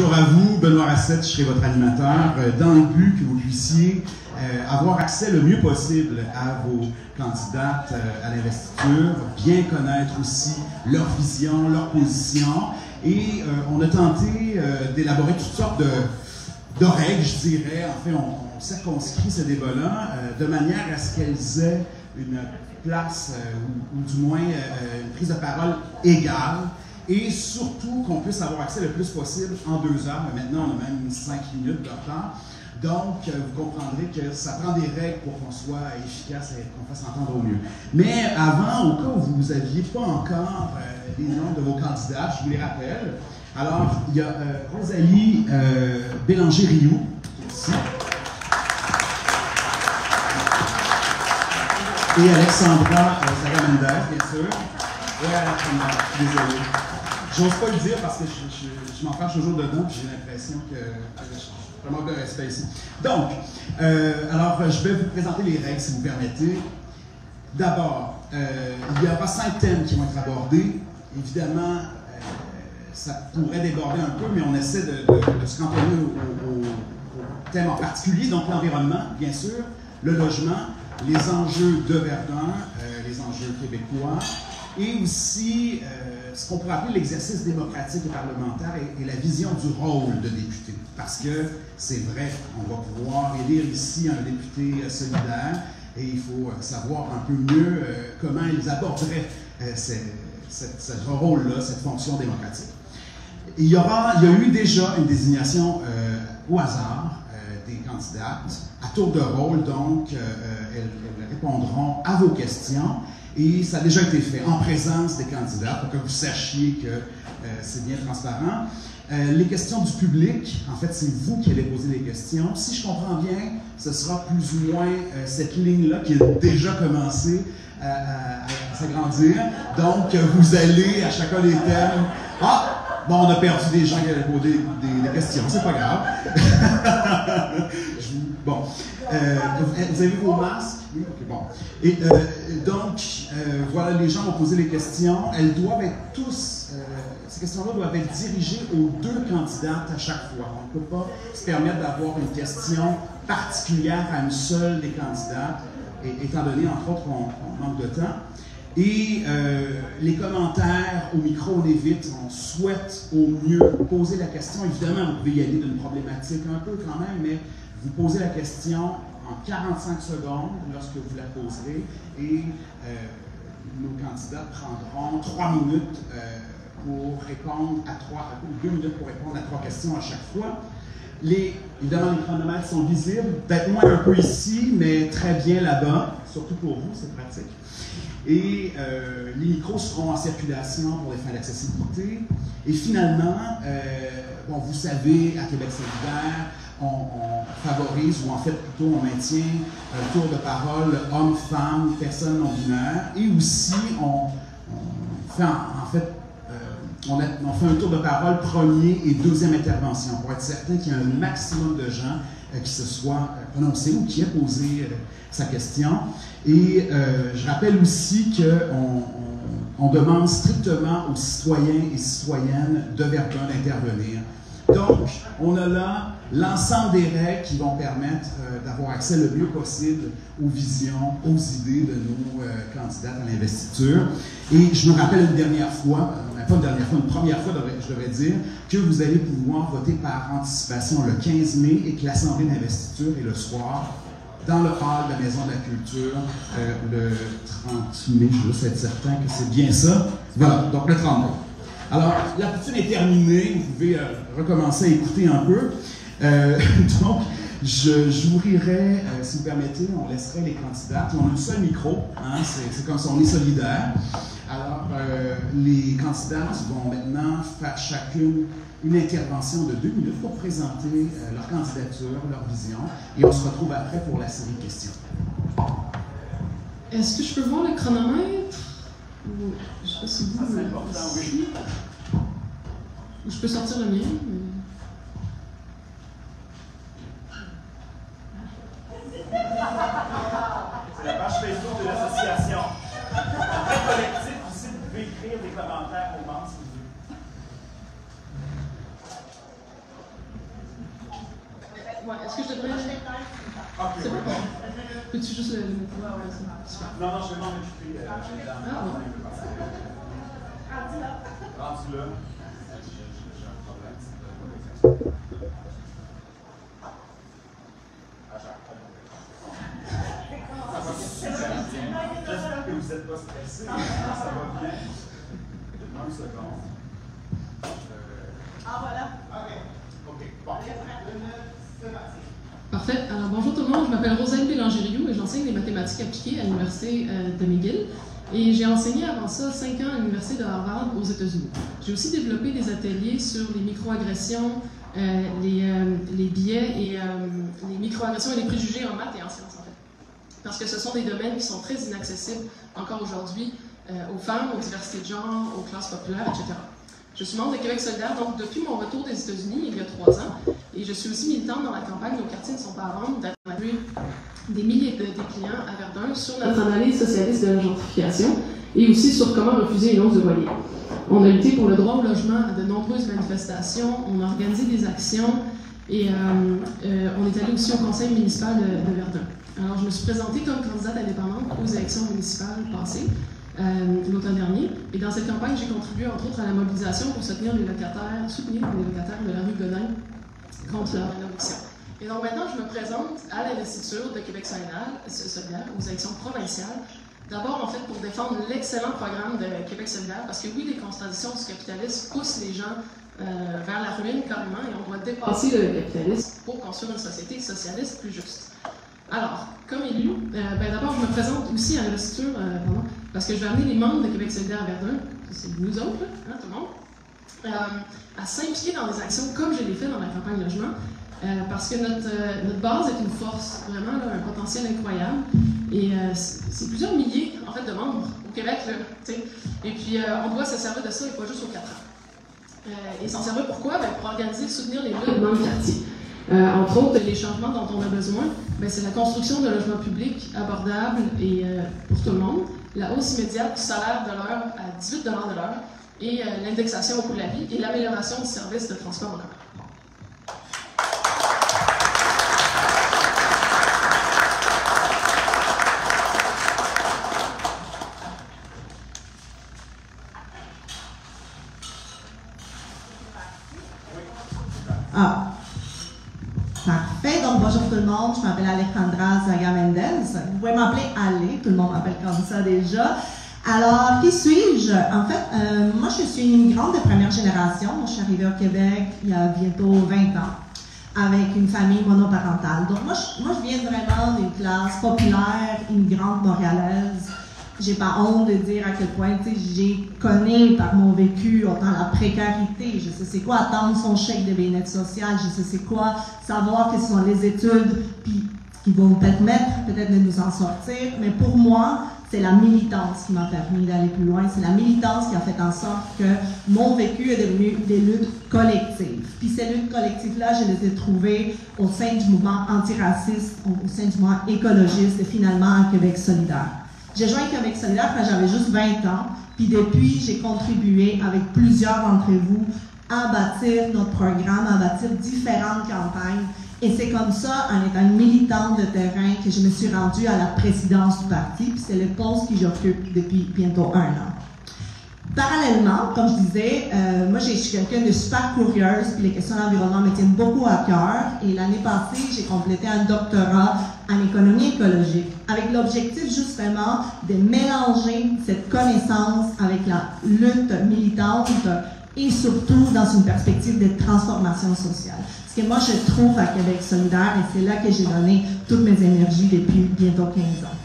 bonjour à vous. Benoît Rassette, je serai votre animateur euh, dans le but que vous puissiez euh, avoir accès le mieux possible à vos candidates euh, à l'investiture, bien connaître aussi leur vision, leur position. Et on a tenté d'élaborer toutes sortes de, règles, je dirais. En fait, on, on circonscrit ce débat-là de manière à ce qu'elles aient une place, ou, du moins une prise de parole égale et surtout qu'on puisse avoir accès le plus possible en deux heures. maintenant, on a même cinq minutes de temps. Donc, euh, vous comprendrez que ça prend des règles pour qu'on soit efficace et qu'on fasse entendre au mieux. Mais avant, au cas où vous n'aviez pas encore euh, les noms de vos candidats, je vous les rappelle. Alors, il y a euh, Rosalie Bélanger-Rioux, qui est ici. Et Alexandra Zagamender, bien sûr. Oui, Alexandra, désolé. J'ose pas le dire parce que je, m'en fâche toujours dedans, j'ai l'impression que, je manque de respect ici. Donc, euh, alors, je vais vous présenter les règles, si vous permettez. D'abord, euh, il y aura cinq thèmes qui vont être abordés. Évidemment, euh, ça pourrait déborder un peu, mais on essaie de, se cantonner au, thème en particulier, donc l'environnement, bien sûr, le logement, les enjeux de Verdun, les enjeux québécois, et aussi euh, ce qu'on pourrait appeler l'exercice démocratique parlementaire et, la vision du rôle de député. Parce que c'est vrai, on va pouvoir élire ici un député euh, solidaire et il faut euh, savoir un peu mieux comment ils aborderaient ce rôle-là, cette fonction démocratique. Il y, aura, il y a eu déjà une désignation au hasard des candidates à tour de rôle, donc elles répondront à vos questions. Et ça a déjà été fait en présence des candidats pour que vous sachiez que euh, c'est bien transparent. Euh, les questions du public, en fait, c'est vous qui allez poser les questions. Si je comprends bien, ce sera plus ou moins euh, cette ligne-là qui a déjà commencé à, s'agrandir. Donc, vous allez à chacun des thèmes. Ah, bon, on a perdu des gens qui allaient poser des, des questions, c'est pas grave. bon, vous avez vos masques? Oui, ok, bon. Et euh, donc, euh, voilà, les gens ont posé les questions. Elles doivent être tous, euh, ces questions-là doivent être dirigées aux deux candidates à chaque fois. On ne peut pas se permettre d'avoir une question particulière à une seule des candidates, étant donné, entre autres, qu'on manque de temps. Et les commentaires au micro, on évite, on souhaite au mieux poser la question. Évidemment, vous pouvez y aller d'une problématique un peu quand même, mais vous posez la question 45 secondes lorsque vous la poserez et euh, nos candidats prendront 3 minutes euh, pour répondre à trois, 2 minutes pour répondre à trois questions à chaque fois. Les, évidemment, les chronomètres sont visibles, peut-être moins un peu ici, mais très bien là-bas, surtout pour vous, c'est pratique. Et euh, les micros seront en circulation pour les fins d'accessibilité. Et finalement, bon, vous savez, à Québec solidaire, on, favorise, ou en fait plutôt on maintient un tour de parole homme-femme, personne non binaire, et aussi on, fait en, fait euh, on, fait un tour de parole premier et deuxième intervention pour être certain qu'il y a un maximum de gens euh, qui se soient euh, prononcés ou qui aient posé sa question. Et je rappelle aussi qu'on on demande strictement aux citoyens et citoyennes de Verdun d'intervenir donc, on a là l'ensemble des règles qui vont permettre euh, d'avoir accès le mieux possible aux visions, aux idées de nos euh, candidats à l'investiture. Et je me rappelle une dernière fois, euh, pas une dernière fois, une première fois, je devrais dire, que vous allez pouvoir voter par anticipation le 15 mai et que l'Assemblée d'investiture est le soir dans le hall de la Maison de la Culture le 30 mai. Je veux être certain que c'est bien ça. Voilà, donc le 30 mai. Alors, la poutine est terminée, vous pouvez euh, recommencer à écouter un peu. Euh, donc, je j'ouvrirai, euh, si vous permettez, on laisserait les candidats. On a un seul micro, hein, c'est comme on est solidaire. Alors, les candidats vont maintenant faire chacune une intervention de deux minutes pour présenter leur candidature, leur vision, et on se retrouve après pour la série questions. Est-ce que je peux voir le chronomètre? Je sais pas si vous. c'est important, oui. Je peux sortir le mien. C'est la page Facebook de l'association. Après collectif, ici, vous pouvez écrire des commentaires au banc si vous voulez. Ouais, est-ce que je devrais. Ok, C'est bon? Peux-tu juste le, mettre là? Ouais, c'est. Non, non, je vais m'en occuper. euh, Ah, ouais. Rendu là. J'ai un problème. Ah, j'ai un problème. J'espère que vous n'êtes pas stressé. Ça va bien. Une seconde. Ah voilà. OK. OK. Bon. Parfait. Alors, bonjour tout le monde. Je m'appelle Rosalie Bélangériou et j'enseigne les mathématiques appliquées à l'Université euh, de McGill. Et j'ai enseigné avant ça 5 ans à l'Université de Harvard aux États-Unis. J'ai aussi développé des ateliers sur les microagressions, euh, les, euh, les biais et les microagressions et les préjugés en maths et en sciences, en fait. Parce que ce sont des domaines qui sont très inaccessibles encore aujourd'hui aux femmes, aux diversités de genre, aux classes populaires, etc. Je suis membre de Québec solidaire, donc depuis mon retour des États-Unis il y a trois ans, et je suis aussi militante dans la campagne Nos quartiers ne sont pas à vendre d'attribuer des milliers de, des clients à Verdun sur notre analyse socialiste de la gentrification et aussi sur comment refuser une hausse de loyer. On a lutté pour le droit au logement à de nombreuses manifestations, on a organisé des actions et euh, euh, on est allé aussi au conseil municipal de, de Verdun. Alors, je me suis présentée comme candidate indépendante aux élections municipales passées l'automne dernier. Et dans cette campagne, j'ai contribué entre autres à la mobilisation pour soutenir les locataires, soutenir les locataires de la rue Godin contre leur rénovation. Et donc maintenant, je me présente à l'investiture de Québec solidaire, solidaire aux élections provinciales. D'abord, en fait, pour défendre l'excellent programme de Québec solidaire, parce que oui, les contradictions du capitalisme poussent les gens euh, vers la ruine carrément, et on doit dépasser le capitalisme pour construire une société socialiste plus juste. Alors, comme élu, euh, ben, d'abord, je me présente aussi à l'investiture, euh, pardon, parce que je vais amener les membres de Québec solidaire à Verdun, c'est nous autres, hein, tout le monde, euh, à s'impliquer dans des actions comme je l'ai fait dans la campagne logement, parce que notre, notre base est une force, vraiment un potentiel incroyable. Et c'est plusieurs milliers en fait, de membres au Québec. Là, et puis on doit se servir de ça et pas juste aux 4 ans. Et s'en servir pourquoi? Ben, Pour organiser, soutenir les luttes dans le quartier. Euh, entre autres, les changements dont on a besoin, ben, c'est la construction de logements publics abordables et euh, pour tout le monde, la hausse immédiate du salaire de l'heure à 18 de l'heure et euh, l'indexation au coût de la vie et l'amélioration du service de transport en commun. Vous pouvez m'appeler Ale. Tout le monde m'appelle comme ça déjà. Alors, qui suis-je? En fait, euh, moi, je suis une immigrante de première génération. Je suis arrivée au Québec il y a bientôt 20 ans avec une famille monoparentale. Donc, moi, je, viens vraiment d'une classe populaire, immigrante montréalaise. J'ai pas honte de dire à quel point, j'ai connu par mon vécu autant la précarité, je sais c'est quoi attendre son chèque de bien-être social, je sais c'est quoi savoir quelles sont les études, puis qui vont permettre peut-être de nous en sortir. Mais pour moi, c'est la militance qui m'a permis d'aller plus loin. C'est la militance qui a fait en sorte que mon vécu est devenu des luttes collectives. Puis ces luttes collectives-là, je les ai trouvées au sein du mouvement antiraciste, au sein du mouvement écologiste et finalement à Québec solidaire. J'ai joint Québec solidaire quand j'avais juste 20 ans, puis depuis, j'ai contribué avec plusieurs d'entre vous à bâtir notre programme, à bâtir différentes campagnes. Et c'est comme ça, en étant militante de terrain, que je me suis rendue à la présidence du parti, puis c'est le poste que j'occupe depuis bientôt un an. Parallèlement, comme je disais, euh, moi je suis quelqu'un de super curieuse, puis les questions d'environnement me tiennent beaucoup à cœur. Et l'année passée, j'ai complété un doctorat en économie écologique, avec l'objectif justement de mélanger cette connaissance avec la lutte militante et surtout dans une perspective de transformation sociale. Ce que moi je trouve à Québec solidaire, et c'est là que j'ai donné toutes mes énergies depuis bientôt 15 ans.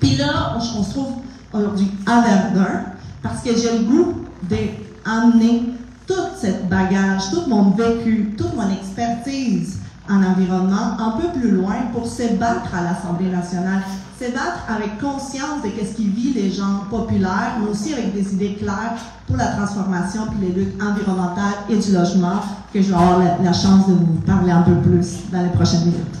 Puis là, on, se trouve aujourd'hui à Verdun, parce que j'ai le goût d'amener tout cette bagage, tout mon vécu, toute mon expertise en environnement un peu plus loin pour se battre à l'Assemblée nationale, se battre avec conscience de ce qui vit les gens populaires, mais aussi avec des idées claires pour la transformation puis les luttes environnementales et du logement que je vais avoir la, chance de vous parler un peu plus dans les prochaines minutes.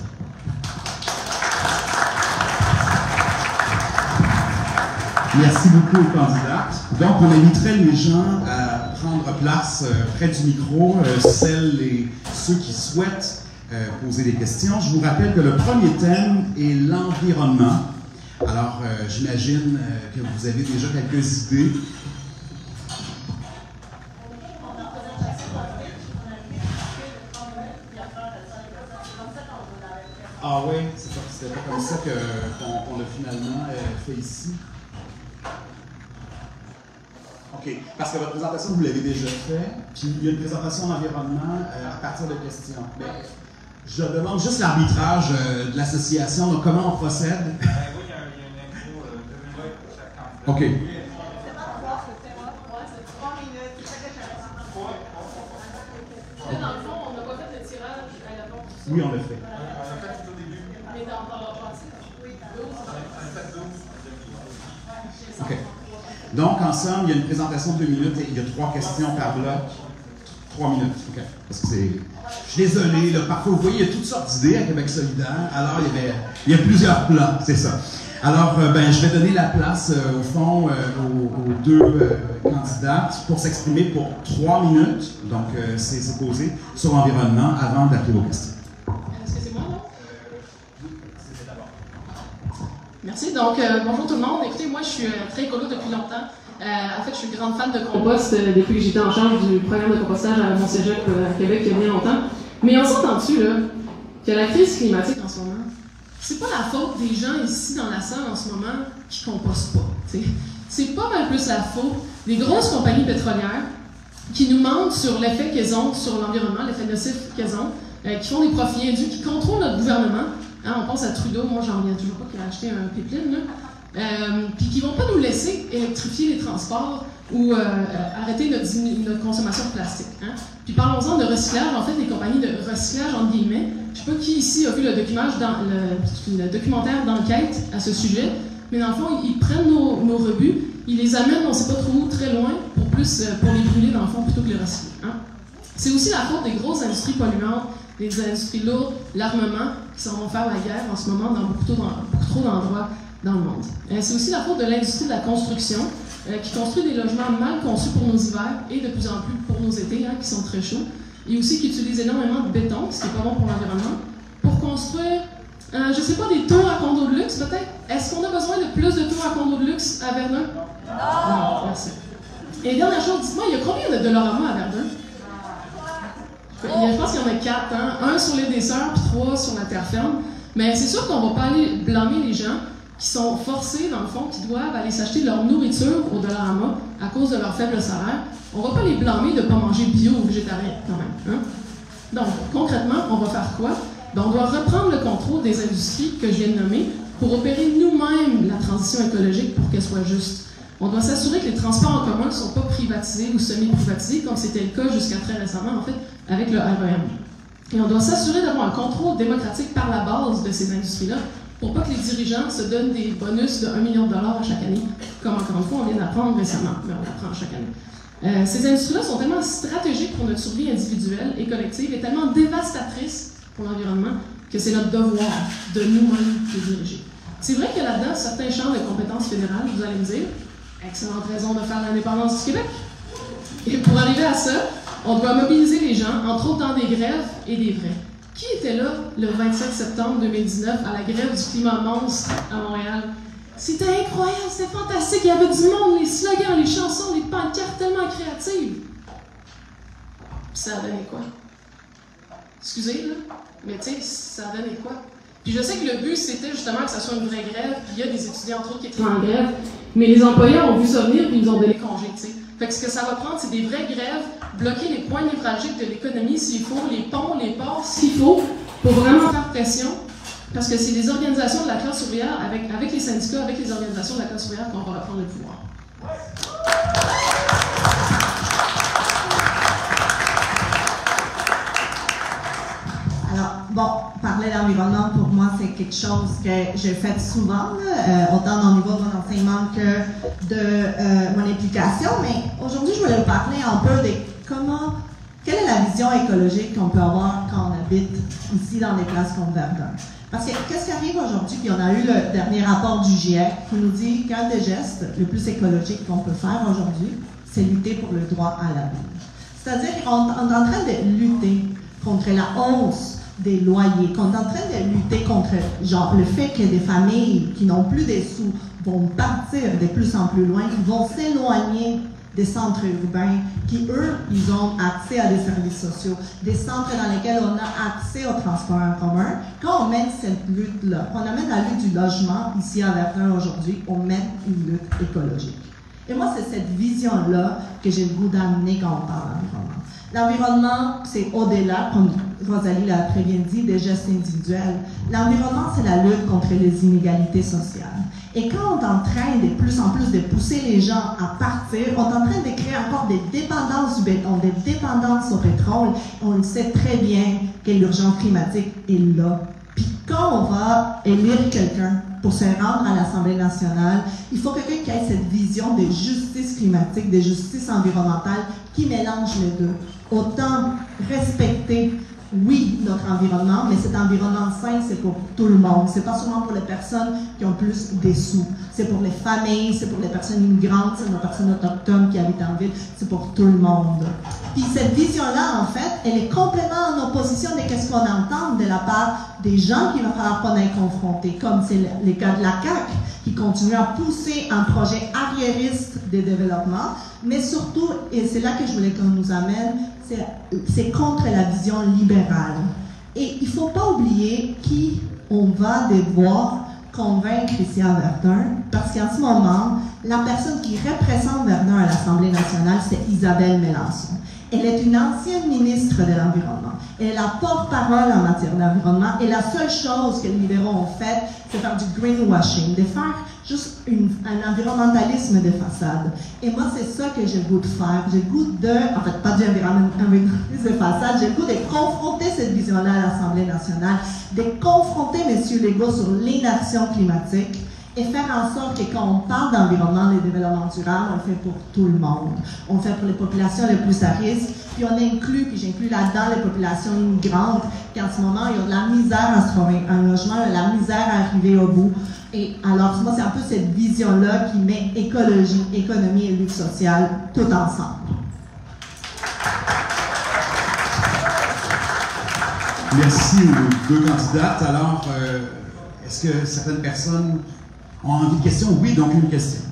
Merci beaucoup aux candidates. Donc, on inviterait les gens à prendre place euh, près du micro, euh, celles et ceux qui souhaitent euh, poser des questions. Je vous rappelle que le premier thème est l'environnement. Alors, euh, j'imagine euh, que vous avez déjà quelques idées. Ah oui, c'est pas comme ça qu'on a finalement fait ici. OK. Parce que votre présentation, vous l'avez déjà fait. Puis il y a une présentation d'environnement à partir de questions. Je demande juste l'arbitrage euh, de l'association, donc comment on procède? Oui, il y a, une info de deux minutes pour chaque candidat. OK. Dans le fond, on n'a pas fait de tirage à la porte. Oui, on l'a fait. On a fait tout au début. Mais dans, dans leur passé, On a fait 12 OK. Donc, ensemble, il y a une présentation de deux minutes et il y a trois questions par bloc. Trois minutes. OK. Parce que c'est. Je suis désolé, là, parfois, vous voyez, il y a toutes sortes d'idées à Québec solidaire. Alors, il y, avait, a plusieurs plans, c'est ça. Alors, euh, ben, je vais donner la place, euh, au fond, euh, aux, deux candidates pour s'exprimer pour trois minutes. Donc, c'est posé sur l'environnement avant d'arriver aux questions. Est-ce que c'est moi, non? Merci. Donc, bonjour tout le monde. Écoutez, moi, je suis très écolo depuis longtemps. Euh, en fait, je suis grande fan de compost euh, depuis que j'étais en charge du programme de compostage à mon euh, à Québec il y a bien longtemps. Mais on s'entend-tu, là, que la crise climatique en ce moment, c'est pas la faute des gens ici dans la salle en ce moment qui compostent pas. C'est pas mal plus la faute des grosses compagnies pétrolières qui nous mentent sur l'effet qu'elles ont sur l'environnement, l'effet nocif qu'elles ont, qui font des profits indus, qui contrôlent notre gouvernement. Hein, on pense à Trudeau, moi j'en reviens toujours pas qu'il a acheté un pipeline. Euh, puis qui vont pas nous laisser électrifier les transports ou euh, euh, arrêter notre, consommation de plastique. Hein. Puis parlons-en de recyclage, en fait, les compagnies de recyclage, entre guillemets. Je sais pas qui ici a vu le, documentaire d'enquête à ce sujet, mais dans le fond, ils, prennent nos, nos rebuts, ils les amènent, on sait pas trop où, très loin, pour plus pour les brûler dans fond plutôt que les recycler. Hein. C'est aussi la faute des grosses industries polluantes, des industries lourdes, l'armement, qui s'en vont faire la guerre en ce moment dans- beaucoup trop d'endroits dans le monde. C'est aussi la faute de l'industrie de la construction, euh, qui construit des logements mal conçus pour nos hivers et de plus en plus pour nos étés, hein, qui sont très chauds, et aussi qui utilise énormément de béton, ce qui n'est pas bon pour l'environnement, pour construire, euh, je sais pas, des tours à condo de luxe peut-être? Est-ce qu'on a besoin de plus de tours à condo de luxe à Verdun? Non! merci. Et dernière chose, dites-moi, il y a combien de Dollarama à Verdun? Il y a- je pense qu'il y en a quatre, hein? un sur l'île des Sœurs, puis trois sur la terre ferme. Mais c'est sûr qu'on va pas aller blâmer les gens qui sont forcés, dans le fond, qui doivent aller s'acheter leur nourriture au Dollarama à cause de leur faible salaire. On va pas les blâmer de ne pas manger bio ou végétarien, quand même. hein. Donc, concrètement, on va faire quoi? Ben, on doit reprendre le contrôle des industries que je viens de nommer pour opérer nous-mêmes la transition écologique pour qu'elle soit juste. On doit s'assurer que les transports en commun ne sont pas privatisés ou semi-privatisés, comme c'était le cas jusqu'à très récemment, en fait, avec le REM. Et on doit s'assurer d'avoir un contrôle démocratique par la base de ces industries-là pour pas que les dirigeants se donnent des bonus de 1 million de dollars à chaque année, comme encore une fois on vient d'apprendre récemment, mais on l'apprend chaque année. Euh, ces industries-là sont tellement stratégiques pour notre survie individuelle et collective et tellement dévastatrices pour l'environnement que c'est notre devoir de nous-mêmes les diriger. C'est vrai a là-dedans certains champs de compétences fédérales, vous allez me dire, excellente raison de faire l'indépendance du Québec. Et pour arriver à ça, on doit mobiliser les gens, entre autres dans des grèves et des vrais. Qui était là le 27 septembre 2019 à la grève du climat monstre à Montréal? C'était incroyable, c'était fantastique. Il y avait du monde, les slogans, les chansons, les pancartes tellement créatives. Puis ça a donné quoi? Excusez, là, mais tu sais, ça a donné quoi? Puis je sais que le but, c'était justement que ça soit une vraie grève. Puis il y a des étudiants, entre autres, qui étaient en grève. Mais les employeurs ont vu ça venir, puis ils nous ont donné congé, tu sais. Fait que ce que ça va prendre, c'est des vraies grèves, bloquer les points névralgiques de l'économie s'il faut, les ponts, les ports s'il faut, pour vraiment faire pression. Parce que c'est les organisations de la classe ouvrière, avec, avec les syndicats, avec les organisations de la classe ouvrière, qu'on va reprendre le pouvoir. Bon, parler d'environnement, pour moi, c'est quelque chose que j'ai fait souvent, euh, autant au niveau de mon enseignement que de euh, mon implication. Mais aujourd'hui, je voulais vous parler un peu de comment, quelle est la vision écologique qu'on peut avoir quand on habite ici dans des places comme. Parce que qu'est-ce qui arrive aujourd'hui, puis on a eu le dernier rapport du GIEC qui nous dit qu'un des gestes le plus écologique qu'on peut faire aujourd'hui, c'est lutter pour le droit à la vie. C'est-à-dire qu'on on est en train de lutter contre la hausse des loyers, qu'on est en train de lutter contre genre, le fait que des familles qui n'ont plus des sous vont partir de plus en plus loin, qui vont s'éloigner des centres urbains, qui eux, ils ont accès à des services sociaux, des centres dans lesquels on a accès au transport en commun. Quand on mène cette lutte-là, on amène la lutte du logement ici à Verdun aujourd'hui, on mène une lutte écologique. Et moi, c'est cette vision-là que j'ai le goût d'amener quand on parle d'environnement. L'environnement, c'est au-delà, comme Rosalie l'a très bien dit, des gestes individuels. L'environnement, c'est la lutte contre les inégalités sociales. Et quand on est en train de plus en plus de pousser les gens à partir, on est en train de créer encore des dépendances du béton, des dépendances au pétrole. On sait très bien que l'urgence climatique est là. Puis quand on va élire quelqu'un pour se rendre à l'Assemblée nationale, il faut quelqu'un qui ait cette vision de justice climatique, de justice environnementale, qui mélange les deux. Autant respecter oui, notre environnement, mais cet environnement sain, c'est pour tout le monde. C'est pas seulement pour les personnes qui ont plus des sous. C'est pour les familles, c'est pour les personnes immigrantes, c'est les personnes autochtones qui habitent en ville, c'est pour tout le monde. Puis cette vision-là, en fait, elle est complètement en opposition de ce qu'on entend de la part des gens qui va falloir qu'on ait confrontés, comme c'est le cas de la CAQ, qui continue à pousser un projet arriériste de développement, mais surtout, et c'est là que je voulais qu'on nous amène, c'est contre la vision libérale. Et il ne faut pas oublier qui on va devoir convaincre ici à Verdun, parce qu'en ce moment, la personne qui représente Verdun à l'Assemblée nationale, c'est Isabelle Mélenchon. Elle est une ancienne ministre de l'Environnement. Elle est la porte-parole en matière d'environnement. Et la seule chose que les libéraux ont faite, c'est faire du greenwashing, de faire juste un environnementalisme de façade. Et moi, c'est ça que j'ai le goût de faire. J'ai goût de, en fait, pas du environnementalisme de façade, j'ai le goût de confronter cette vision-là à l'Assemblée nationale, de confronter M. Legault sur l'inaction climatique et faire en sorte que quand on parle d'environnement et de développement durable, on le fait pour tout le monde. On le fait pour les populations les plus à risque, puis on inclut, puis j'inclus là-dedans les populations immigrantes, qui en ce moment, ils ont de la misère à se trouver un logement, de la misère à arriver au bout. Et alors, moi, c'est un peu cette vision-là qui met écologie, économie et lutte sociale tout ensemble. Merci aux deux candidates. Alors, euh, est-ce que certaines personnes ont envie de questions? Oui, donc une question.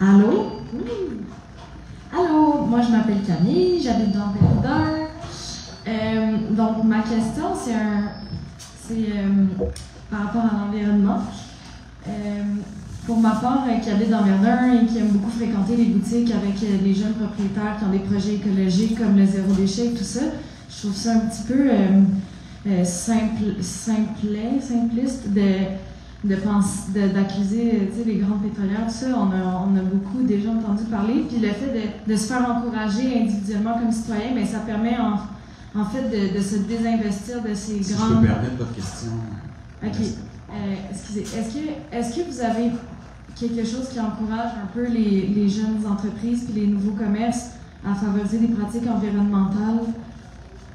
Allô? Allô, moi je m'appelle Camille, j'habite dans Verdun. Euh, donc ma question c'est euh, par rapport à l'environnement. Euh, pour ma part, qui habite dans Verdun et qui aime beaucoup fréquenter les boutiques avec les jeunes propriétaires qui ont des projets écologiques comme le zéro déchet et tout ça, je trouve ça un petit peu simple, simple, simpliste de de d'accuser les grandes pétrolières, tout ça, on a, on a, beaucoup déjà entendu parler. Puis le fait de, de, se faire encourager individuellement comme citoyen, ben, ça permet en, en fait de, de, se désinvestir de ces si grandes. Je peux permettre votre question. Ok. Euh, excusez. Est-ce que, est que vous avez quelque chose qui encourage un peu les, les jeunes entreprises puis les nouveaux commerces à favoriser des pratiques environnementales?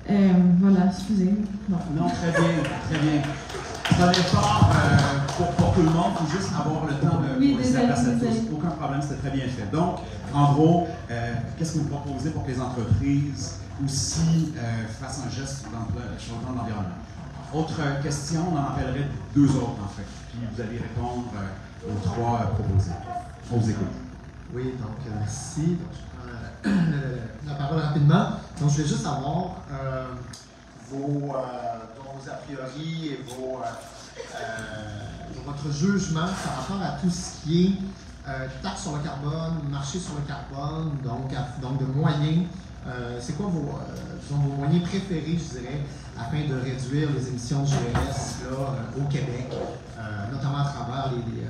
Euh, voilà, excusez. Non. non, très bien, très bien. Très fort euh, pour, pour, tout le monde, il faut juste avoir le temps de oui, laisser la place à tous. Aucun problème, c'était très bien fait. Donc, en gros, euh, qu'est-ce que vous proposez pour que les entreprises aussi euh, fassent un geste dans le de l'environnement? Autre question, on en appellerait deux autres en fait, puis vous allez répondre euh, trois proposés. On vous écoute. Oui, donc merci. Donc, je prends la parole rapidement. Donc, je voulais juste avoir vos a priori et vos, euh, euh, votre jugement par rapport à tout ce qui est euh, taxe sur le carbone, marché sur le carbone, donc, donc de moyens. c'est quoi vos, vos, moyens préférés, je dirais, afin de réduire les émissions de là, au Québec, notamment à travers les,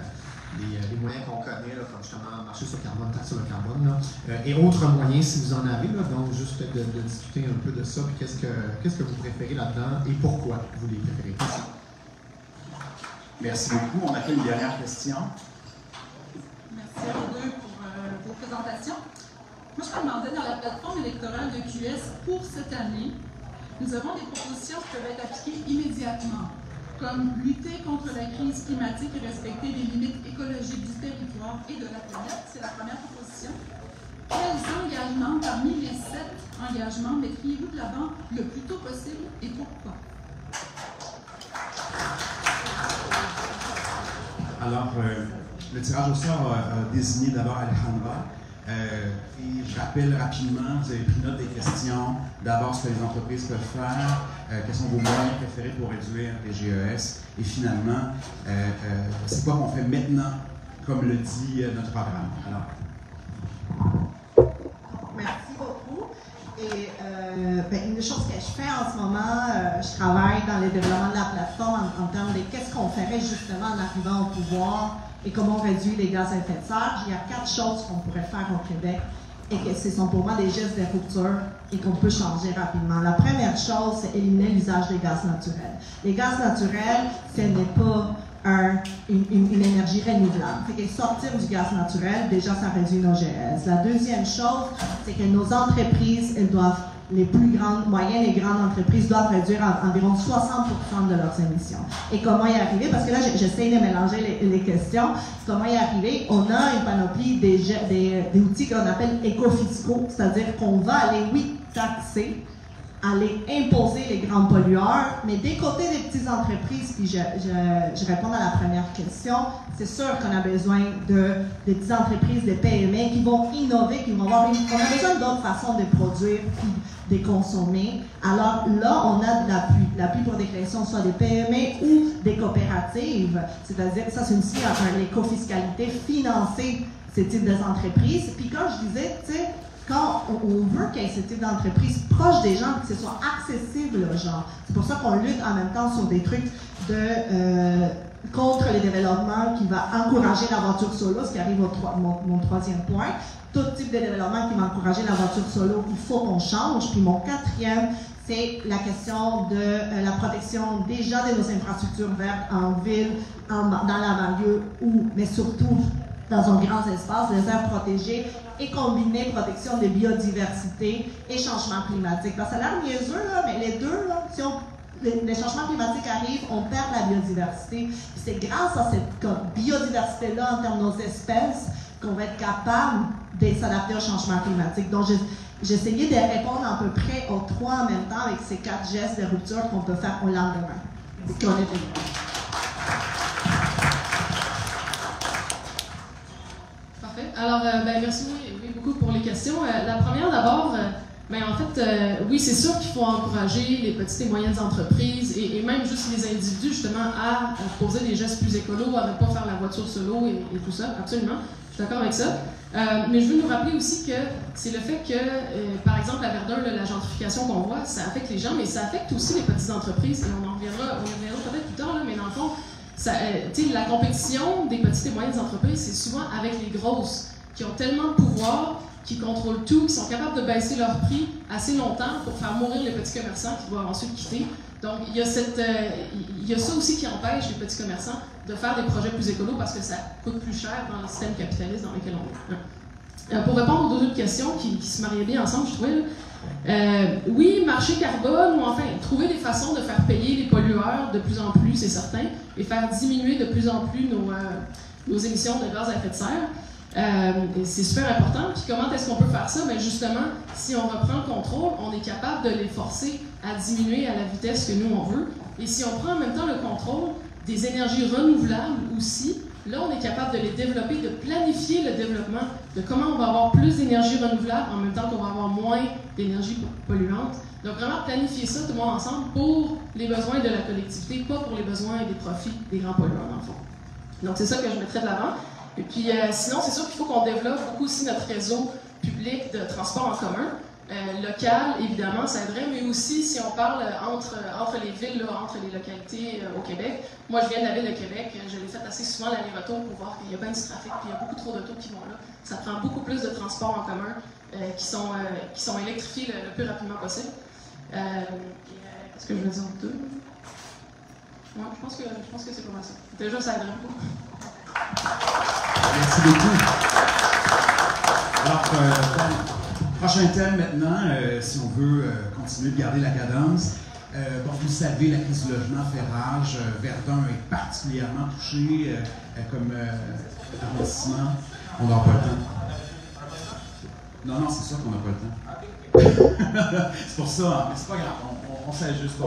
moyens qu'on connaît, là, comme justement marché sur le carbone, taxe sur le carbone, et autres moyens si vous en avez. donc, juste de, de, discuter un peu de ça, puis qu'est-ce que, qu'est-ce que vous préférez là-dedans et pourquoi vous les préférez. Merci beaucoup. On a fait une dernière question. Merci à vous deux pour euh, vos présentations. Moi, je me demandais dans la plateforme électorale de QS pour cette année, nous avons des propositions qui peuvent être appliquées immédiatement comme lutter contre la crise climatique et respecter les limites écologiques du territoire et de la planète. C'est la première proposition. Quels engagements parmi les sept engagements mettriez-vous de l'avant le plus tôt possible et pourquoi? Alors, euh, le tirage au sort a, a désigné d'abord Alejandra. Euh, je rappelle rapidement, vous avez pris note des questions. D'abord, ce que les entreprises peuvent faire, euh, quels sont vos moyens préférés pour réduire les GES. Et finalement, euh, euh, c'est quoi qu'on fait maintenant, comme le dit notre programme? Alors, Merci beaucoup. Et ben, une chose que je fais en ce moment, je travaille dans le développement de la plateforme en, en termes de qu'est-ce qu'on ferait justement en arrivant au pouvoir et comment on réduit les gaz à effet de serre. Il y a quatre choses qu'on pourrait faire au Québec et que ce sont pour moi des gestes de rupture et qu'on peut changer rapidement. La première chose, c'est éliminer l'usage des gaz naturels. Les gaz naturels, ce n'est pas un- une énergie renouvelable. Fait que sortir du gaz naturel, déjà, ça réduit nos GS. La deuxième chose, c'est que nos entreprises, elles doivent, les plus grandes, moyennes et grandes entreprises doivent réduire en- environ 60% de leurs émissions. Et comment y arriver? Parce que là, j'essaie de mélanger les, questions. Comment y arriver? On a une panoplie des, des, outils qu'on appelle éco-fiscaux, c'est-à-dire qu'on va aller, oui, taxer, aller imposer les grands pollueurs, mais des côtés des petites entreprises, puis je, je, je réponds à la première question, c'est sûr qu'on a besoin de des petites entreprises, des PME qui vont innover, qui vont avoir une, on a besoin d'autres façons de produire de consommer. Alors là, on a de l'appui, l'appui pour des créations, soit des PME ou des coopératives, c'est-à-dire ça c'est aussi un, un éco-fiscalité financer ces types d'entreprises. Puis quand je disais, tu sais, quand on, veut qu'il y ait ce type d'entreprise proche des gens, que ce soit accessible aux gens. C'est pour ça qu'on lutte en même temps sur des trucs de euh, contre les développements qui va encourager la voiture solo, ce qui arrive au mon troisième point. Tout type de développement qui va encourager la voiture solo, il faut qu'on change. Puis mon quatrième, c'est la question de euh, la protection déjà de nos infrastructures vertes en ville, dans la banlieue, ou, mais surtout dans un grand espace, les aires protégées, et combiner protection de biodiversité et changement climatique. Parce que ça a l'air là, mais les deux, là, si on, les, changements climatiques arrivent, on perd la biodiversité. C'est grâce à cette biodiversité-là, en termes de nos espèces, qu'on va être capable de s'adapter au changement climatique. Donc, essayé de répondre à peu près aux trois en même temps avec ces quatre gestes de rupture qu'on peut faire au lendemain. Qu'on Parfait. Alors, euh, ben, merci beaucoup pour les questions. Euh, la première, d'abord, euh, ben, en fait, euh, oui, c'est sûr qu'il faut encourager les petites et moyennes entreprises et, même juste les individus, justement, à, poser des gestes plus écolos, à ne pas faire la voiture solo et, tout ça. Absolument. Je suis d'accord avec ça. Euh, mais je veux nous rappeler aussi que c'est le fait que, euh, par exemple, à Verdun, la gentrification qu'on voit, ça affecte les gens, mais ça affecte aussi les petites entreprises. Et on en reviendra, reviendra peut-être plus tard, là, mais dans le fond, ça, la compétition des petites et moyennes entreprises, c'est souvent avec les grosses qui ont tellement de pouvoir, qui contrôlent tout, qui sont capables de baisser leur prix assez longtemps pour faire mourir les petits commerçants qui doivent ensuite quitter. Donc, il y, a cette, euh, il y a ça aussi qui empêche les petits commerçants de faire des projets plus écolos parce que ça coûte plus cher dans le système capitaliste dans lequel on est. Euh, pour répondre aux deux autres questions qui, se mariaient bien ensemble, je trouvais, euh, oui, marché carbone, ou enfin, trouver des façons de faire payer les pollueurs de plus en plus, c'est certain, et faire diminuer de plus en plus nos, euh, nos émissions de gaz à effet de serre. Euh, c'est super important. Puis comment est-ce qu'on peut faire ça? Mais justement, si on reprend le contrôle, on est capable de les forcer à diminuer à la vitesse que nous on veut. Et si on prend en même temps le contrôle des énergies renouvelables aussi, là on est capable de les développer, de planifier le développement, de comment on va avoir plus d'énergie renouvelable en même temps qu'on va avoir moins d'énergie polluante. Donc vraiment planifier ça tout le monde ensemble pour les besoins de la collectivité, pas pour les besoins et les profits des grands pollueurs dans le fond. Donc c'est ça que je mettrais de l'avant. Et puis euh, sinon, c'est sûr qu'il faut qu'on développe beaucoup aussi notre réseau public de transport en commun. Euh, local, évidemment, ça aiderait, mais aussi si on parle entre, entre les villes, là, entre les localités euh, au Québec. Moi, je viens de la ville de Québec, je l'ai fait assez souvent l'aller-retour pour voir qu'il y a bien du trafic, puis il y a beaucoup trop d'autos qui vont là. Ça prend beaucoup plus de transports en commun euh, qui, sont, euh, qui sont électrifiés le, plus rapidement possible. Euh, Est-ce que je vais dire deux? Ouais, je pense que, que c'est pas mal ça. Déjà, ça aiderait beaucoup. Merci beaucoup. Alors, euh, prochain thème maintenant, euh, si on veut euh, continuer de garder la cadence. Vous savez, la crise du logement fait rage. Verdun est particulièrement touché comme arrondissement. On n'aura pas le temps. Non, non, c'est sûr qu'on n'a pas le temps. c'est pour ça, hein, mais c'est pas grave, on, on, s'ajuste.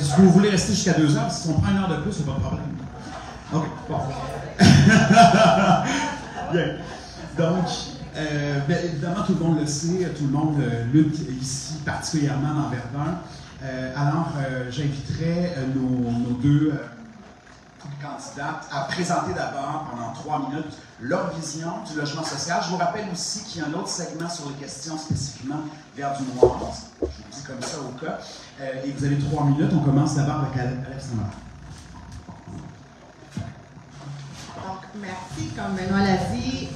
Si vous voulez rester jusqu'à deux heures, si on prend une heure de plus, c'est pas de problème. OK, bon. Bien. Donc, euh, ben, évidemment, tout le monde le sait, tout le monde euh, lutte ici, particulièrement dans Verdun. Euh, alors, euh, j'inviterai nos, deux candidates à présenter d'abord pendant trois minutes leur vision du logement social. Je vous rappelle aussi qu'il y a un autre segment sur les questions spécifiquement vers du noir. Je vous dis comme ça au cas. Et vous avez trois minutes. On commence d'abord avec Ale- Alexandra. Donc, merci. Comme Benoît l'a dit,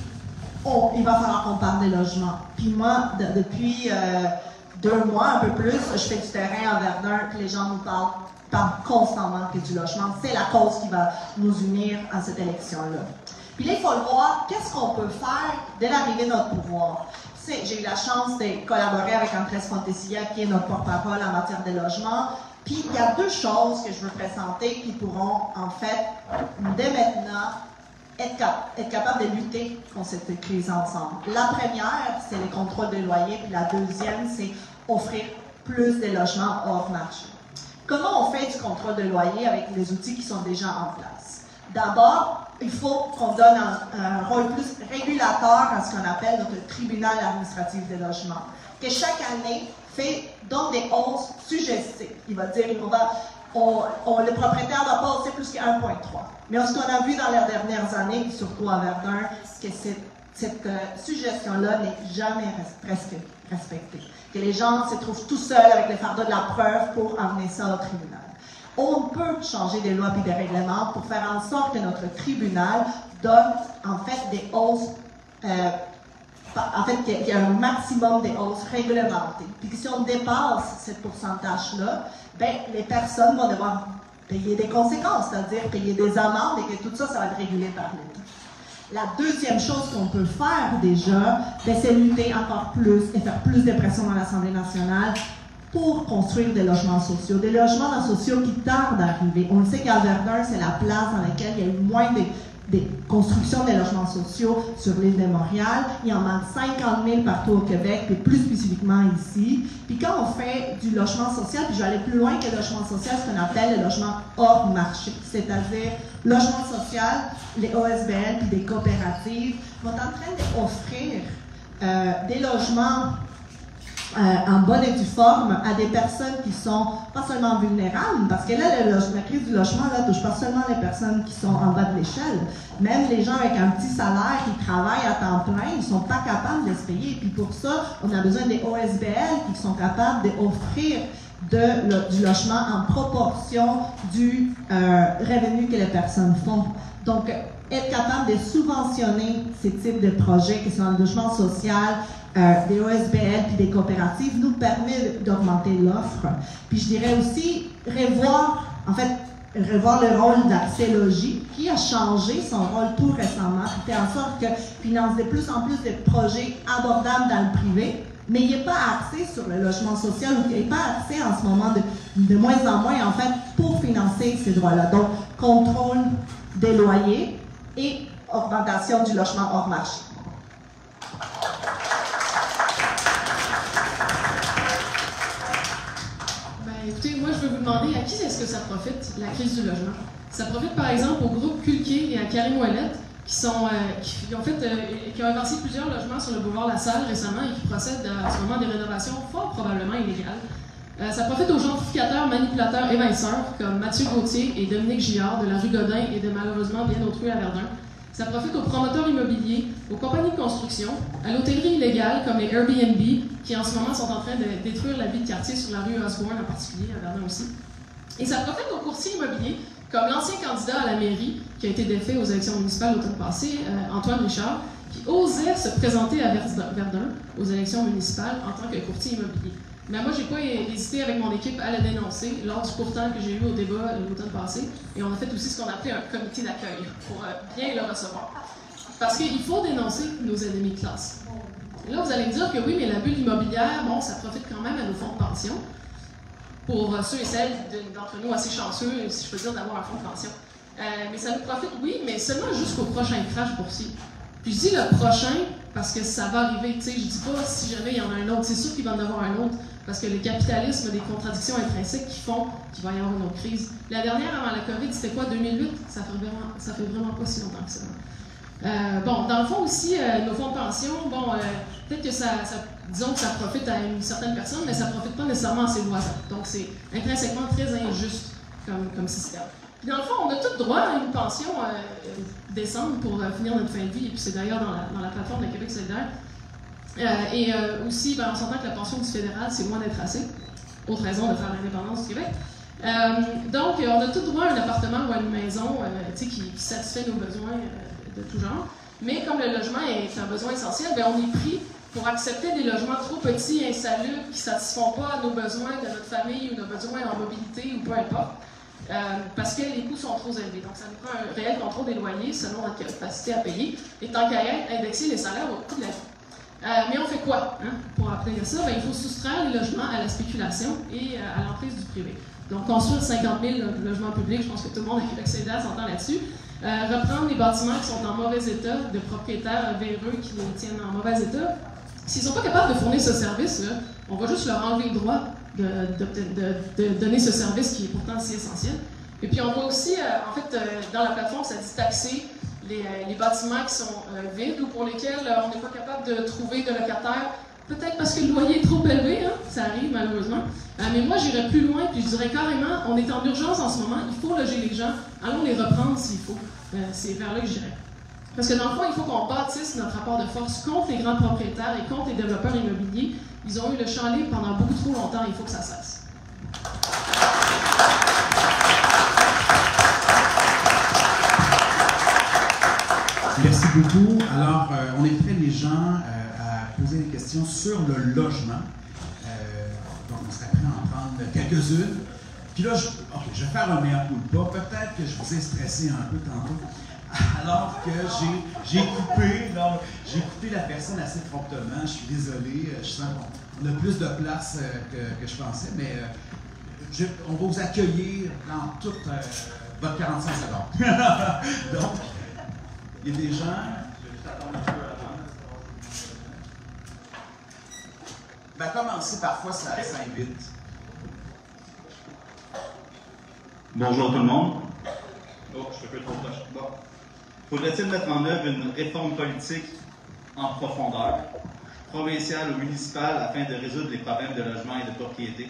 il va falloir qu'on parle des logements. Puis moi, de- depuis euh, deux mois, un peu plus, je fais du terrain à Verdun, puis les gens nous parlent, parlent constamment que du logement. C'est la cause qui va nous unir à cette élection-là. Puis là, il faut le voir, qu'est-ce qu'on peut faire dès l'arrivée de notre pouvoir? J'ai eu la chance de collaborer avec Andrés Fontesilla, qui est notre porte-parole en matière de logement. Puis il y a deux choses que je veux présenter qui pourront, en fait, dès maintenant, être, cap- être capable de lutter contre cette crise ensemble. La première, c'est les contrôles de loyer, puis la deuxième, c'est offrir plus de logements hors marché. Comment on fait du contrôle de loyer avec les outils qui sont déjà en place? D'abord, il faut qu'on donne un, rôle plus régulateur à ce qu'on appelle notre tribunal administratif des logements, que chaque année fait, donne des hausses suggestives. Il va dire, on va, le propriétaire doit pas plus que 1,3. Mais ce qu'on a vu dans les dernières années, surtout à Verdun, c'est que cette, euh, suggestion-là n'est jamais res- presque respectée. Que les gens se trouvent tout seuls avec le fardeau de la preuve pour amener ça au tribunal. On peut changer des lois et des règlements pour faire en sorte que notre tribunal donne en fait des hausses euh, en fait, qu'il y a- un maximum de hausses réglementées. Puis que si on dépasse ce pourcentage-là, ben, les personnes vont devoir payer des conséquences, c'est-à-dire payer des amendes et que tout ça, ça va être régulé par l'État. La deuxième chose qu'on peut faire déjà, ben, c'est lutter encore plus et faire plus de pression dans l'Assemblée nationale pour construire des logements sociaux. Des logements sociaux qui tardent à arriver. On le sait qu'à Verdun, c'est la place dans laquelle il y a eu moins de, de construction de logements sociaux sur l'île de Montréal. Il y en manque 50 000 partout au Québec, puis plus spécifiquement ici. Puis quand on fait du logement social, puis je vais aller plus loin que le logement social, ce qu'on appelle le logement hors marché, c'est-à-dire logement social, les OSBL, puis des coopératives, vont en train d'offrir euh, des logements euh, en bonne et due forme à des personnes qui sont pas seulement vulnérables, parce que là, le la crise du logement là, touche pas seulement les personnes qui sont en bas de l'échelle, même les gens avec un petit salaire qui travaillent à temps plein, ils sont pas capables de se payer. Et puis pour ça, on a besoin des OSBL qui sont capables d'offrir de, lo- du logement en proportion du euh, revenu que les personnes font. Donc, être capable de subventionner ces types de projets qui sont le logement social, euh, des OSBL puis des coopératives nous permet d'augmenter l'offre. Puis je dirais aussi revoir, en fait, revoir le rôle d'Accès Logis, qui a changé son rôle tout récemment, qui fait en sorte que finance de plus en plus de projets abordables dans le privé, mais il n'est pas axé sur le logement social ou il n'est pas axé en ce moment de, de moins en moins, en fait, pour financer ces droits-là. Donc, contrôle des loyers et augmentation du logement hors marché. Moi, je veux vous demander à qui est-ce que ça profite, la crise du logement? Ça profite, par exemple, au groupe Culquet et à Karim Ouellette, qui, sont, euh, fait, euh, qui ont avancé plusieurs logements sur le boulevard La Salle récemment et qui procèdent à, ce moment des rénovations fort probablement illégales. Euh, ça profite aux gentrificateurs, manipulateurs et vinceurs comme Mathieu Gauthier et Dominique Gillard de la rue Godin et de malheureusement bien d'autres rues à Verdun. Ça profite aux promoteurs immobiliers, aux compagnies de construction, à l'hôtellerie illégale comme les Airbnb qui en ce moment sont en train de détruire la vie de quartier sur la rue Osborne en particulier, à Verdun aussi. Et ça profite aux courtiers immobiliers comme l'ancien candidat à la mairie qui a été défait aux élections municipales l'automne passé, euh, Antoine Richard, qui osait se présenter à Verdun, Verdun aux élections municipales en tant que courtier immobilier. Mais moi, j'ai pas hésité avec mon équipe à le dénoncer lors du pourtant que j'ai eu au débat l'automne passé. Et on a fait aussi ce qu'on appelait un comité d'accueil pour euh, bien le recevoir. Parce qu'il faut dénoncer nos ennemis de classe. Là, vous allez me dire que oui, mais la bulle immobilière, bon, ça profite quand même à nos fonds de pension. Pour euh, ceux et celles de- d'entre nous assez chanceux, si je peux dire, d'avoir un fonds de pension. Euh, mais ça nous profite, oui, mais seulement jusqu'au prochain crash boursier. Puis dis le prochain parce que ça va arriver, tu sais, je dis pas si jamais il y en a un autre, c'est sûr qu'il va en avoir un autre, parce que le capitalisme a des contradictions intrinsèques qui font qu'il va y avoir une autre crise. La dernière avant la COVID, c'était quoi, 2008? Ça fait vraiment, ça fait vraiment pas si longtemps que ça. Euh, bon, dans le fond aussi, euh, nos fonds de pension, bon, euh, peut-être que ça, disons que ça profite à une certaine personne, mais ça profite pas nécessairement à ses voisins. Donc c'est intrinsèquement très injuste comme, comme système. Puis dans le fond, on a tout droit à une pension décente pour euh, finir notre fin de vie, et puis c'est d'ailleurs dans la, dans la plateforme de Québec solidaire. Euh, et euh, aussi, ben, on s'entend que la pension du fédéral, c'est loin d'être assez. Autre raison de faire l'indépendance du Québec. Donc, on a tout droit à un appartement ou à une maison qui, qui, satisfait nos besoins de tout genre. Mais comme le logement est un besoin essentiel, ben, on est pris pour accepter des logements trop petits, insalubres, qui ne satisfont pas nos besoins de notre famille ou nos besoins en mobilité ou peu importe. Euh, parce que les coûts sont trop élevés. Donc, ça nous prend un réel contrôle des loyers selon notre capacité à payer. Et tant qu'à indexer les salaires au coût de la vie. Euh, mais on fait quoi hein, pour obtenir ça? Ben, il faut soustraire les logements à la spéculation et euh, à l'emprise du privé. Donc, construire 50 000 logements publics, je pense que tout le monde à Québec solidaire s'entend là-dessus. Reprendre les bâtiments qui sont en mauvais état, de propriétaires véreux qui les tiennent en mauvais état. S'ils ne sont pas capables de fournir ce service, on va juste leur enlever le droit de, donner ce service qui est pourtant si essentiel. Et puis on voit aussi, euh, en fait, euh, dans la plateforme, ça dit taxer les, euh, bâtiments qui sont vides ou pour lesquels on n'est pas capable de trouver de locataires, peut-être parce que le loyer est trop élevé, hein, ça arrive malheureusement. mais moi, j'irais plus loin, puis je dirais carrément, on est en urgence en ce moment, il faut loger les gens, allons les reprendre s'il faut. C'est vers là que j'irais. Parce que dans le fond, il faut qu'on bâtisse notre rapport de force contre les grands propriétaires et contre les développeurs immobiliers. Ils ont eu le champ libre pendant beaucoup trop longtemps, il faut que ça cesse. Merci beaucoup. Alors, euh, on est prêts, les gens, euh, à poser des questions sur le logement. Euh, donc, on serait prêt à en prendre quelques-unes. Puis là, je, je vais faire un meilleur coup de pas. Peut-être que je vous ai stressé un peu tantôt alors que j'ai coupé, j'ai coupé la personne assez promptement. Je suis désolé, je sens qu'on a plus de place que, que je pensais, mais je, on va vous accueillir dans toute euh, votre 45 secondes. Donc, il y a des gens. Ben, commencer parfois, ça, ça invite. Bonjour tout le monde. Oh, je fais trop proche. Bon. Faudrait-il mettre en œuvre une réforme politique en profondeur, provinciale ou municipale, afin de résoudre les problèmes de logement et de propriété?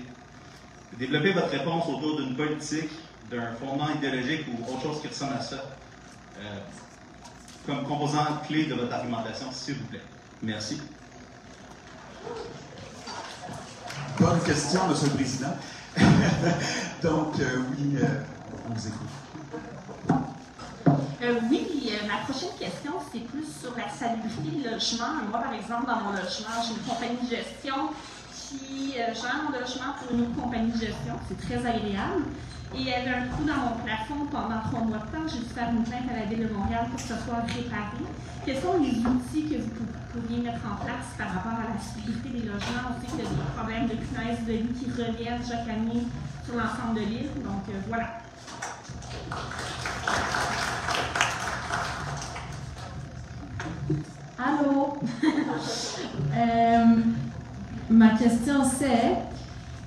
Développez votre réponse autour d'une politique, d'un fondement idéologique ou autre chose qui ressemble à ça, euh, comme composant clé de votre argumentation, s'il vous plaît. Merci. Bonne question, M. le Président. Donc, euh, oui, euh, on vous écoute. Euh, oui, euh, ma prochaine question, c'est plus sur la salubrité du logement. Moi, par exemple, dans mon logement, j'ai une compagnie de gestion qui euh, gère mon logement pour une autre compagnie de gestion. C'est très agréable. Et y avait un trou dans mon plafond pendant trois mois de temps. J'ai dû faire une plainte à la Ville de Montréal pour que ce soit réparé. Quels sont les outils que vous pourriez mettre en place par rapport à la sécurité des logements? On sait qu'il y a des problèmes de punaises de lit qui reviennent chaque année sur l'ensemble de l'île. Donc, voilà. Allô? euh, ma question c'est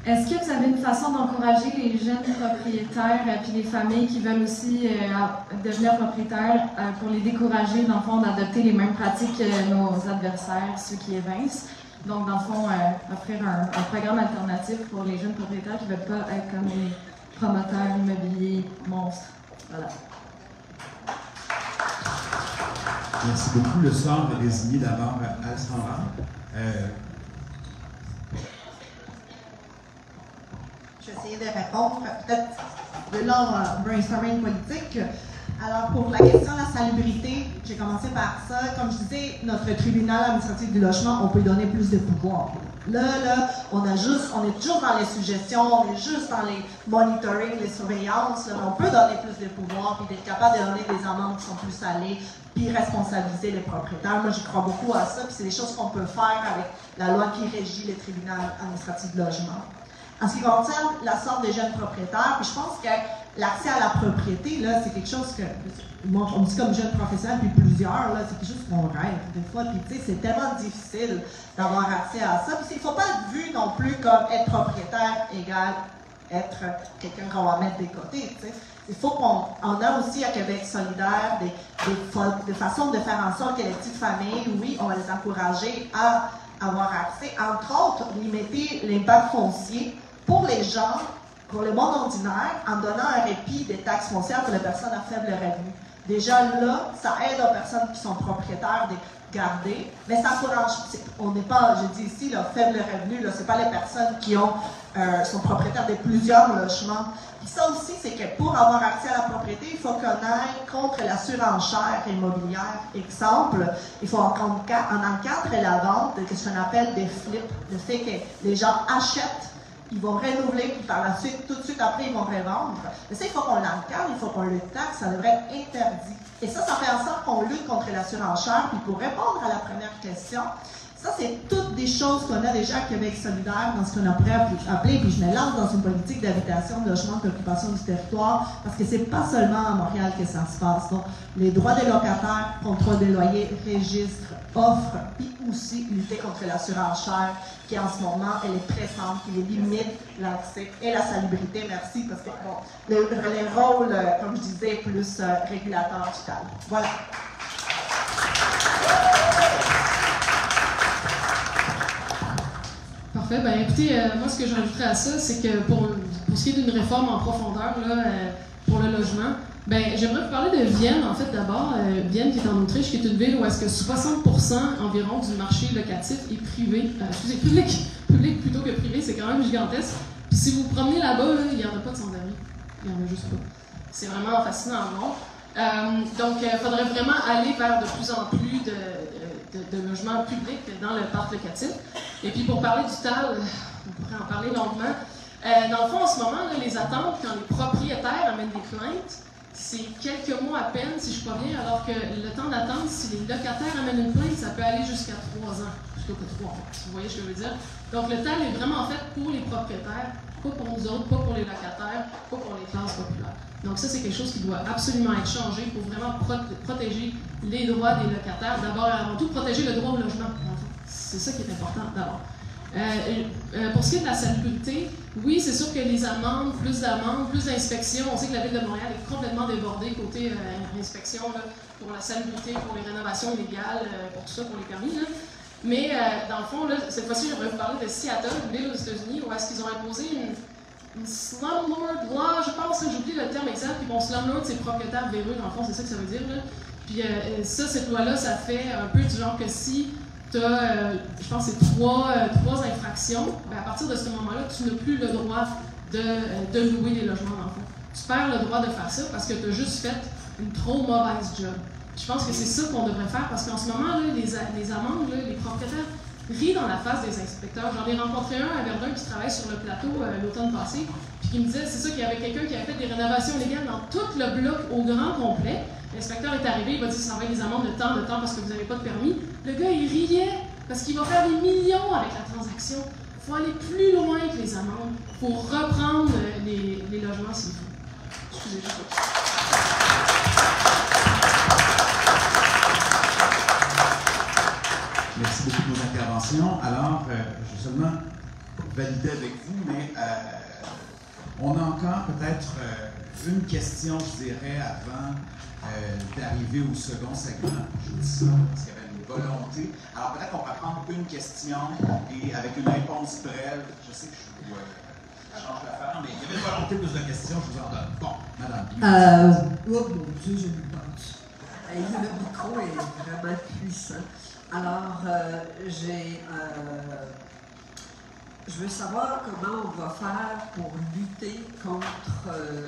est-ce que vous avez une façon d'encourager les jeunes propriétaires et puis les familles qui veulent aussi euh, devenir propriétaires euh, pour les décourager, dans le fond, d'adopter les mêmes pratiques que nos adversaires, ceux qui évincent? Donc, dans le fond, offrir un, un, programme alternatif pour les jeunes propriétaires qui ne veulent pas être comme les promoteurs immobiliers monstres. Voilà. Merci beaucoup. Le sort va désigner d'abord Alessandra. Euh... Je vais essayer de répondre, peut-être de l'ordre brainstorming politique. Alors, pour la question de la salubrité, j'ai commencé par ça. Comme je disais, notre tribunal administratif du logement, on peut donner plus de pouvoir. Là, là, on a juste, on est toujours dans les suggestions, on est juste dans les monitoring, les surveillances, on peut donner plus de pouvoir, puis d'être capable de donner des amendes qui sont plus salées, puis responsabiliser les propriétaires. Moi, j'y crois beaucoup à ça, puis c'est des choses qu'on peut faire avec la loi qui régit les tribunaux administratifs de logement. En ce qui concerne la sorte des jeunes propriétaires, puis je pense que l'accès à la propriété, là, c'est quelque chose que, moi, on me dit comme jeune professionnel, puis plusieurs, là, c'est quelque chose qu'on rêve des fois, puis tu sais, c'est tellement difficile d'avoir accès à ça. Puis il ne faut pas être vu non plus comme être propriétaire égal être quelqu'un qu'on va mettre des côtés, tu sais. Il faut qu'on on a aussi à Québec solidaire des, des, des façons de faire en sorte que les petites familles, oui, on va les encourager à avoir accès, entre autres, limiter l'impact foncier pour les gens pour le monde ordinaire en donnant un répit des taxes foncières pour les personnes à faible revenu. Déjà là, ça aide aux personnes qui sont propriétaires de garder, mais ça encourage. On n'est pas, je dis ici, le faible revenu, ce n'est pas les personnes qui ont, euh, sont propriétaires de plusieurs logements. Puis ça aussi, c'est que pour avoir accès à la propriété, il faut qu'on aille contre la surenchère immobilière. Exemple, il faut en encadrer la vente de ce qu'on appelle des flips, le fait que les gens achètent ils vont renouveler, puis par la suite, tout de suite après, ils vont revendre. Mais ça, il faut qu'on l'encadre, il faut qu'on le taxe, ça devrait être interdit. Et ça, ça fait en sorte qu'on lutte contre la surenchère. Puis pour répondre à la première question, ça, c'est toutes des choses qu'on a déjà à Québec solidaire dans ce qu'on a appelé, puis je me lance dans une politique d'habitation, de logement, d'occupation du territoire, parce que c'est pas seulement à Montréal que ça se passe. Donc, les droits des locataires, contrôle des loyers, registre, offre, puis aussi lutter contre la surenchère, qui en ce moment, elle est pressante, qui limite l'accès et la salubrité. Merci, parce que, bon, les, rôles, euh, comme je disais, plus euh, régulateur total. Voilà. Parfait. Ben, écoutez, euh, moi, ce que j'ajouterais à ça, c'est que pour, pour, ce qui est d'une réforme en profondeur là, euh, pour le logement, ben, j'aimerais vous parler de Vienne, en fait, d'abord. Euh, Vienne, qui est en Autriche, qui est une ville où est-ce que 60 environ du marché locatif est privé. excusez, public, public plutôt que privé, c'est quand même gigantesque. Puis si vous vous promenez là-bas, il n'y en a pas de sans Il n'y en a juste pas. C'est vraiment fascinant à voir. donc, il faudrait vraiment aller vers de plus en plus de, logements publics dans le parc locatif. Et puis pour parler du TAL, on pourrait en parler longuement. Euh, dans le fond, en ce moment, les attentes, quand les propriétaires amènent des plaintes, c'est quelques mois à peine, si je crois bien, alors que le temps d'attente, si les locataires amènent une plainte, ça peut aller jusqu'à trois ans, trois. Vous voyez je veux dire? Donc le TAL est vraiment fait pour les propriétaires, pas pour nous autres, pas pour les locataires, pas pour les classes populaires. Donc ça, c'est quelque chose qui doit absolument être changé pour vraiment protéger les droits des locataires. D'abord, avant tout, protéger le droit au logement. C'est ça qui est important d'abord. Euh, euh, pour ce qui est de la salubrité, oui, c'est sûr que les amendes, plus d'amendes, plus d'inspections, on sait que la Ville de Montréal est complètement débordée côté euh, inspection pour la salubrité, pour les rénovations légales, pour tout ça, pour les permis. Mais dans le fond, cette fois-ci, j'aimerais vous parler de Seattle, une ville aux États-Unis, où est-ce qu'ils ont imposé une, slumlord law, je pense, j'oublie le terme exact. Puis bon, slumlord, c'est propriétaire véreux, dans le fond, c'est ça que ça veut dire. Là. Puis euh, ça, cette loi-là, ça fait un peu du genre que si tu as, euh, je pense, trois, euh, trois infractions, ben, à partir de ce moment-là, tu n'as plus le droit de, de, louer les logements, dans le fond. Tu perds le droit de faire ça parce que tu as juste fait une trop mauvaise job. Je pense que c'est ça qu'on devrait faire parce qu'en ce moment, là, les, amendes, les propriétaires rit dans la face des inspecteurs. J'en ai rencontré un à Verdun qui travaille sur le plateau euh, l'automne passé, puis qui me disait, c'est ça qu'il y avait quelqu'un qui avait fait des rénovations légales dans tout le bloc au grand complet. L'inspecteur est arrivé, il va dire, ça va être des amendes de temps, de temps parce que vous n'avez pas de permis. Le gars, il riait parce qu'il va faire des millions avec la transaction. Il faut aller plus loin que les amendes pour reprendre euh, les, les logements s'il faut. Excusez-moi. Alors, euh, je vais seulement valider avec vous, mais euh, on a encore peut-être euh, une question, je dirais, avant d'arriver au second segment. Je dis ça parce qu'il y avait une volonté. Alors, peut-être qu'on va prendre une question et avec une réponse brève, je sais que je vous change d'affaire, mais il y avait une volonté plus de questions, je vous en donne. Bon, madame. Euh, oh mon Dieu, je me pense. Le micro est vraiment puissant. Alors, euh, j'ai. Euh, je veux savoir comment on va faire pour lutter contre euh,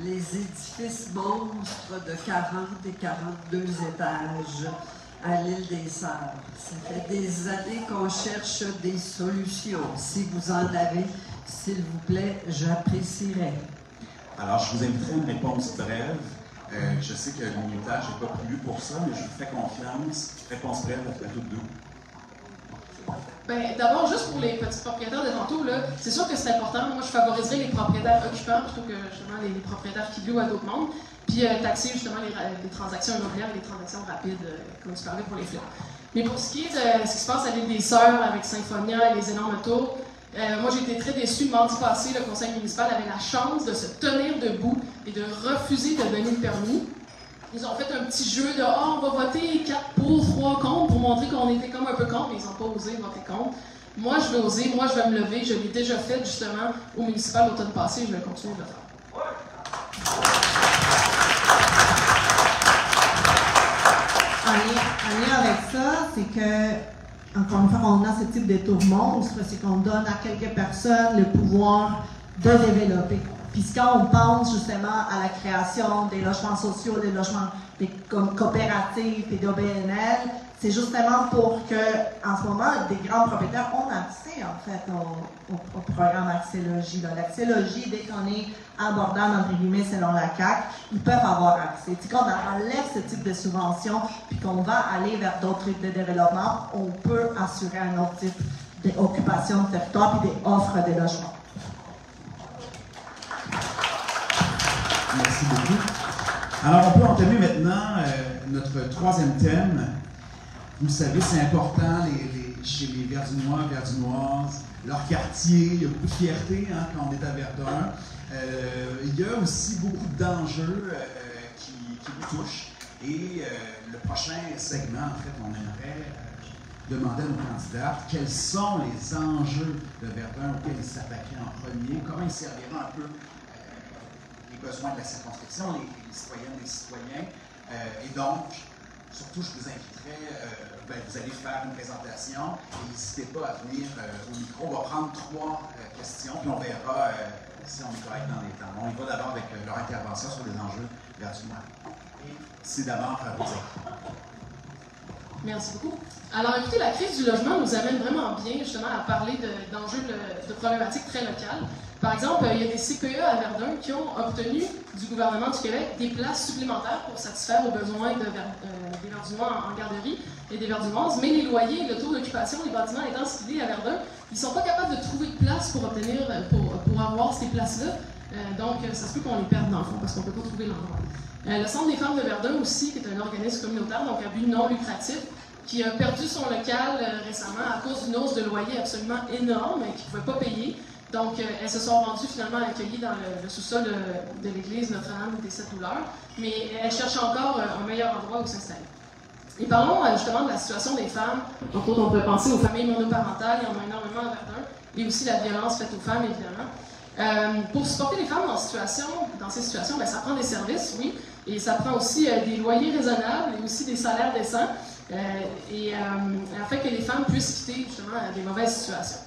les édifices monstres de 40 et 42 étages à l'île des Sœurs. Ça fait des années qu'on cherche des solutions. Si vous en avez, s'il vous plaît, j'apprécierais. Alors, je vous inviterai une réponse brève euh, je sais que le minutage n'est pas prévu pour ça, mais je vous fais confiance. Réponse brève, à toutes deux. Ben, d'abord, juste pour les petits propriétaires de tantôt, c'est sûr que c'est important. Moi, je favoriserais les propriétaires occupants plutôt que justement les, propriétaires qui louent à d'autres mondes. Puis euh, taxer justement les, ra- les transactions immobilières et les transactions rapides, euh, comme tu parlais pour les flips. Mais pour ce qui est de ce qui se passe à l'île des Sœurs avec Symphonia et les énormes tours, euh, moi été très déçue. Mardi passé, le conseil municipal avait la chance de se tenir debout et de refuser de donner le permis. Ils ont fait un petit jeu de Ah, on va voter 4 pour, 3 contre pour montrer qu'on était comme un peu contre, mais ils n'ont pas osé voter contre. Moi, je vais oser, moi, je vais me lever. Je l'ai déjà fait justement au municipal l'automne passé, je vais continuer de le faire. En lien avec ça, c'est que, encore une fois, on a ce type de tour monstre, qu'on donne à quelques personnes le pouvoir de développer. Puis quand on pense justement à la création des logements sociaux, des logements des co- coopératives et d'OBNL, c'est justement pour que, en ce moment, des grands propriétaires ont accès, en fait, au, programme là. L'accès-Logis, dès qu'on est abordable, entre guillemets, selon la CAC, ils peuvent avoir accès. Quand on enlève ce type de subvention, puis qu'on va aller vers d'autres types de développement, on peut assurer un autre type d'occupation de territoire puis des offres de logement. Merci beaucoup. Alors, on peut entamer maintenant euh, notre troisième thème. Vous savez, c'est important les- chez les Verdunois, Verdunoises, leur quartier. Il y a beaucoup de fierté hein, quand on est à Verdun. Euh, il y a aussi beaucoup d'enjeux euh, qui, qui nous touchent. Et le prochain segment, en fait, on aimerait demander à nos candidats quels sont les enjeux de Verdun auxquels ils s'attaqueraient en premier, comment ils serviraient un peu besoins de la circonscription, les, les citoyennes, les citoyens. Euh, et donc, surtout, je vous inviterai, euh, ben, vous allez faire une présentation n'hésitez pas à venir euh, au micro. On va prendre trois questions, puis on verra si on est correct dans les temps. On y va d'abord avec leur intervention sur les enjeux gratuitement. Et c'est d'abord à vous. Merci beaucoup. Alors, écoutez, la crise du logement nous amène vraiment bien justement à parler de- d'enjeux de, de problématiques très locales. Par exemple, il y a des CPE à Verdun qui ont obtenu du gouvernement du Québec des places supplémentaires pour satisfaire aux besoins euh, des Verdunois en, garderie et des Verdunoises, mais les loyers le taux d'occupation des bâtiments étant ciblés à Verdun, ils ne sont pas capables de trouver de place pour obtenir, euh, pour, avoir ces places-là. Euh, donc, euh, ça se peut qu'on les perde dans le fond parce qu'on ne peut pas trouver l'endroit. Euh, le Centre des femmes de Verdun aussi, qui est un organisme communautaire, donc à but non lucratif, qui a perdu son local euh, récemment à cause d'une hausse de loyer absolument énorme et qu'il ne pouvait pas payer. Donc, euh, elles se sont rendues finalement accueillies dans le, sous-sol de, de l'église Notre-Dame des Sept Douleurs, mais elles cherchent encore euh, un meilleur endroit où s'installer. Et parlons euh, justement de la situation des femmes. Entre autres, on peut penser aux familles monoparentales, il y en a énormément à Verdun, et aussi la violence faite aux femmes, évidemment. Euh, pour supporter les femmes dans, situation, dans ces situations, ben, ça prend des services, oui, et ça prend aussi euh, des loyers raisonnables et aussi des salaires décents, euh, et euh, afin que les femmes puissent quitter justement des mauvaises situations.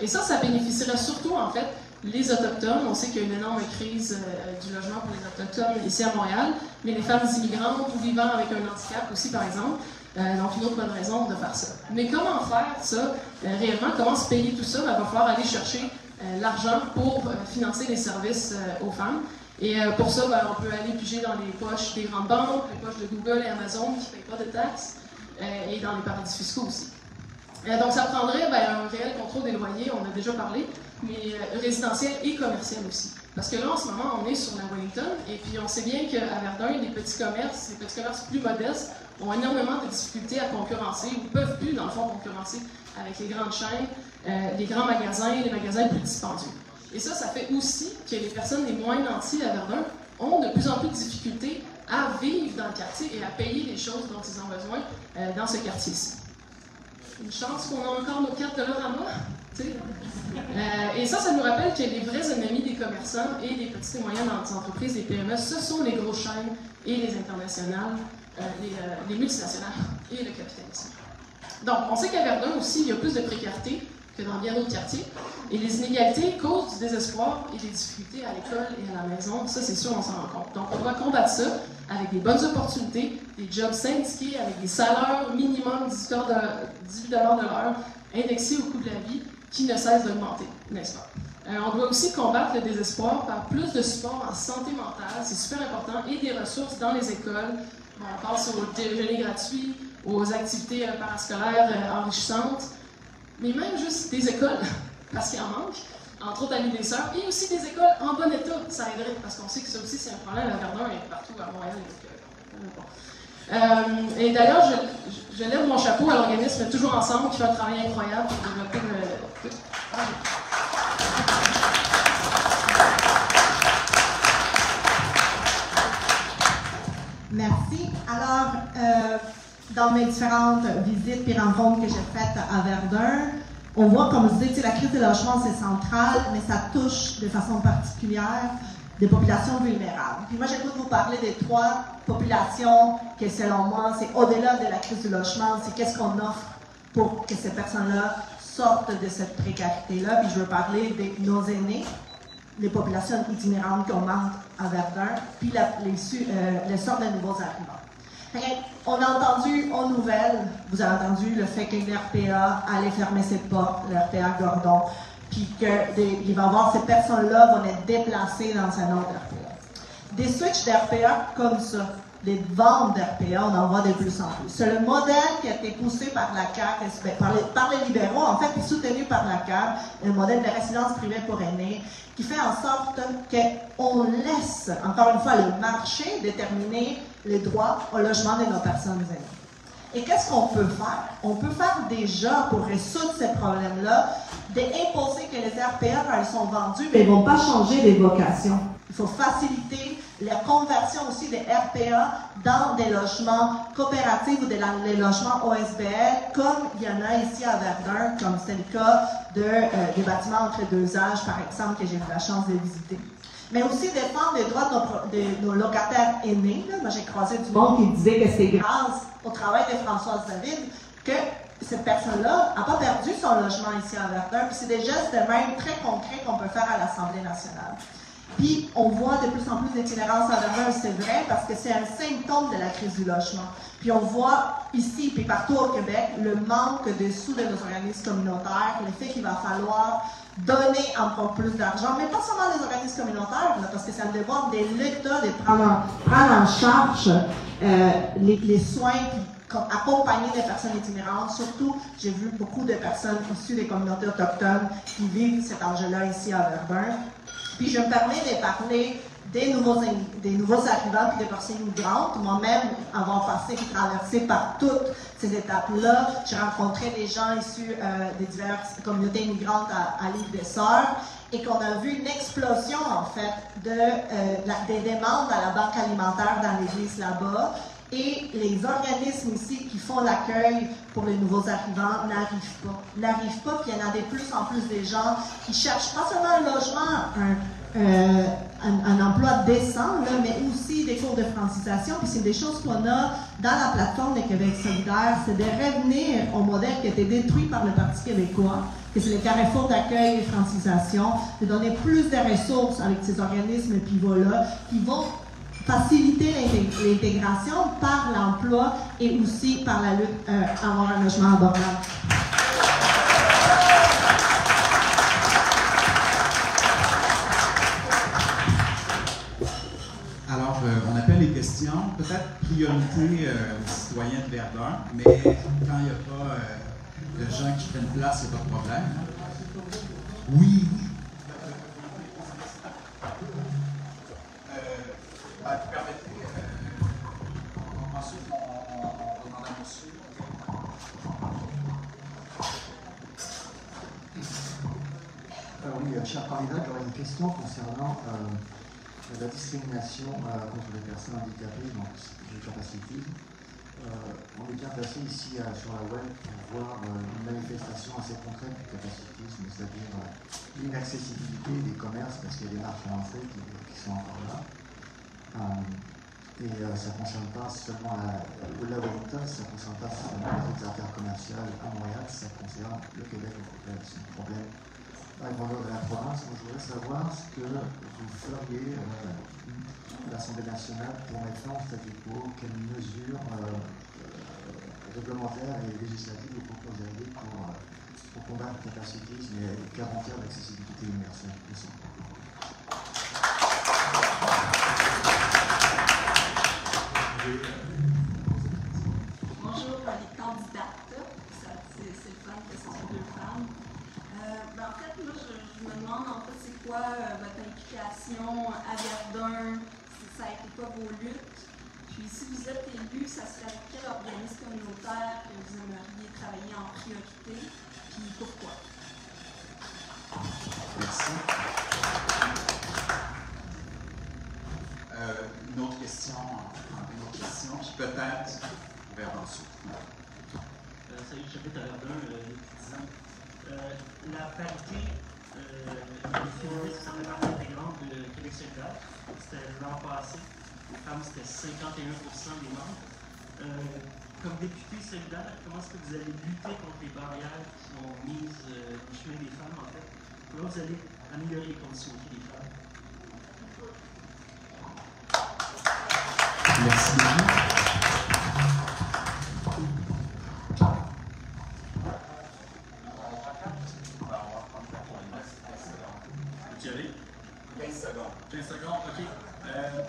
Et ça, ça bénéficierait surtout, en fait, les Autochtones. On sait qu'il y a une énorme crise euh, du logement pour les Autochtones ici à Montréal, mais les femmes immigrantes ou vivant avec un handicap aussi, par exemple. Euh, donc, une autre bonne raison de faire ça. Mais comment faire ça euh, réellement? Comment se payer tout ça? Ben, il va falloir aller chercher euh, l'argent pour financer les services aux femmes. Et pour ça, ben, on peut aller piger dans les poches des grandes banques, les poches de Google et Amazon qui ne payent pas de taxes, et dans les paradis fiscaux aussi. Euh, donc, ça prendrait ben, un réel contrôle des loyers, on a déjà parlé, mais euh, résidentiel et commercial aussi. Parce que là, en ce moment, on est sur la Wellington, et puis on sait bien qu'à Verdun, les petits commerces, les petits commerces plus modestes, ont énormément de difficultés à concurrencer, ou peuvent plus, dans le fond, concurrencer avec les grandes chaînes, euh, les grands magasins, les magasins plus dispendieux. Et ça, ça fait aussi que les personnes les moins nantis à Verdun ont de plus en plus de difficultés à vivre dans le quartier et à payer les choses dont ils ont besoin dans ce quartier-ci. Une chance qu'on a encore nos cartes de l'Orama. Euh, et ça, ça nous rappelle que les vrais ennemis des commerçants et des petites et moyennes entreprises, des PME, ce sont les grosses chaînes et les internationales, euh, les, euh, les multinationales et le capitalisme. Donc, on sait qu'à Verdun aussi, il y a plus de précarité que dans bien d'autres quartiers. Et les inégalités causent du désespoir et des difficultés à l'école et à la maison. Ça, c'est sûr, on s'en rend compte. Donc, on doit combattre ça avec des bonnes opportunités, des jobs syndiqués, avec des salaires minimum 18 de l'heure, indexés au coût de la vie, qui ne cessent d'augmenter, n'est-ce pas? Euh, on doit aussi combattre le désespoir par plus de support en santé mentale, c'est super important, et des ressources dans les écoles. Bon, on pense au déjeuner gratuit, aux activités euh, parascolaires euh, enrichissantes, mais même juste des écoles, parce qu'il en manque, entre autres à Sœurs, et aussi des écoles en bon état, ça aiderait, parce qu'on sait que ça aussi c'est un problème à Verdun et partout à Montréal. Euh, euh, et d'ailleurs, je, lève mon chapeau à l'organisme Toujours Ensemble qui fait un travail incroyable pour développer le. Merci. Alors, euh, dans mes différentes visites et rencontres que j'ai faites à Verdun, on voit, comme je disais, la crise des logements, c'est central, mais ça touche de façon particulière des populations vulnérables. Puis moi, j'aimerais vous parler des trois populations que, selon moi, c'est au-delà de la crise du logement, c'est qu'est-ce qu'on offre pour que ces personnes-là sortent de cette précarité-là. Puis je veux parler de nos aînés, les populations itinérantes qu'on manque à Verdun, puis les, euh, les sortes de nouveaux arrivants. On a entendu aux nouvelles, vous avez entendu le fait que l'RPA allait fermer ses portes, l'RPA Gordon, puis qu'il va y avoir ces personnes-là vont être déplacées dans un autre RPA. Des switches d'RPA comme ça, des ventes d'RPA, on en voit de plus en plus. C'est le modèle qui a été poussé par la CAQ, par les, libéraux, en fait, soutenu par la CAQ, le modèle de résidence privée pour aînés, qui fait en sorte qu'on laisse, encore une fois, le marché déterminer les droits au logement de nos personnes aînées. Et qu'est-ce qu'on peut faire? On peut faire déjà, pour résoudre ces problèmes-là, d'imposer que les RPA, quand elles sont vendues, mais ne vont pas changer les vocations. Il faut faciliter la conversion aussi des RPA dans des logements coopératifs ou des, logements OSBL, comme il y en a ici à Verdun, comme c'est le cas de, euh, des bâtiments entre deux âges, par exemple, que j'ai eu la chance de visiter. Mais aussi défendre les droits de nos, locataires aînés. Moi, j'ai croisé du monde qui disait que c'est grâce au travail de Françoise David que cette personne-là n'a pas perdu son logement ici à Verdun. Puis c'est des gestes même très concrets qu'on peut faire à l'Assemblée nationale. Puis on voit de plus en plus d'itinérance à Verdun, c'est vrai, parce que c'est un symptôme de la crise du logement. Puis on voit ici, puis partout au Québec, le manque de sous de nos organismes communautaires, le fait qu'il va falloir donner encore plus d'argent, mais pas seulement les organismes communautaires, parce que ça demande des l'État de prendre, en charge euh, les, les, soins, accompagner des personnes itinérantes. Surtout, j'ai vu beaucoup de personnes issues des communautés autochtones qui vivent cet enjeu-là ici à Verdun. Puis je me permets de parler des nouveaux, des nouveaux arrivants puis des personnes migrantes. Moi-même, avant passé et traversé par toutes ces étapes-là, j'ai rencontré des gens issus euh, des diverses communautés migrantes à, l'île des Sœurs et qu'on a vu une explosion, en fait, de, euh, des demandes à la banque alimentaire dans l'église là-bas. Et les organismes ici qui font l'accueil pour les nouveaux arrivants n'arrivent pas. N'arrivent pas, puis il y en a de plus en plus des gens qui cherchent pas seulement un logement, un, euh, un, emploi décent, mais aussi des cours de francisation. Puis c'est des choses qu'on a dans la plateforme de Québec solidaire, c'est de revenir au modèle qui a été détruit par le Parti québécois, que c'est les carrefours d'accueil et francisation, de donner plus de ressources avec ces organismes pivots-là qui vont faciliter l'intégration par l'emploi et aussi par la lutte euh, à avoir un logement abordable. Alors, euh, on appelle les questions, peut-être priorité euh, aux citoyens de Verdun, mais quand il n'y a pas de gens qui prennent place, il n'y a pas de problème. Oui, oui. cher candidat, j'aurais une question concernant euh, la discrimination euh, contre les personnes handicapées, donc le capacitisme. Euh, on est bien placé ici sur la web pour voir une manifestation assez concrète du capacitisme, c'est-à-dire l'inaccessibilité des commerces, parce qu'il y a des marques français qui, qui, sont encore là. et ça ne concerne pas seulement la, la Wellington, ça ne concerne pas seulement les affaires commerciales à Montréal, ça concerne le Québec. C'est un problème la province, je voudrais savoir ce que vous feriez euh, à l'Assemblée nationale pour mettre fin au statu quo, quelles mesures euh, euh, réglementaires et législatives vous proposeriez pour, pour combattre le capacitisme et garantir l'accessibilité universelle? Merci les candidates, c'est le comprendre que ce sont deux femmes. Euh, ben, en fait, moi, je, je me demande en fait c'est quoi euh, votre implication à Verdun, si ça a été quoi vos luttes. Puis si vous êtes élu, ça serait avec quel organisme communautaire que vous aimeriez travailler en priorité, puis pourquoi? Merci. Euh, une autre question, une autre question, puis peut-être vers ensuite. Euh, salut, j'habite à Verdun euh, depuis 10 ans. Euh, la parité ça fait partie intégrante de Québec solidaire. C'était l'an passé. Les femmes, c'était 51% des membres. Comme député solidaire, comment est-ce que vous allez lutter contre les barrières qui sont mises au chemin des femmes, en fait? Comment vous allez améliorer les conditions de des femmes? Merci. Peux-tu y aller? 15 secondes. 15 secondes, OK. Euh,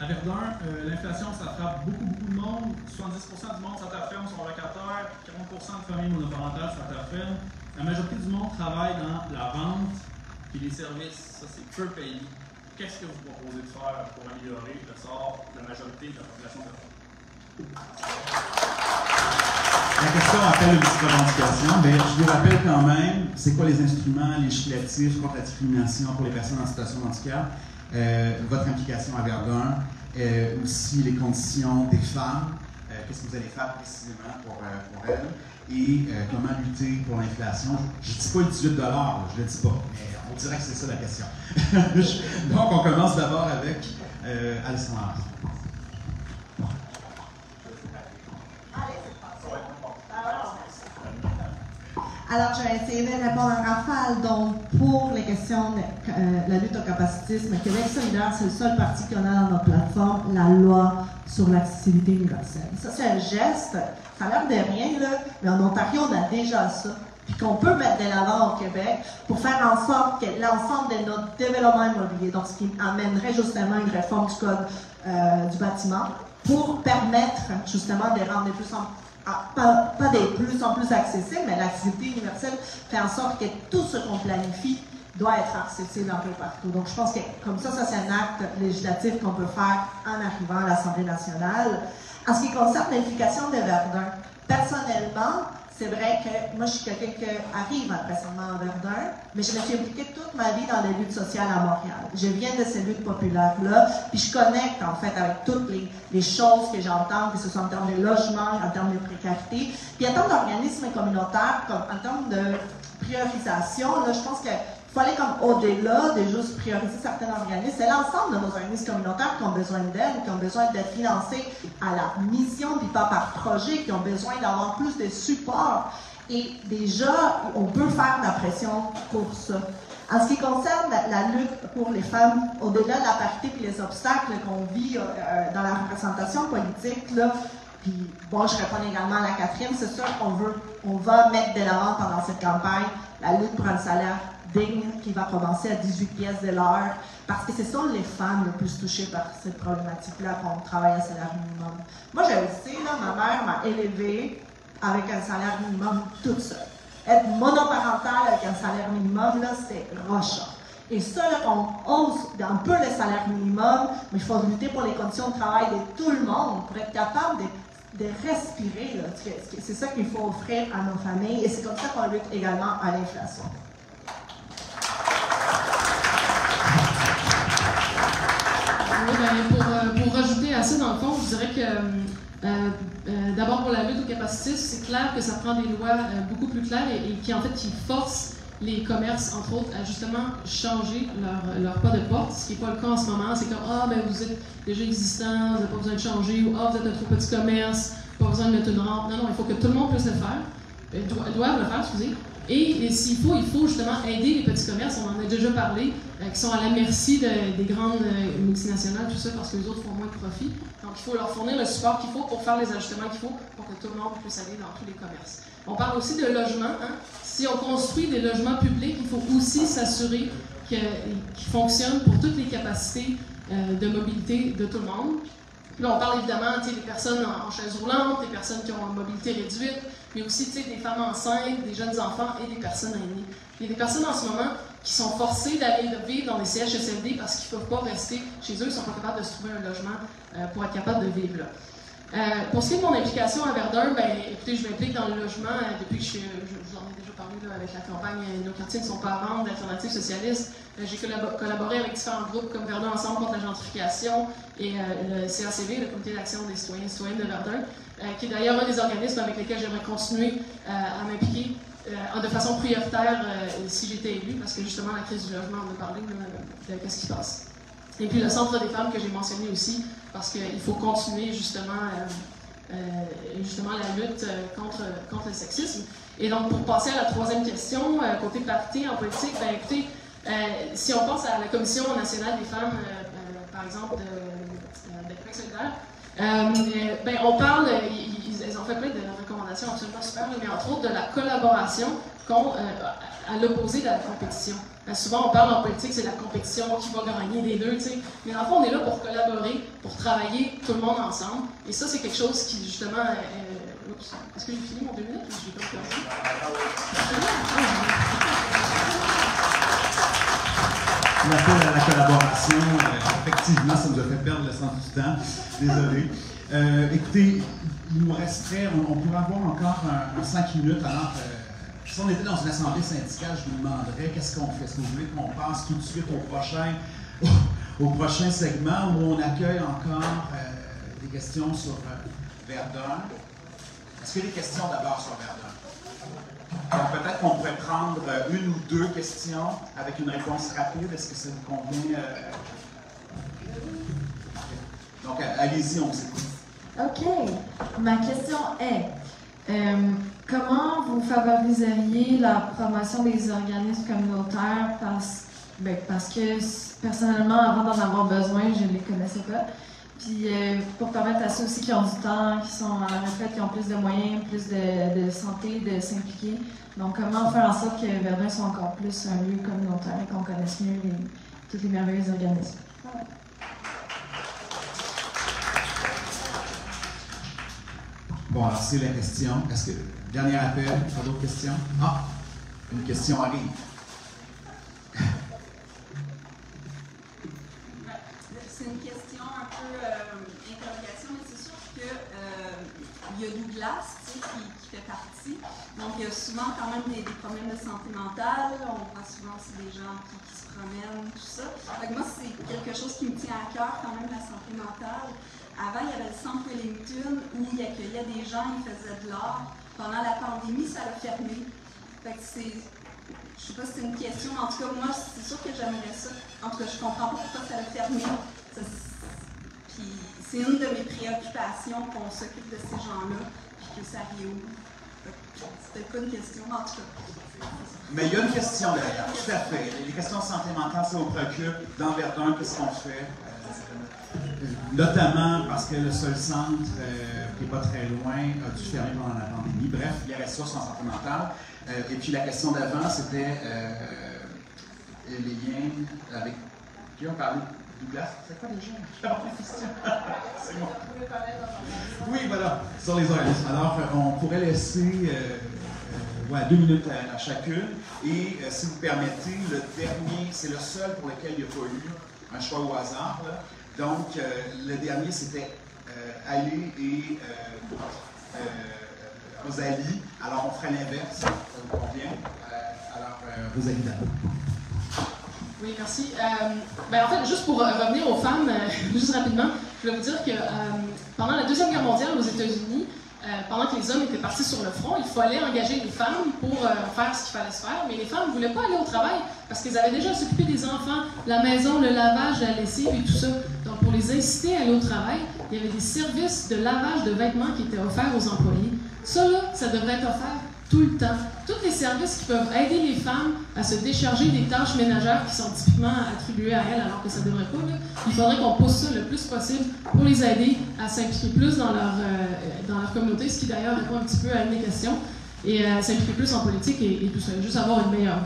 à Verdun, euh, l'inflation, ça frappe beaucoup, beaucoup de monde. 70% du monde, t'affirme, sont locataires. 40% de familles monoparentales, t'affirme. La majorité du monde travaille dans la vente et les services. Ça, c'est peu payé. Qu'est-ce que vous proposez de faire pour améliorer le sort de la majorité de la population de Verdun? La question appelle une petite revendication, mais je vous rappelle quand même, c'est quoi les instruments législatifs contre la discrimination pour les personnes en situation de handicap, euh, votre implication à Verdun, euh, aussi les conditions des femmes, euh, qu'est-ce que vous allez faire précisément pour, euh, pour elles, et comment lutter pour l'inflation. Je ne dis pas le 18 là, je ne le dis pas, mais on dirait que c'est ça la question. Donc, on commence d'abord avec Alessandra. Alors, je vais essayer de répondre en rafale. Donc, pour les questions de euh, la lutte au capacitisme, Québec solidaire, c'est le seul parti qu'on a dans notre plateforme, la loi sur l'accessibilité universelle. Ça, c'est un geste, ça a l'air de rien, là, mais en Ontario, on a déjà ça. Puis qu'on peut mettre de l'avant au Québec pour faire en sorte que l'ensemble de notre développement immobilier, donc ce qui amènerait justement une réforme du code euh, du bâtiment, pour permettre justement de rendre de plus en ah, pas, pas des plus en plus accessibles, mais l'accessibilité universelle fait en sorte que tout ce qu'on planifie doit être accessible un peu partout. Donc, je pense que comme ça, ça c'est un acte législatif qu'on peut faire en arrivant à l'Assemblée nationale. En ce qui concerne l'implication de Verdun, personnellement, c'est vrai que moi, je suis quelqu'un qui arrive récemment à Verdun, mais je me suis impliquée toute ma vie dans les luttes sociales à Montréal. Je viens de ces luttes populaires-là, puis je connecte en fait avec toutes les, choses que j'entends, que ce soit en termes de logement, en termes de précarité, puis en termes d'organismes communautaires, comme en termes de priorisation, là, je pense que il aller comme au-delà de juste prioriser certains organismes. C'est l'ensemble de nos organismes communautaires qui ont besoin d'aide, qui ont besoin d'être financés à la mission, puis pas par projet, qui ont besoin d'avoir plus de support. Et déjà, on peut faire de la pression pour ça. En ce qui concerne la, lutte pour les femmes, au-delà de la parité et les obstacles qu'on vit euh, dans la représentation politique, puis bon, je réponds également à la quatrième, c'est sûr qu'on veut, on va mettre de l'avant pendant cette campagne la lutte pour un salaire digne qui va commencer à 18 pièces de l'heure, parce que ce sont les femmes les plus touchées par cette problématique-là quand on travaille à salaire minimum. Moi, j'ai aussi, là, ma mère m'a élevée avec un salaire minimum toute seule. Être monoparentale avec un salaire minimum, là, c'est rochant. Et ça, là, on hausse un peu le salaire minimum, mais il faut lutter pour les conditions de travail de tout le monde pour être capable de, de respirer. C'est ça qu'il faut offrir à nos familles et c'est comme ça qu'on lutte également à l'inflation. Ben, pour, euh, pour rajouter à ça, dans le fond, je dirais que euh, euh, d'abord pour la lutte au capacitisme, c'est clair que ça prend des lois beaucoup plus claires et, qui en fait qui forcent les commerces, entre autres, à justement changer leur, leur pas de porte, ce qui n'est pas le cas en ce moment. C'est comme Ah, ben vous êtes déjà existant, vous n'avez pas besoin de changer, ou Ah, vous êtes un trop petit commerce, pas besoin de mettre une rampe. Non, non, il faut que tout le monde puisse le faire, doit- doivent le faire, excusez. Et, s'il faut, il faut justement aider les petits commerces, on en a déjà parlé, euh, qui sont à la merci de- des grandes euh, multinationales, tout ça, parce que les autres font moins de profit. Donc, il faut leur fournir le support qu'il faut pour faire les ajustements qu'il faut pour que tout le monde puisse aller dans tous les commerces. On parle aussi de logement. Hein? Si on construit des logements publics, il faut aussi s'assurer qu'ils fonctionnent pour toutes les capacités euh, de mobilité de tout le monde. Là, on parle évidemment des personnes en chaise roulante, des personnes qui ont une mobilité réduite, mais aussi des femmes enceintes, des jeunes enfants et des personnes aînées. Il y a des personnes en ce moment qui sont forcées d'aller vivre dans des CHSLD parce qu'ils ne peuvent pas rester chez eux, ils ne sont pas capables de se trouver un logement euh, pour être capables de vivre là. Euh, pour ce qui est de mon implication à Verdun, ben, écoutez, je m'implique dans le logement euh, depuis que je, suis- je, avec la campagne euh, Nos quartiers ne sont pas d'Alternatives socialistes. Euh, J'ai collabo- collaboré avec différents groupes comme Verdun Ensemble contre la gentrification et euh, le CACV, le Comité d'action des citoyens et citoyennes de Verdun, qui est d'ailleurs un des organismes avec lesquels j'aimerais continuer à m'impliquer de façon prioritaire si j'étais élue, parce que justement la crise du logement, on a parlé là, de qu'est-ce qui se passe. Et puis le Centre des femmes que j'ai mentionné aussi, parce qu'il faut continuer justement, justement la lutte euh, contre, contre le sexisme. Et donc pour passer à la troisième question, euh, côté parité en politique, ben écoutez, euh, si on pense à la Commission nationale des femmes, euh, euh, par exemple, de, euh, de Québec euh, euh, ben, on parle, euh, ils, ils- ont fait plein de recommandations absolument super, mais entre autres de la collaboration euh, à l'opposé de la compétition. Euh, souvent, on parle en politique, c'est la compétition qui va gagner des deux, tu sais. Mais en fait, on est là pour collaborer, pour travailler tout le monde ensemble. Et ça, c'est quelque chose qui, justement. euh, euh, oups, est-ce que j'ai fini mon deux minutes je vais pas L'appel à la collaboration, effectivement, ça nous a fait perdre le sens du temps. Désolé. Écoutez, il nous resterait, on, on pourrait avoir encore cinq minutes. Alors, si on était dans une assemblée syndicale, je vous demanderais qu'est-ce qu'on fait. Est-ce que vous voulez qu'on passe tout de suite au prochain, au, prochain segment où on accueille encore euh, des questions sur euh, Verdun? Est-ce a des questions d'abord sur Verdun? Alors peut-être qu'on pourrait prendre euh, une ou deux questions avec une réponse rapide. Est-ce que ça vous convient? Donc allez-y, on vous écoute. OK. Ma question est euh, comment vous favoriseriez la promotion des organismes communautaires? Parce, ben, parce que personnellement, avant d'en avoir besoin, je ne les connaissais pas. Puis euh, pour permettre à ceux aussi qui ont du temps, qui sont à la retraite, qui ont plus de moyens, plus de, santé, de s'impliquer. Donc, comment faire en sorte que Verdun soit encore plus un lieu communautaire et qu'on connaisse mieux tous les merveilleux organismes? Bon, alors c'est la question. Est-ce que dernier appel, pas d'autres questions? Ah, une question arrive. C'est une question un peu euh, interrogation, mais c'est sûr que euh, il y a Douglas tu sais, qui, fait partie. Donc il y a souvent quand même des, problèmes de santé mentale. On voit souvent aussi des gens qui, qui tout ça. Moi, c'est quelque chose qui me tient à cœur quand même, la santé mentale. Avant, il y avait le centre Wellington où il accueillait des gens, il faisait de l'art. Pendant la pandémie, ça a fermé. Fait que c'est. Je sais pas si c'est une question, en tout cas, moi, c'est sûr que j'aimerais ça. En tout cas, je comprends pas pourquoi ça a fermé. C'est une de mes préoccupations qu'on s'occupe de ces gens-là, puis que ça réouvre. Peut-être pas une question, en tout cas. Mais il y a une question derrière, tout à fait. Les questions de santé mentale, ça vous préoccupe. Dans Verdun, qu'est-ce qu'on fait? Euh, notamment parce que le seul centre, euh, qui n'est pas très loin, a dû fermer pendant la pandémie? Bref, il y a ressources en santé mentale. Euh, et puis la question d'avant, c'était les liens avec. Qui ont parlé de C'est quoi. C'est. Oui, voilà, sur les organismes. Alors, euh, on pourrait laisser euh, euh, deux minutes à, chacune. Et si vous permettez, le dernier, c'est le seul pour lequel il n'y a pas eu un choix au hasard. Donc, le dernier, c'était Ali et Rosalie. Alors, on ferait l'inverse. Ça vous convient? Alors, Rosalie. Oui, merci. Euh, ben, en fait, juste pour euh, revenir aux femmes, euh, juste rapidement, je voulais vous dire que pendant la Deuxième Guerre mondiale aux États-Unis, pendant que les hommes étaient partis sur le front, il fallait engager les femmes pour faire ce qu'il fallait se faire, mais les femmes ne voulaient pas aller au travail parce qu'elles avaient déjà à s'occuper des enfants, la maison, le lavage, la lessive et tout ça. Donc, pour les inciter à aller au travail, il y avait des services de lavage de vêtements qui étaient offerts aux employés. Ça, là, ça devrait être offert tout le temps. Tous les services qui peuvent aider les femmes à se décharger des tâches ménagères qui sont typiquement attribuées à elles alors que ça ne devrait pas, il faudrait qu'on pousse ça le plus possible pour les aider à s'impliquer plus dans leur, euh, dans leur communauté, ce qui d'ailleurs répond un petit peu à une des questions, et s'impliquer plus en politique et, tout ça, juste avoir une meilleure.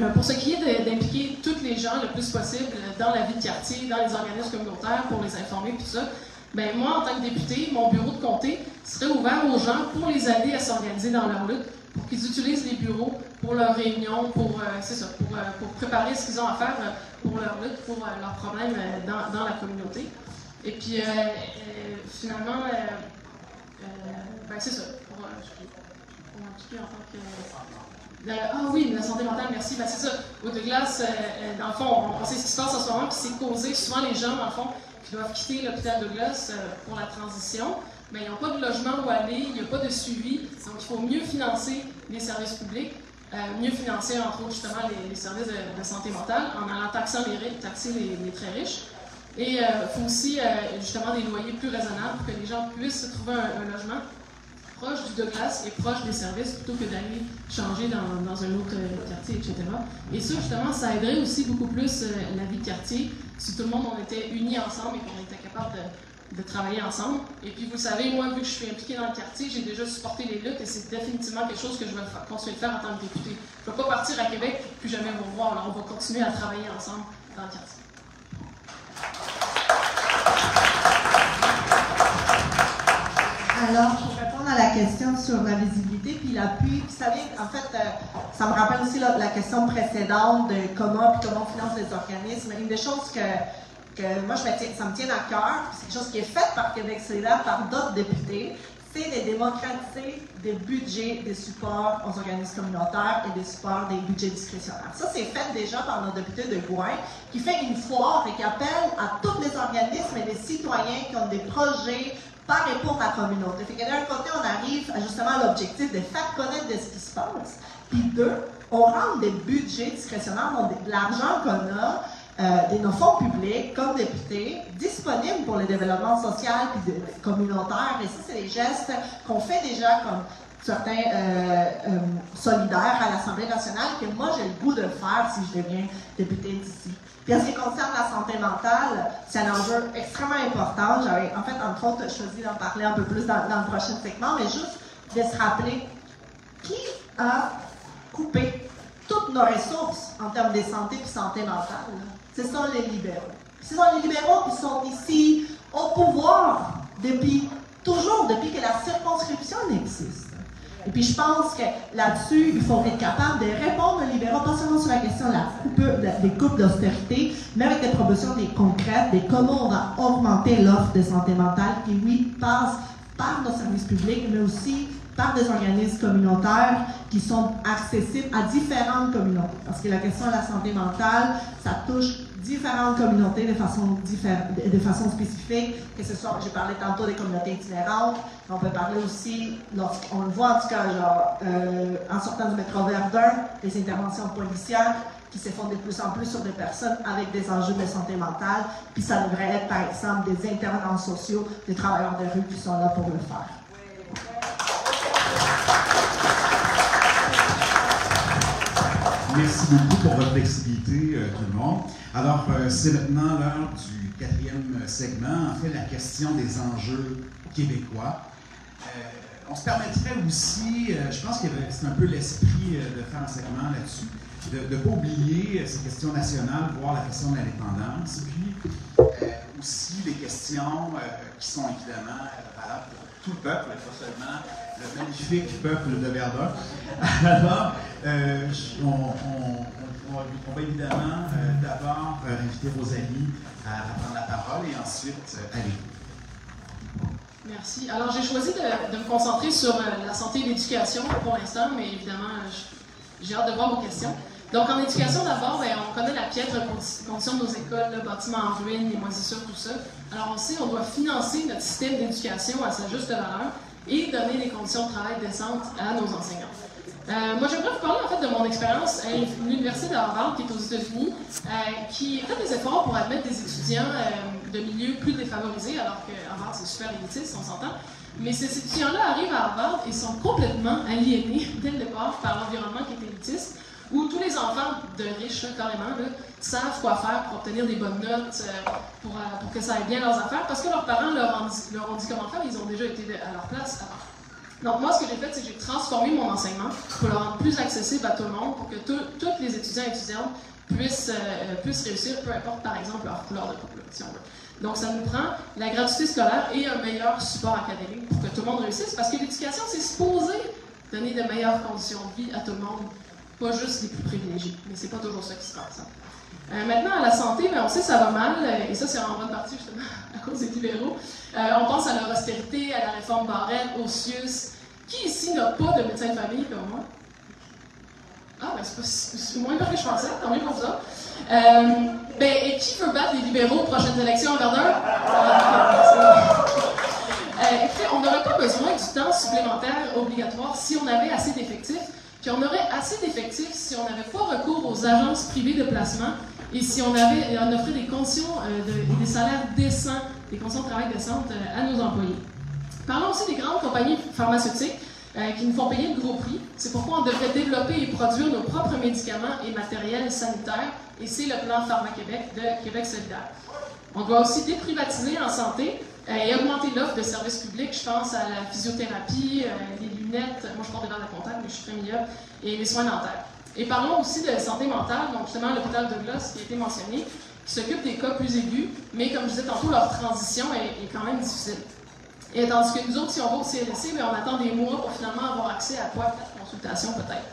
Euh, pour ce qui est d'impliquer tous les gens le plus possible euh, dans la vie de quartier, dans les organismes communautaires, pour les informer, tout ça, ben moi, en tant que député, mon bureau de comté serait ouvert aux gens pour les aider à s'organiser dans leur lutte, pour qu'ils utilisent les bureaux pour leurs réunions, pour, euh, ça, pour, euh, pour préparer ce qu'ils ont à faire euh, pour leur lutte, pour euh, leurs problèmes dans, dans la communauté. Et puis, finalement, ben c'est ça, pour, m'impliquer en tant que... Ah oui, la santé mentale, merci. Ben, c'est ça. Au Douglas, euh, euh, dans le fond, on, on sait ce qui se passe en ce moment, puis c'est causé souvent les gens, dans le fond, doivent quitter l'hôpital Douglas euh, pour la transition. Mais ils n'ont pas de logement où aller, il n'y a pas de suivi. Donc, il faut mieux financer les services publics, euh, mieux financer, entre autres, justement, les, services de, santé mentale en allant taxer les, taxer les, très riches. Et il faut aussi, euh, justement, des loyers plus raisonnables pour que les gens puissent se trouver un logement proche du Douglas et proche des services plutôt que d'aller changer dans, dans un autre euh, quartier, etc. Et ça, justement, ça aiderait aussi beaucoup plus euh, la vie de quartier si tout le monde on était unis ensemble et qu'on était capable de, de travailler ensemble. Et puis, vous savez, moi, vu que je suis impliquée dans le quartier, j'ai déjà supporté les luttes et c'est définitivement quelque chose que je vais continuer de faire en tant que député. Je ne vais pas partir à Québec plus jamais vous revoir. Alors, on va continuer à travailler ensemble dans le quartier. Alors, la question sur la visibilité puis l'appui, ça vient, en fait, euh, ça me rappelle aussi la, question précédente de comment puis comment on finance les organismes. Une des choses que, que moi, je ça me tient à cœur, c'est quelque chose qui est fait par Québec solidaire, par d'autres députés, c'est de démocratiser des budgets des supports aux organismes communautaires et des supports des budgets discrétionnaires. Ça, c'est fait déjà par notre député de Gouin, qui fait une foire et qui appelle à tous les organismes et les citoyens qui ont des projets et pour la communauté. Fait que d'un côté, on arrive justement à l'objectif de faire connaître ce qui se passe. Puis deux, on rend des budgets discrétionnaires, donc l'argent qu'on a, euh, nos fonds publics comme députés, disponibles pour le développement social puis communautaire. Et ça, c'est des gestes qu'on fait déjà comme certains euh, euh, solidaires à l'Assemblée nationale que moi, j'ai le goût de faire si je deviens député d'ici. Puis en ce qui concerne la santé mentale, c'est un enjeu extrêmement important. J'avais, en fait, entre autres, choisi d'en parler un peu plus dans, le prochain segment, mais juste de se rappeler qui a coupé toutes nos ressources en termes de santé et santé mentale. Ce sont les libéraux. Ce sont les libéraux qui sont ici au pouvoir depuis toujours, depuis que la circonscription existe. Et puis je pense que là-dessus, il faut être capable de répondre aux libéraux, pas seulement sur la question des coupes d'austérité, mais avec des propositions des concrètes, de comment on va augmenter l'offre de santé mentale qui, oui, passe par nos services publics, mais aussi par des organismes communautaires qui sont accessibles à différentes communautés. Parce que la question de la santé mentale, ça touche différentes communautés de façon, de, façon spécifique, que ce soit, j'ai parlé tantôt des communautés itinérantes, on peut parler aussi, lorsqu'on le voit en tout cas, genre, euh, en sortant du métro Verdun, des interventions policières qui se font de plus en plus sur des personnes avec des enjeux de santé mentale, puis ça devrait être par exemple des intervenants sociaux, des travailleurs de rue qui sont là pour le faire. Merci beaucoup pour votre flexibilité, euh, tout le monde. Alors, euh, c'est maintenant l'heure du quatrième segment, en fait, la question des enjeux québécois. Euh, on se permettrait aussi, euh, je pense que c'est un peu l'esprit de faire un segment là-dessus, de ne pas oublier ces questions nationales, voire la question de l'indépendance, puis aussi les questions qui sont évidemment valables pour tout le peuple, et pas seulement le magnifique peuple de Verdun. Alors, on- on- va évidemment euh, d'abord euh, inviter Rosalie à, à prendre la parole et ensuite euh, aller. Merci. Alors, j'ai choisi de, me concentrer sur euh, la santé et l'éducation pour l'instant, mais évidemment, j'ai hâte de voir vos questions. Donc, en éducation, d'abord, ben, on connaît la piètre condi- condition de nos écoles, le bâtiment en ruine, les moisissures, tout ça. Alors, on sait on doit financer notre système d'éducation à sa juste valeur et donner des conditions de travail décentes à nos enseignants. Euh, moi, j'aimerais vous parler en fait de mon expérience à l'Université de Harvard, qui est aux États-Unis, euh, qui fait des efforts pour admettre des étudiants euh, de milieux plus défavorisés, alors que Harvard, c'est super élitiste, on s'entend. Mais ces étudiants-là arrivent à Harvard et sont complètement aliénés dès le départ par l'environnement qui est élitiste, où tous les enfants de riches, carrément, savent quoi faire pour obtenir des bonnes notes, pour, que ça aille bien leurs affaires, parce que leurs parents leur, ont dit- comment faire, ils ont déjà été à leur place avant. Donc moi, ce que j'ai fait, c'est que j'ai transformé mon enseignement pour le rendre plus accessible à tout le monde, pour que tous les étudiants et étudiantes puissent, euh, puissent réussir, peu importe par exemple leur couleur de peau, si on veut. Donc ça nous prend la gratuité scolaire et un meilleur support académique pour que tout le monde réussisse, parce que l'éducation, c'est supposé donner de meilleures conditions de vie à tout le monde, pas juste les plus privilégiés. Mais c'est pas toujours ça qui se passe. Hein. Euh, maintenant, à la santé, on sait que ça va mal, euh, et ça, c'est en bonne partie justement à cause des libéraux. Euh, on pense à leur austérité, à la réforme Barrette, au CIUS. Qui ici n'a pas de médecin de famille comme moi? Ah, ben c'est moins bien que je pensais, tant mieux pour ça. ben, et qui veut battre les libéraux aux prochaines élections Verdun? écoutez, on n'aurait pas besoin du temps supplémentaire obligatoire si on avait assez d'effectifs, puis on aurait assez d'effectifs si on n'avait pas recours aux agences privées de placement et si on, avait, on offrait des conditions euh, et des salaires décents, des conditions de travail décentes euh, à nos employés. Parlons aussi des grandes compagnies pharmaceutiques euh, qui nous font payer de gros prix. C'est pourquoi on devrait développer et produire nos propres médicaments et matériels sanitaires, et c'est le plan Pharma-Québec de Québec solidaire. On doit aussi déprivatiser en santé et augmenter l'offre de services publics. Je pense à la physiothérapie, les moi je porte des verres de contact, mais je suis très meilleure, et les soins dentaires. Et parlons aussi de santé mentale, donc justement l'hôpital Douglas qui a été mentionné, qui s'occupe des cas plus aigus, mais comme je disais tantôt, leur transition est, quand même difficile. Et tandis que nous autres, si on va au CLSC, mais on attend des mois pour finalement avoir accès à quoi? Peut-être consultation, peut-être.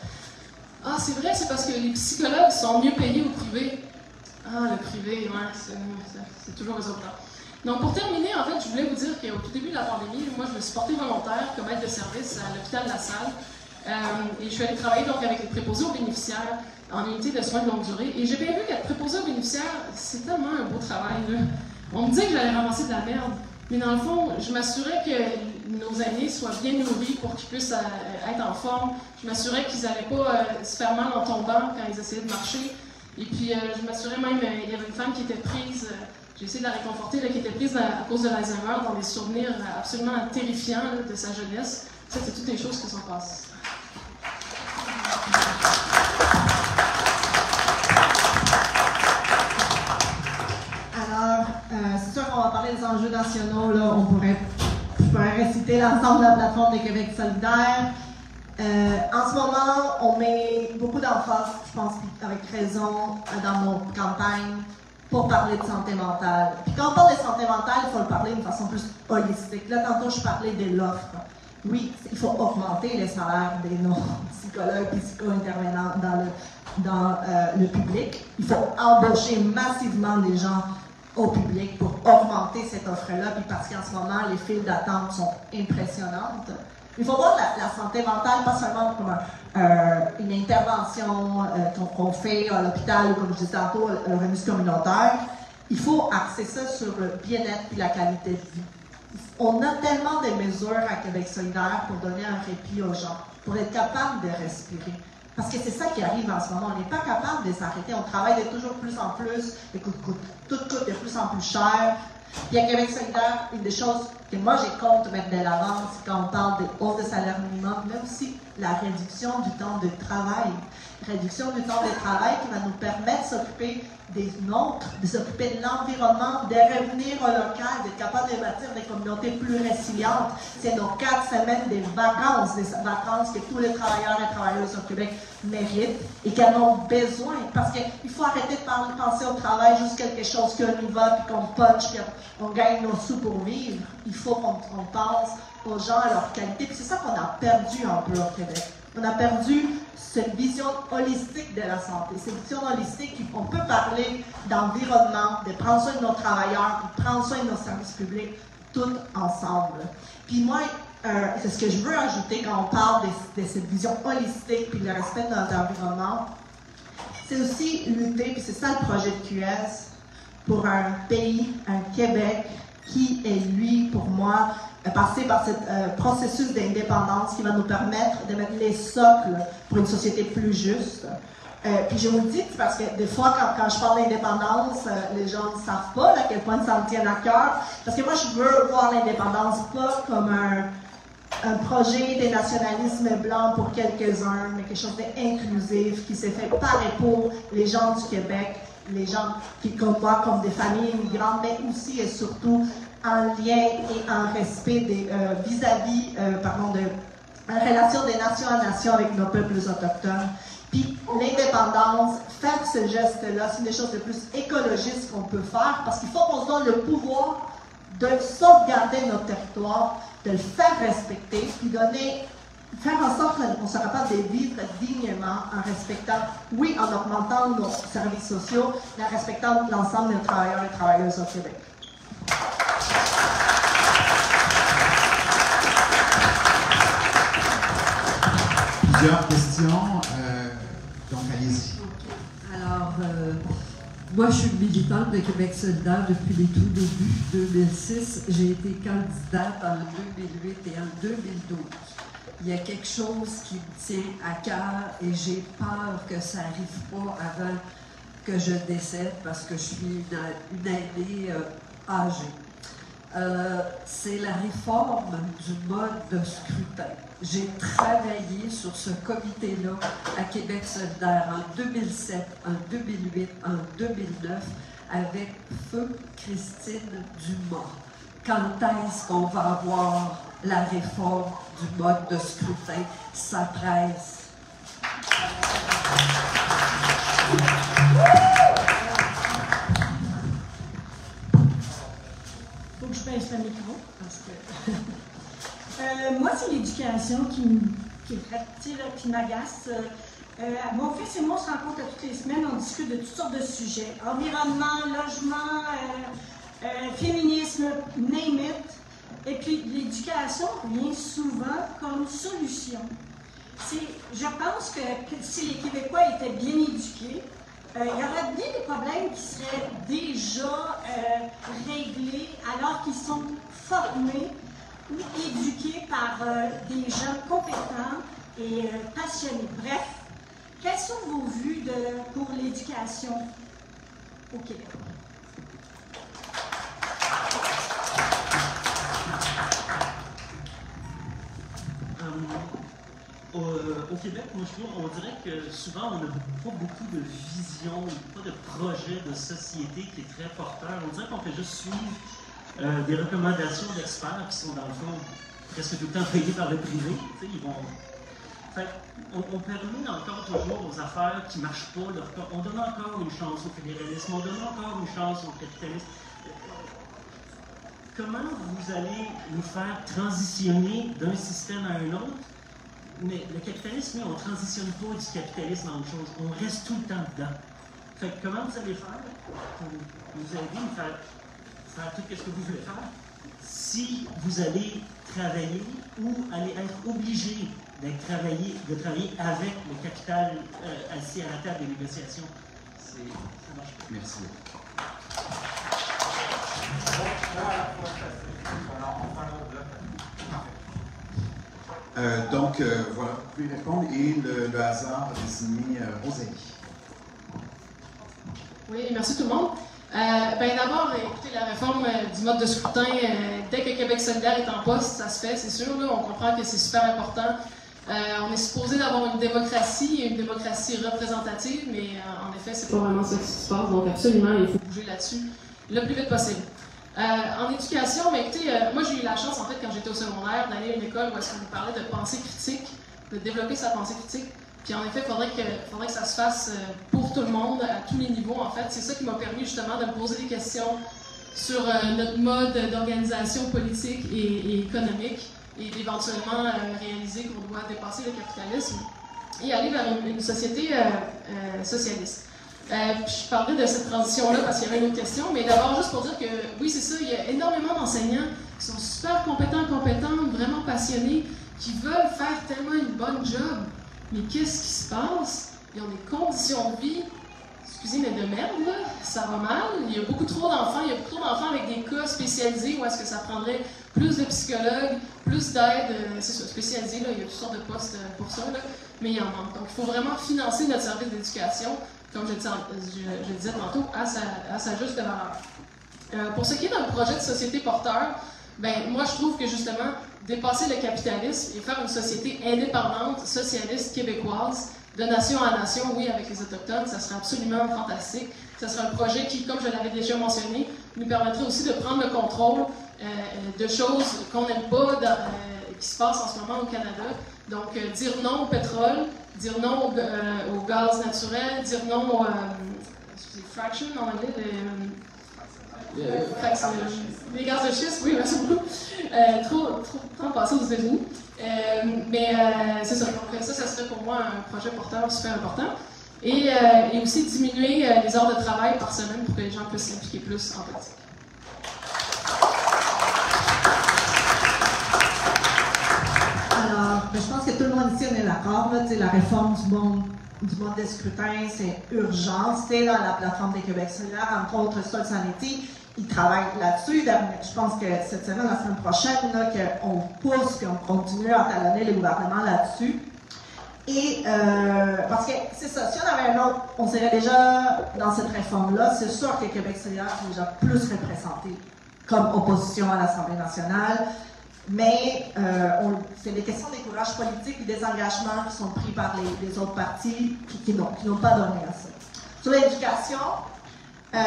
Ah, c'est vrai, c'est parce que les psychologues sont mieux payés au privé. Ah, le privé, ouais, c'est toujours résultat. Donc, pour terminer, en fait, je voulais vous dire qu'au tout début de la pandémie, moi, je me suis porté volontaire comme aide de service à l'hôpital de la Salle. Euh, et je suis allée travailler donc avec les préposés aux bénéficiaires en unité de soins de longue durée. Et j'ai bien vu qu'être préposé aux bénéficiaires, c'est tellement un beau travail. On me disait que j'allais ramasser de la merde. Mais dans le fond, je m'assurais que nos aînés soient bien nourris pour qu'ils puissent euh, être en forme. Je m'assurais qu'ils n'allaient pas euh, se faire mal en tombant quand ils essayaient de marcher. Et puis, je m'assurais même, il y avait une femme qui était prise, j'ai essayé de la réconforter, qui était prise à, cause de l'Alzheimer dans des souvenirs absolument terrifiants de sa jeunesse. Ça, c'est toutes les choses qui sont passées. Alors, euh, c'est sûr qu'on va parler des enjeux nationaux. Là, on pourrait, je pourrais réciter l'ensemble de la plateforme des Québec solidaire. Euh, en ce moment, on met beaucoup d'emphase, je pense avec raison, dans nos campagnes pour parler de santé mentale. Puis quand on parle de santé mentale, il faut le parler d'une façon plus holistique. Là, tantôt, je parlais de l'offre oui, il faut augmenter les salaires des non-psychologues et psycho-intervenants dans, le, dans euh, le public. Il faut embaucher massivement des gens au public pour augmenter cette offre-là, puis parce qu'en ce moment, les files d'attente sont impressionnantes. Il faut voir la, santé mentale pas seulement comme euh, une intervention euh, qu'on fait à l'hôpital ou, comme je disais tantôt, le remise communautaire. Il faut axer ça sur le bien-être et la qualité de vie on a tellement de mesures à Québec solidaire pour donner un répit aux gens, pour être capable de respirer. Parce que c'est ça qui arrive en ce moment. On n'est pas capable de s'arrêter. On travaille de toujours plus en plus. Écoute, tout coûte de plus en plus cher. Puis à Québec solidaire, une des choses que moi j'ai compte mettre de l'avant, c'est quand on parle des hausses de salaire minimum, mais aussi la réduction du temps de travail. Réduction du temps de travail qui va nous permettre de s'occuper des nôtres, de s'occuper de l'environnement, de revenir au local, d'être capable de bâtir des communautés plus résilientes. C'est nos quatre semaines des vacances, des vacances que tous les travailleurs et travailleuses au Québec méritent et qu'elles ont besoin. Parce qu'il faut arrêter de penser au travail juste quelque chose qu'on y va, puis qu'on punch, puis on gagne nos sous pour vivre. Il faut qu'on pense aux gens, à leur qualité. Puis c'est ça qu'on a perdu un peu au Québec. On a perdu cette vision holistique de la santé. Cette vision holistique, on peut parler d'environnement, de prendre soin de nos travailleurs, de prendre soin de nos services publics, tout ensemble. Puis moi, euh, c'est ce que je veux ajouter quand on parle de, cette vision holistique puis le respect de notre environnement. C'est aussi lutter, puis c'est ça le projet de QS, pour un pays, un Québec, qui est, lui, pour moi, passer par ce euh, processus d'indépendance qui va nous permettre de mettre les socles pour une société plus juste. Euh, puis je vous le dis parce que des fois, quand, je parle d'indépendance, euh, les gens ne savent pas à quel point ça me tient à cœur. Parce que moi, je veux voir l'indépendance pas comme un, un projet de nationalisme blanc pour quelques-uns, mais quelque chose d'inclusif qui s'est fait par et pour les gens du Québec, les gens qui, moi, comme des familles immigrantes, mais aussi et surtout en lien et en respect euh, vis-à-vis, euh, pardon, de la relation des nations à nations avec nos peuples autochtones. Puis l'indépendance, faire ce geste-là, c'est une des choses les plus écologistes qu'on peut faire parce qu'il faut qu'on se donne le pouvoir de sauvegarder notre territoire, de le faire respecter, puis donner, faire en sorte qu'on soit capable de vivre dignement en respectant, oui, en augmentant nos services sociaux, mais en respectant l'ensemble des travailleurs et travailleuses au Québec. Plusieurs questions. Euh, donc, allez-y. Alors, euh, moi, je suis militante de Québec solidaire depuis les tout débuts, 2006. J'ai été candidate en 2008 et en 2012. Il y a quelque chose qui me tient à cœur et j'ai peur que ça n'arrive pas avant que je décède parce que je suis une, aînée euh, âgée. Euh, c'est la réforme du mode de scrutin. J'ai travaillé sur ce comité-là à Québec solidaire en 2007, en 2008, en 2009 avec Feu Christine Dumas. Quand est-ce qu'on va avoir la réforme du mode de scrutin? Ça presse. faut que je baisse le micro parce que. Euh, moi, c'est l'éducation qui, qui, qui m'agace. Euh, mon fils et moi, on se rencontre toutes les semaines, on discute de toutes sortes de sujets environnement, logement, euh, euh, féminisme, name it. Et puis, l'éducation vient souvent comme solution. Je pense que, si les Québécois étaient bien éduqués, euh, il y aurait bien des problèmes qui seraient déjà euh, réglés alors qu'ils sont formés ou éduqués par euh, des gens compétents et euh, passionnés. Bref, quelles sont vos vues pour l'éducation au Québec? Euh, au, au Québec, moi je on dirait que souvent on n'a pas beaucoup de vision, pas de projet de société qui est très porteur. On dirait qu'on fait juste suivre euh, des recommandations d'experts qui sont dans le fond presque tout le temps payés par le privé. Ils vont. On, on permet encore toujours aux affaires qui ne marchent pas. on donne encore une chance au fédéralisme, on donne encore une chance au capitalisme. Comment vous allez nous faire transitionner d'un système à un autre? Mais le capitalisme, on ne transitionne pas du capitalisme à autre chose. On reste tout le temps dedans. Comment vous allez faire pour nous aider à faire, faire tout ce que vous voulez faire si vous allez travailler ou allez être obligé d'être travaillé, de travailler avec le capital euh, assis à la table des négociations? C'est- Ça marche pas. Merci. Euh, donc, euh, voilà, vous pouvez répondre. Et le, le hasard a désigné euh, Rosalie. Oui, merci tout le monde. Euh, ben d'abord, écoutez, la réforme euh, du mode de scrutin, euh, dès que Québec solidaire est en poste, ça se fait, c'est sûr. On comprend que c'est super important. Euh, on est supposé d'avoir une démocratie, une démocratie représentative, mais euh, en effet, c'est pas vraiment ça qui se passe. Donc absolument, il faut bouger là-dessus le plus vite possible. Euh, en éducation, mais écoutez, euh, moi j'ai eu la chance en fait quand j'étais au secondaire d'aller à une école où est-ce qu'on nous parlait de pensée critique, de développer sa pensée critique. Puis en effet, il faudrait que, ça se fasse euh, pour tout le monde, à tous les niveaux en fait. C'est ça qui m'a permis justement de me poser des questions sur euh, notre mode d'organisation politique et, économique et d'éventuellement euh, réaliser qu'on doit dépasser le capitalisme et aller vers une, société socialiste. Euh, je parlerai de cette transition-là parce qu'il y avait une autre question, mais d'abord juste pour dire que oui, c'est ça, il y a énormément d'enseignants qui sont super compétents, compétentes, vraiment passionnés, qui veulent faire tellement une bonne job. Mais qu'est-ce qui se passe? Ils ont des conditions de vie, excusez, mais de merde, ça va mal. Il y a beaucoup trop d'enfants, il y a beaucoup trop d'enfants avec des cas spécialisés où est-ce que ça prendrait plus de psychologues, plus d'aide, euh, c'est ça, spécialisé, là, il y a toutes sortes de postes euh, pour ça, là, mais il y en manque. Donc il faut vraiment financer notre service d'éducation, comme je, le disais- je- je le disais tantôt, à sa, à sa juste valeur. Euh, pour ce qui est d'un projet de société porteur, ben, moi je trouve que justement, dépasser le capitalisme et faire une société indépendante, socialiste, québécoise, de nation à nation, oui, avec les Autochtones, ça serait absolument fantastique. Ça serait un projet qui, comme je l'avais déjà mentionné, nous permettrait aussi de prendre le contrôle euh, de choses qu'on n'aime pas, dans- euh, qui se passent en ce moment au Canada, Donc, euh, dire non au pétrole, dire non au, gaz naturel, dire non au. fraction en anglais, euh, les gaz de schiste, oui, merci beaucoup. Euh, trop, trop de temps passé aux États-Unis. Euh, mais euh, c'est ça. Donc, ça, ça serait pour moi un projet porteur super important. Et, euh, aussi diminuer euh, les heures de travail par semaine pour que les gens puissent s'impliquer plus en politique. Alors, ben, je pense que tout le monde ici, on est d'accord. La réforme du monde, du mode de scrutin, c'est urgent. C'est là la plateforme des Québec solidaires, entre autres Sol Sanity. Ils travaillent là-dessus. Je pense que cette semaine, la semaine prochaine, là, qu'on pousse puis on continue à talonner le gouvernement là-dessus. Et euh, parce que c'est ça, si on avait un autre, on serait déjà dans cette réforme-là, c'est sûr que Québec solidaire est déjà plus représenté comme opposition à l'Assemblée nationale. Mais euh, c'est des questions des courages politiques et des engagements qui sont pris par les, autres partis qui, n'ont pas donné à ça. Sur l'éducation, euh,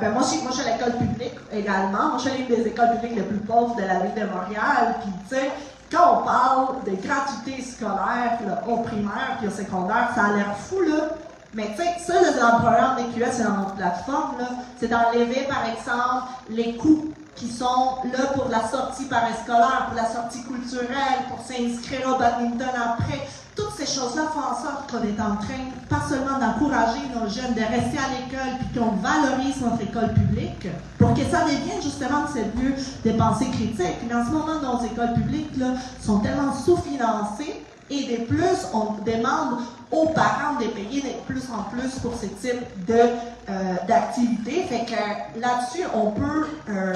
ben moi, je suis- moi, je suis à l'école publique également. Moi, je suis l'une des écoles publiques les plus pauvres de la ville de Montréal. Puis, tu sais, quand on parle de gratuité scolaire là, au primaire puis au secondaire, ça a l'air fou, là. Mais tu sais, ça, c'est dans le programme DQS, c'est dans notre plateforme, là. C'est d'enlever, par exemple, les coûts qui sont là pour la sortie parascolaire, pour la sortie culturelle, pour s'inscrire au badminton après. Toutes ces choses-là font en sorte qu'on est en train, pas seulement d'encourager nos jeunes de rester à l'école, puis qu'on valorise notre école publique, pour que ça devienne justement ce lieu de pensée critique. Mais en ce moment, nos écoles publiques là, sont tellement sous-financées, et de plus, on demande aux parents de payer de plus en plus pour ce type euh, d'activité. Fait que là-dessus, on peut, euh,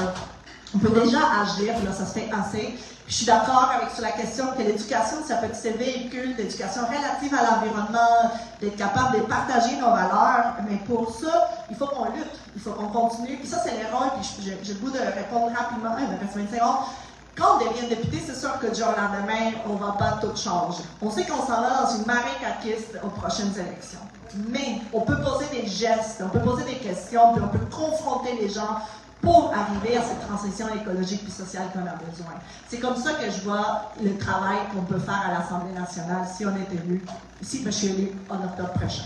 on peut déjà agir, ça se fait assez. Je suis d'accord avec sur la question que l'éducation, ça peut être ce véhicule d'éducation relative à l'environnement, d'être capable de partager nos valeurs, mais pour ça, il faut qu'on lutte, il faut qu'on continue. Puis ça, c'est rôles, puis j'ai le goût de répondre rapidement, il me reste 25 secondes. Quand on devient député, c'est sûr que du jour au lendemain, on ne va pas tout changer. On sait qu'on s'en va dans une marée caquiste aux prochaines élections. Mais on peut poser des gestes, on peut poser des questions, puis on peut confronter les gens pour arriver à cette transition écologique et sociale qu'on a besoin. C'est comme ça que je vois le travail qu'on peut faire à l'Assemblée nationale si on est élu, si je suis élu en octobre prochain.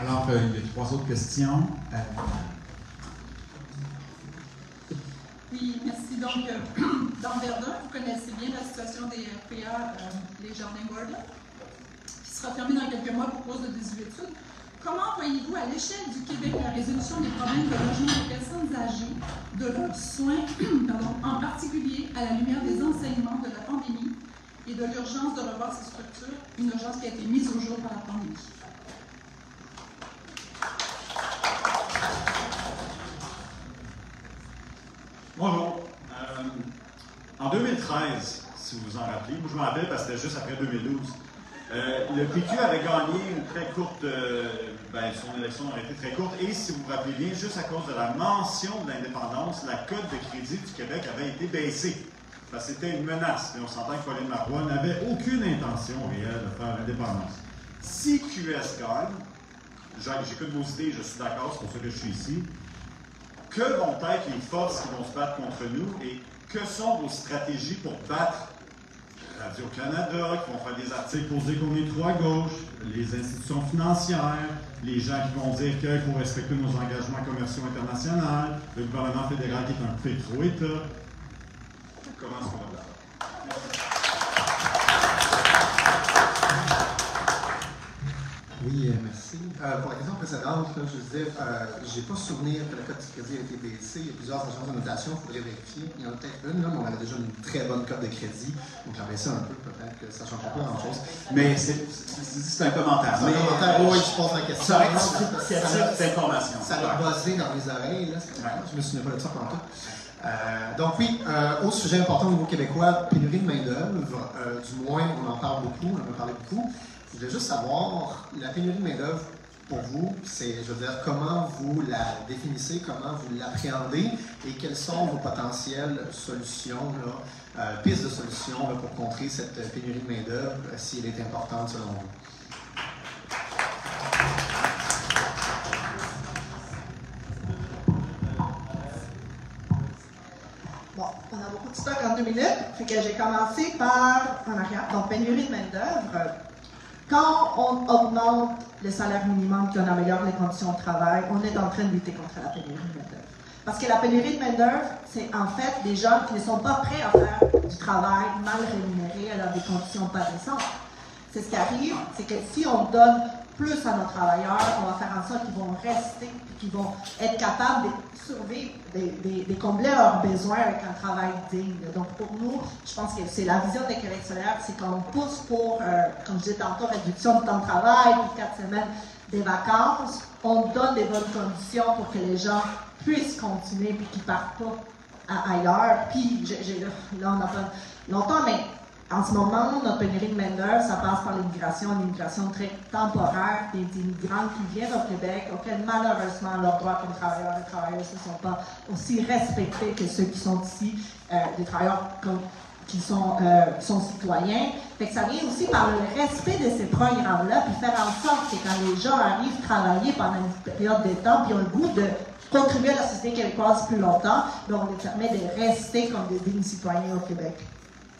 Alors, euh, il y a trois autres questions. Euh, Oui, merci. Donc, euh, dans Verdun, vous connaissez bien la situation des RPA, euh, les jardins Gordon, qui sera fermé dans quelques mois pour cause de désuétude. Comment voyez-vous à l'échelle du Québec la résolution des problèmes de logement des personnes âgées, de leurs soins, en particulier à la lumière des enseignements de la pandémie et de l'urgence de revoir ces structures, une urgence qui a été mise au jour par la pandémie? Bonjour. Euh, en 2013, si vous vous en rappelez, moi je me rappelle parce que c'était juste après 2012, euh, le PQ avait gagné une très courte, euh, ben, son élection aurait été très courte, et si vous vous rappelez bien, juste à cause de la mention de l'indépendance, la cote de crédit du Québec avait été baissée. Parce que c'était une menace. Et on s'entend que Pauline Marois n'avait aucune intention réelle de faire l'indépendance. Si QS gagne, j'écoute vos idées, je suis d'accord, c'est pour ça que je suis ici. Que vont être les forces qui vont se battre contre nous et que sont vos stratégies pour battre Radio-Canada, qui vont faire des articles pour dire qu'on est trop à gauche, les institutions financières, les gens qui vont dire qu'il faut respecter nos engagements commerciaux internationaux, le gouvernement fédéral qui est un pétro-État. Comment est-ce qu'on va Oui, euh, merci. Euh, pour la question précédente, là, je disais, euh, j'ai pas souvenir que le code de crédit a été baissé. Il y a plusieurs agences de notation, il faudrait vérifier. Il y en a peut-être une, là, mais on avait déjà une très bonne cote de crédit. Donc, la baisser un peu, peut-être que ça ne change pas grand-chose. Mais c'est un commentaire. C'est un commentaire, oui, je pose la question. Ça cette information. Ça m'a buzzé dans les oreilles, là. Je me souviens pas de ça pendant tout. Euh, donc oui, euh, autre sujet important au niveau québécois, pénurie de main-d'œuvre. Euh, du moins, on en parle beaucoup, on en a parlé beaucoup. Je voulais juste savoir, la pénurie de main-d'œuvre, pour vous, c'est, je veux dire, comment vous la définissez, comment vous l'appréhendez et quelles sont vos potentielles solutions, euh, pistes de solutions pour contrer cette pénurie de main-d'œuvre, euh, si elle est importante selon vous? Bon, on a stock en deux minutes. Fait que j'ai commencé par en arrière, donc pénurie de main-d'œuvre. Quand on augmente le salaire minimum, qu'on améliore les conditions de travail, on est en train de lutter contre la pénurie de main-d'œuvre. Parce que la pénurie de main-d'œuvre, c'est en fait des gens qui ne sont pas prêts à faire du travail mal rémunéré dans des conditions pas décentes. C'est ce qui arrive, c'est que si on donne plus à nos travailleurs, on va faire en sorte qu'ils vont rester, qu'ils vont être capables de survivre, de, combler leurs besoins avec un travail digne. Donc pour nous, je pense que c'est la vision des Québec solaire, c'est qu'on pousse pour, euh, comme je disais tantôt, réduction de temps de travail, quatre semaines des vacances, on donne des bonnes conditions pour que les gens puissent continuer et qu'ils ne partent pas ailleurs. Puis, là, on n'a pas longtemps, mais en ce moment, notre pénurie de main-d'œuvre, ça passe par l'immigration, une immigration très temporaire, des, immigrants qui viennent au Québec, auxquels malheureusement leurs droits comme travailleurs et travailleuses ne sont pas aussi respectés que ceux qui sont ici, euh, des travailleurs qui sont, euh, citoyens. Ça vient aussi par le respect de ces programmes-là, puis faire en sorte que quand les gens arrivent travailler pendant une période de temps, puis ont le goût de contribuer à la société québécoise plus longtemps, ben, on les permet de rester comme des dignes citoyens au Québec.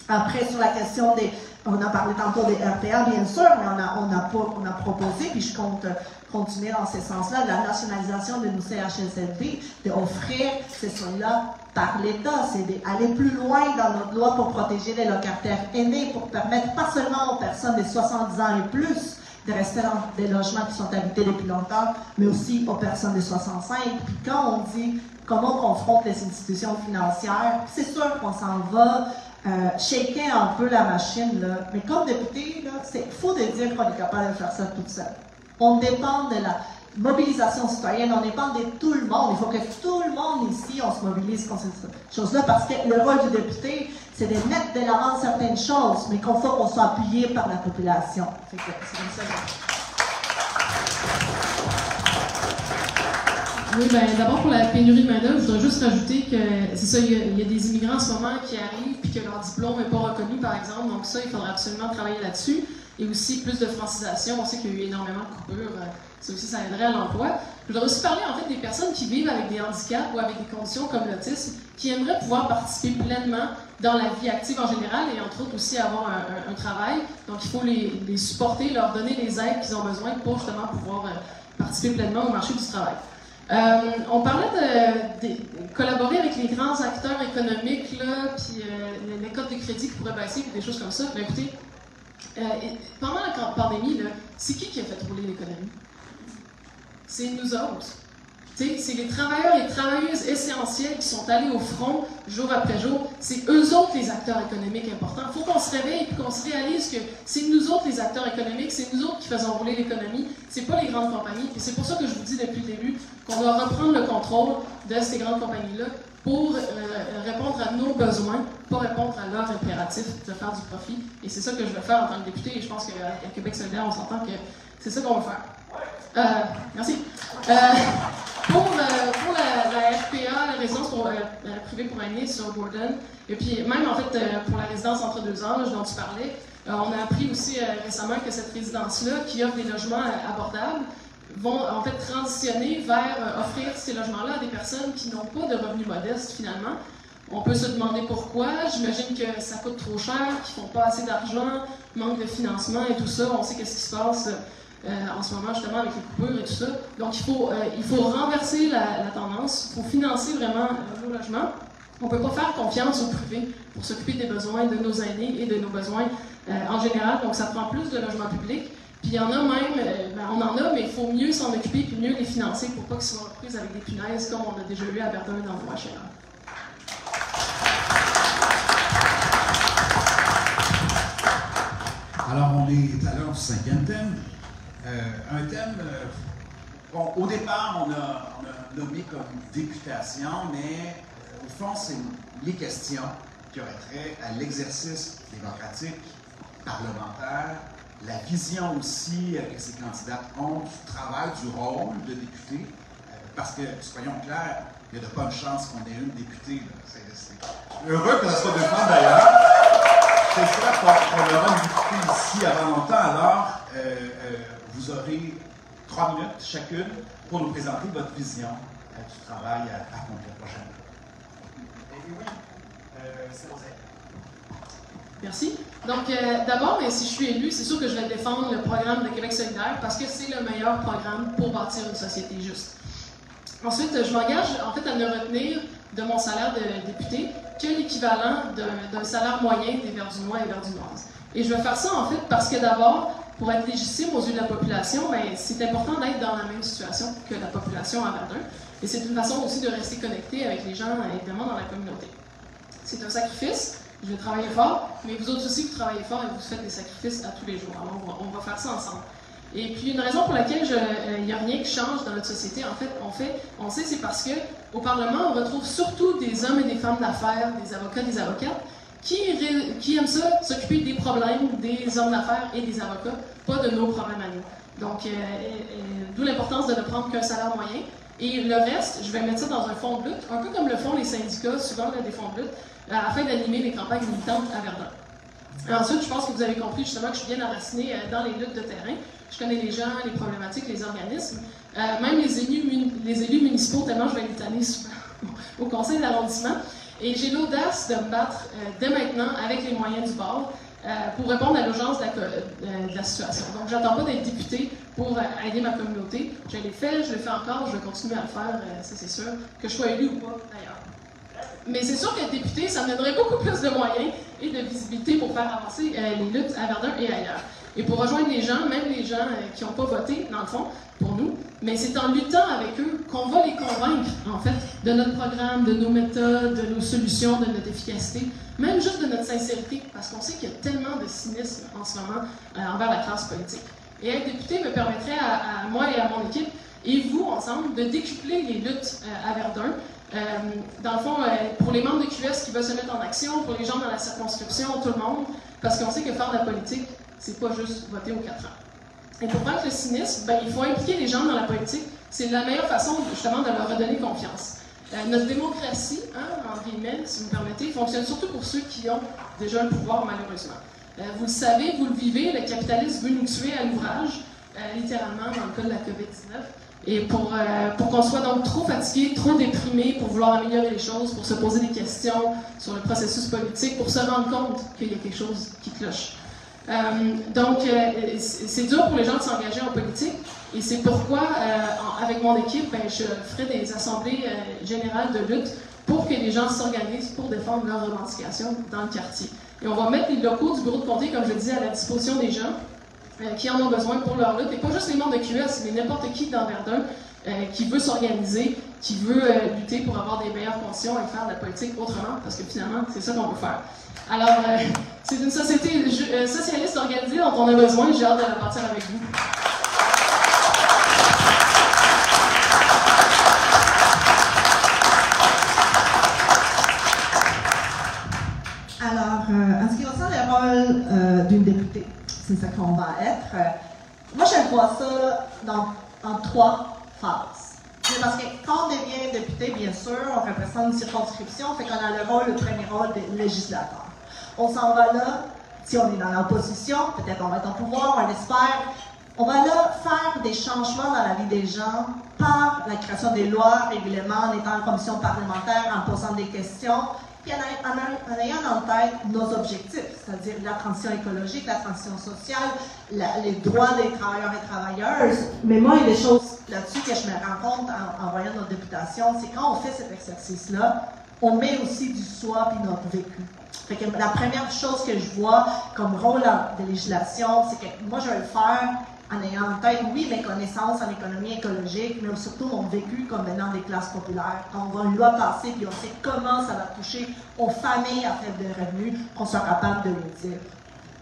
Après, sur la question des. On a parlé tantôt des RPA, bien sûr, mais on a, on a, on a proposé, puis je compte continuer dans ce sens-là, la nationalisation de nos CHSLD, d'offrir ces soins-là par l'État, c'est d'aller plus loin dans notre loi pour protéger les locataires aînés, pour permettre pas seulement aux personnes de 70 ans et plus de rester dans des logements qui sont habités depuis longtemps, mais aussi aux personnes de 65. Puis quand on dit comment on confronte les institutions financières, c'est sûr qu'on s'en va euh, shaker un peu la machine, là. mais comme député, c'est faux de dire qu'on est capable de faire ça toute seule. On dépend de la mobilisation citoyenne, on dépend de tout le monde. Il faut que tout le monde ici, on se mobilise contre cette chose-là, parce que le rôle du député, c'est de mettre de l'avant certaines choses, mais qu'on faut qu'on soit appuyé par la population. C'est comme Oui, ben, d'abord pour la pénurie de main-d'œuvre, je voudrais juste rajouter que c'est ça, il y, a, des immigrants en ce moment qui arrivent puis que leur diplôme n'est pas reconnu, par exemple. Donc, ça, il faudra absolument travailler là-dessus. Et aussi plus de francisation. On sait qu'il y a eu énormément de coupures. Euh, ça aussi, ça aiderait à l'emploi. Je voudrais aussi parler en fait des personnes qui vivent avec des handicaps ou avec des conditions comme l'autisme, qui aimeraient pouvoir participer pleinement dans la vie active en général et entre autres aussi avoir un, travail. Donc, il faut les, supporter, leur donner les aides qu'ils ont besoin pour justement pouvoir euh, participer pleinement au marché du travail. Euh, on parlait de, collaborer avec les grands acteurs économiques, là, puis euh, les codes de crédit qui pourraient baisser, des choses comme ça. Mais écoutez, euh, pendant la pandémie, c'est qui qui a fait rouler l'économie? C'est nous autres. C'est les travailleurs et travailleuses essentiels qui sont allés au front jour après jour. C'est eux autres les acteurs économiques importants. Il faut qu'on se réveille et qu'on se réalise que c'est nous autres les acteurs économiques, c'est nous autres qui faisons rouler l'économie, c'est pas les grandes compagnies. Et c'est pour ça que je vous dis depuis le début qu'on doit reprendre le contrôle de ces grandes compagnies-là pour euh, répondre à nos besoins, pas répondre à leur impératif de faire du profit. Et c'est ça que je vais faire en tant que député. Et je pense qu'à Québec solidaire, on s'entend que c'est ça qu'on va faire. Euh, merci. Euh, pour, euh, pour la, la, RPA, la résidence pour, privée pour aînés sur Gordon, et puis même en fait pour la résidence entre deux âges dont tu parlais, on a appris aussi récemment que cette résidence-là, qui offre des logements abordables, vont en fait transitionner vers offrir ces logements-là à des personnes qui n'ont pas de revenus modestes finalement. On peut se demander pourquoi. J'imagine que ça coûte trop cher, qu'ils font pas assez d'argent, manque de financement et tout ça. On sait qu'est-ce qui se passe en ce moment, justement, avec les coupures et tout ça. Donc, il faut, euh, il faut renverser la, tendance. Il faut financer vraiment nos logements. On ne peut pas faire confiance au privé pour s'occuper des besoins de nos aînés et de nos besoins euh, en général. Donc, ça prend plus de logements publics. Puis il y en a même, ben, on en a, mais il faut mieux s'en occuper puis mieux les financer pour pas qu'ils soient reprises avec des punaises comme on a déjà eu à Verdun dans le HLA. Alors, on est à l'heure du cinquième thème. Euh, un thème, euh, bon, au départ, on a, nommé comme députation, mais euh, au fond, c'est les questions qui auraient trait à l'exercice démocratique, parlementaire, la vision aussi que ces candidats ont du travail, du rôle de député, parce que, soyons clairs, il n'y a de pas une chance qu'on ait une députée. C'est, heureux que ce soit deux femmes d'ailleurs. C'est sûr qu'on aura une députée ici avant longtemps, alors vous aurez trois minutes chacune pour nous présenter votre vision du travail à accomplir prochainement. Et oui, c'est Rosaire. Merci. Donc, euh, d'abord, ben, si je suis élu, c'est sûr que je vais défendre le programme de Québec solidaire parce que c'est le meilleur programme pour bâtir une société juste. Ensuite, je m'engage en fait à ne retenir de mon salaire de député que l'équivalent d'un salaire moyen des Verdunois et Verdunoises. Et je vais faire ça en fait parce que d'abord, pour être légitime aux yeux de la population, ben, c'est important d'être dans la même situation que la population à Verdun. Et c'est une façon aussi de rester connecté avec les gens, évidemment, dans la communauté. C'est un sacrifice, je vais travailler fort, mais vous autres aussi, vous travaillez fort et vous faites des sacrifices à tous les jours. Alors, on va, faire ça ensemble. Et puis, une raison pour laquelle euh, il n'y a rien qui change dans notre société, en fait, on, fait, on sait, c'est parce que au Parlement, on retrouve surtout des hommes et des femmes d'affaires, des avocats, des avocates, qui, qui aiment ça, s'occuper des problèmes des hommes d'affaires et des avocats, pas de nos problèmes à nous. Donc, euh, euh, d'où l'importance de ne prendre qu'un salaire moyen. Et le reste, je vais mettre ça dans un fonds de lutte, un peu comme le font les syndicats, souvent des fonds de lutte, afin d'animer les campagnes militantes à Verdun. ensuite, je pense que vous avez compris justement que je suis bien enracinée euh, dans les luttes de terrain. Je connais les gens, les problématiques, les organismes, même les élus, les élus municipaux, tellement je vais les tanner souvent au conseil d'arrondissement. Et j'ai l'audace de me battre dès maintenant avec les moyens du bord euh, pour répondre à l'urgence de, la situation. Donc, j'attends pas d'être député pour euh, aider ma communauté. Je l'ai fait, je le fais encore, je vais continuer à le faire, euh, ça c'est sûr, que je sois élu ou pas d'ailleurs. Mais c'est sûr qu'être député, ça me donnerait beaucoup plus de moyens et de visibilité pour faire avancer les luttes à Verdun et ailleurs. Et pour rejoindre les gens, même les gens qui n'ont pas voté, dans le fond, pour nous, mais c'est en luttant avec eux qu'on va les convaincre, en fait, de notre programme, de nos méthodes, de nos solutions, de notre efficacité, même juste de notre sincérité, parce qu'on sait qu'il y a tellement de cynisme en ce moment euh, envers la classe politique. Et être député me permettrait à, moi et à mon équipe, et vous ensemble, de décupler les luttes euh, à Verdun. Euh, dans le fond, pour les membres de QS qui veulent se mettre en action, pour les gens dans la circonscription, tout le monde, parce qu'on sait que faire de la politique, c'est pas juste voter aux quatre ans. Et pour vaincre le cynisme, ben, il faut impliquer les gens dans la politique. C'est la meilleure façon, justement, de leur redonner confiance. Euh, notre démocratie, hein, en guillemets, si vous me permettez, fonctionne surtout pour ceux qui ont déjà le pouvoir, malheureusement. Euh, vous le savez, vous le vivez, le capitalisme veut nous tuer à l'ouvrage, euh, littéralement, dans le cas de la COVID-19. Et pour, pour qu'on soit donc trop fatigué, trop déprimé pour vouloir améliorer les choses, pour se poser des questions sur le processus politique, pour se rendre compte qu'il y a quelque chose qui cloche. Euh, donc, euh, c'est dur pour les gens de s'engager en politique. Et c'est pourquoi, euh, avec mon équipe, ben, je ferai des assemblées générales de lutte pour que les gens s'organisent pour défendre leurs revendications dans le quartier. Et on va mettre les locaux du bureau de comté, comme je le disais, à la disposition des gens qui en ont besoin pour leur lutte. Et pas juste les membres de QS, mais n'importe qui dans Verdun qui veut s'organiser, qui veut lutter pour avoir des meilleures conditions et faire de la politique autrement, parce que finalement, c'est ça qu'on veut faire. Alors, euh, c'est une société euh, socialiste organisée dont on a besoin. J'ai hâte de la partir avec vous. Alors, euh, en ce qui concerne le rôle d'une députée, c'est ça qu'on va être. moi, je vois ça dans, en trois phases. Parce que quand on devient député, bien sûr, on représente une circonscription, fait qu'on a le rôle, le premier rôle de législateur. On s'en va là, si on est dans l'opposition, peut-être on va être en pouvoir, on espère. On va là faire des changements dans la vie des gens par la création des lois, règlements, en étant en commission parlementaire, en posant des questions, puis en, ayant en tête nos objectifs, c'est-à-dire la transition écologique, la transition sociale, les droits des travailleurs et travailleuses. Mais moi, il y a des choses là-dessus que je me rends compte en, en voyant notre députation, c'est quand on fait cet exercice-là, on met aussi du soi puis notre vécu la première chose que je vois comme rôle de législation, c'est que moi, je vais le faire en ayant en tête, oui, mes connaissances en économie écologique, mais surtout mon vécu comme venant des classes populaires. Quand on voit une loi passer, puis on sait comment ça va toucher aux familles à faible revenus, qu'on soit capable de le dire.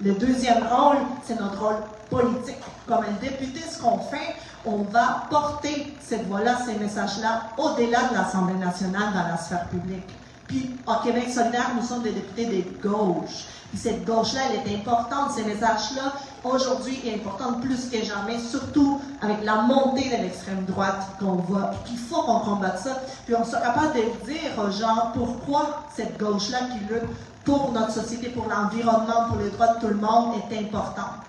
Le deuxième rôle, c'est notre rôle politique. Comme un député, ce qu'on fait, on va porter cette voix-là, ces messages-là, au-delà de l'Assemblée nationale dans la sphère publique. Puis, au Québec solidaire, nous sommes des députés des gauches. Puis cette gauche-là, elle est importante. Ces messages-là, aujourd'hui, est importante plus que jamais, surtout avec la montée de l'extrême droite qu'on voit. Puis il faut qu'on combatte ça. Puis on soit capable de dire aux gens pourquoi cette gauche-là qui lutte pour notre société, pour l'environnement, pour les droits de tout le monde est importante.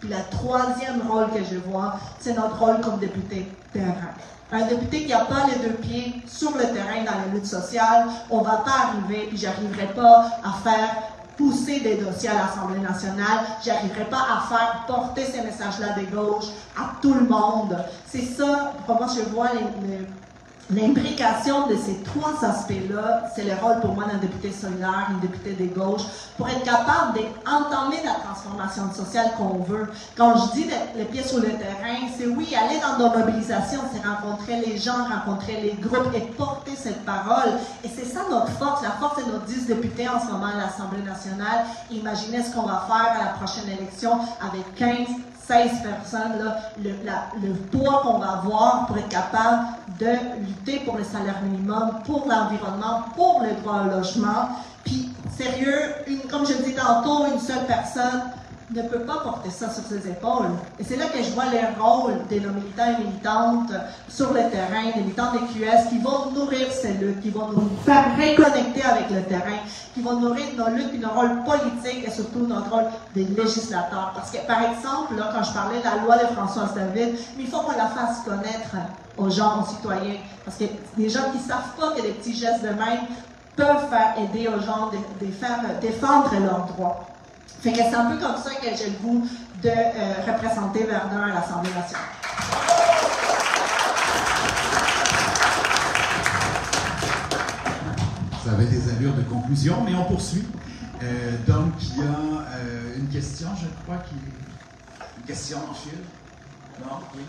Puis le troisième rôle que je vois, c'est notre rôle comme député terrain. Un député qui n'a pas les deux pieds sur le terrain dans la lutte sociale, on va pas arriver, puis j'arriverai pas à faire pousser des dossiers à l'Assemblée nationale, j'arriverai pas à faire porter ces messages-là des gauches à tout le monde. C'est ça, pour je vois les, les L'imbrication de ces trois aspects-là, c'est le rôle pour moi d'un député solidaire, une députée des gauches, pour être capable d'entamer la transformation sociale qu'on veut. Quand je dis les pieds sur le terrain, c'est oui, aller dans nos mobilisations, c'est rencontrer les gens, rencontrer les groupes et porter cette parole. Et c'est ça notre force. La force de nos dix députés en ce moment à l'Assemblée nationale. Imaginez ce qu'on va faire à la prochaine élection avec 15, 16 personnes, le, poids qu'on va avoir pour être capable de lutter pour le salaire minimum, pour l'environnement, pour le droit au logement. Puis, sérieux, comme je le dis tantôt, une seule personne ne peut pas porter ça sur ses épaules. Et c'est là que je vois les rôles de nos militants et militantes sur le terrain, des militants des QS qui vont nourrir ces luttes, qui vont nous faire reconnecter avec le terrain, qui vont nourrir nos luttes, puis nos rôles politiques et surtout notre rôle des législateurs. Parce que, par exemple, là, quand je parlais de la loi de Françoise David, il faut qu'on la fasse connaître aux gens, aux citoyens. Parce que des gens qui ne savent pas que des petits gestes de même peuvent faire aider aux gens de, de faire défendre leurs droits. Fait que c'est un peu comme ça que j'ai le goût de euh, représenter Verdun à l'Assemblée nationale. Ça avait des allures de conclusion, mais on poursuit. Euh, donc, il y a euh, une question, je crois, qui Une question en fil? Non? Oui?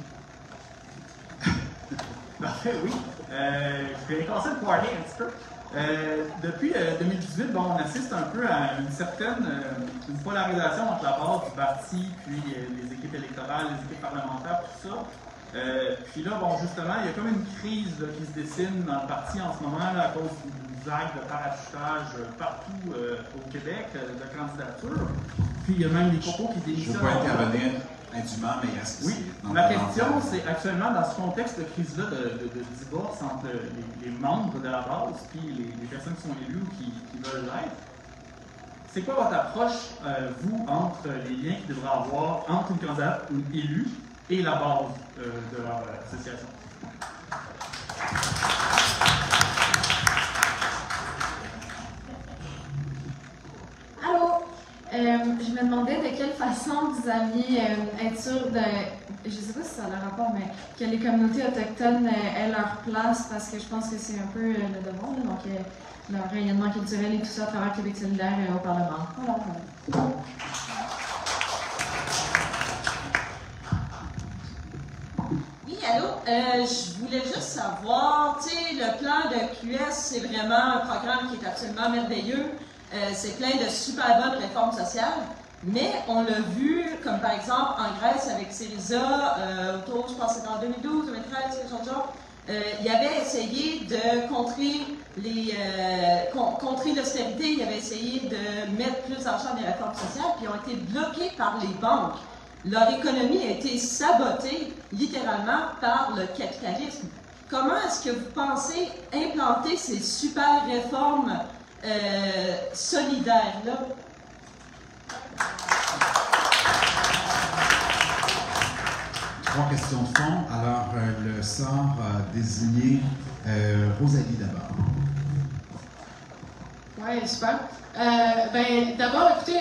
Parfait, oui. je vais commencer le parler un petit peu. Euh, depuis 2018, euh, bon, on assiste un peu à une certaine euh, polarisation entre la base du parti, puis les équipes électorales, les équipes parlementaires, tout ça. puis là, bon, justement, il y a comme une crise qui se dessine dans le parti en ce moment à cause du vague de parachutage partout au Québec de candidature. Puis il y a même des propos qui démissionnent. Indûment, mais Oui, ma question, c'est actuellement dans ce contexte de crise-là, de, divorce entre les, membres de la base puis les, personnes qui sont élues ou qui, veulent l'être, c'est quoi votre approche, euh, vous, entre les liens qu'il devrait avoir entre une candidate élue et la base euh, de leur euh, association? Je me demandais de quelle façon vous alliez euh, être sûr de, je ne sais pas si ça a le rapport, mais que les communautés autochtones euh, aient leur place, parce que je pense que c'est un peu le devoir, donc leur rayonnement culturel et tout ça à travers Québec solidaire au Parlement. Oui, allô? je voulais juste savoir, tu sais, le plan de QS, c'est vraiment un programme qui est absolument merveilleux. Euh, c'est plein de super bonnes réformes sociales. Mais on l'a vu, comme par exemple en Grèce avec Syriza, euh, autour, je pense que c'était en 2012, 2013, quelque chose euh, avait essayé de contrer les contrer l'austérité, il avait essayé de mettre plus d'argent dans les réformes sociales, puis ils ont été bloqués par les banques. Leur économie a été sabotée littéralement par le capitalisme. Comment est-ce que vous pensez implanter ces super réformes euh, solidaire là. Trois questions de fond. Alors, euh, le sort a désigné euh, Rosalie d'abord. Oui, super. ben, d'abord, écoutez,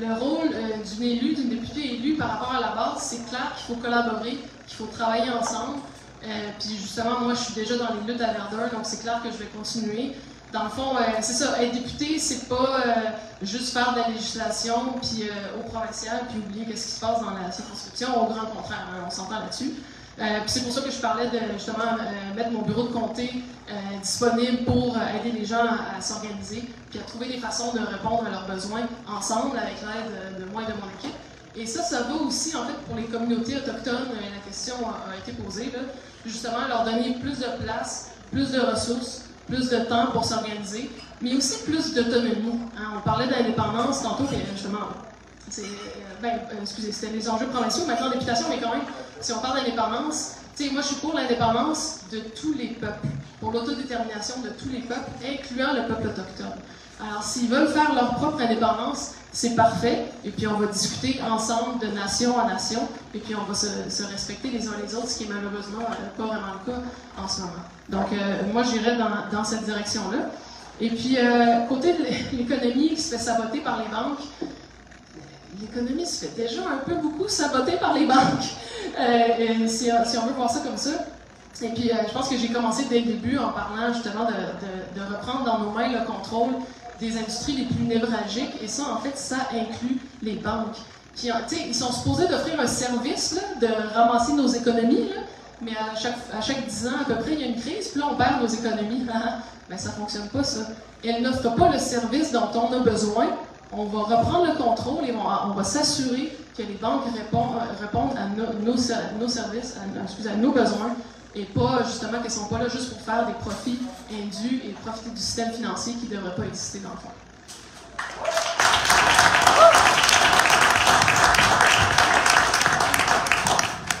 le rôle d'une élue, d'une députée élue par rapport à la base, c'est clair qu'il faut collaborer, qu'il faut travailler ensemble. puis justement, moi, je suis déjà dans les luttes à Verdun, donc c'est clair que je vais continuer dans le fond, euh, c'est ça, être député, c'est pas euh, juste faire de la législation puis euh, au provincial puis oublier qu'est-ce qui se passe dans la circonscription. Au grand contraire, hein, on s'entend là-dessus. puis c'est pour ça que je parlais de justement mettre mon bureau de comté disponible pour aider les gens à, s'organiser puis à trouver des façons de répondre à leurs besoins ensemble avec l'aide de, moi et de mon équipe. Et ça, ça va aussi en fait pour les communautés autochtones. la question a, a été posée là, justement leur donner plus de place, plus de ressources plus de temps pour s'organiser, mais aussi plus d'autonomie. Hein. On parlait d'indépendance tantôt, mais justement, euh, ben, euh, excusez, c'était les enjeux provinciaux, maintenant députation, mais quand même, si on parle d'indépendance, moi je suis pour l'indépendance de tous les peuples, pour l'autodétermination de tous les peuples, incluant le peuple autochtone. Alors, s'ils veulent faire leur propre indépendance, c'est parfait. Et puis, on va discuter ensemble de nation en nation. Et puis, on va se, respecter les uns les autres, ce qui est malheureusement euh, pas vraiment le cas en ce moment. Donc, euh, moi, j'irais dans, cette direction-là. Et puis, euh, côté de l'économie qui se fait saboter par les banques, l'économie se fait déjà un peu beaucoup saboter par les banques, si, on veut voir ça comme ça. Et puis, je pense que j'ai commencé dès le début en parlant justement de, reprendre dans nos mains le contrôle des industries les plus névralgiques. Et ça, en fait, ça inclut les banques. Qui, ils sont supposés d'offrir un service, là, de ramasser nos économies, là, mais à chaque, à chaque 10 ans à peu près, il y a une crise, puis là, on perd nos économies. ben, ça fonctionne pas, ça. Elle n'offre pas le service dont on a besoin. On va reprendre le contrôle et on, on va s'assurer que les banques répondent, répondent à nos, nos, services, excusez, à nos besoins, et pas justement qu'elles ne sont pas là juste pour faire des profits indus et profiter du système financier qui ne devrait pas exister dans le fond.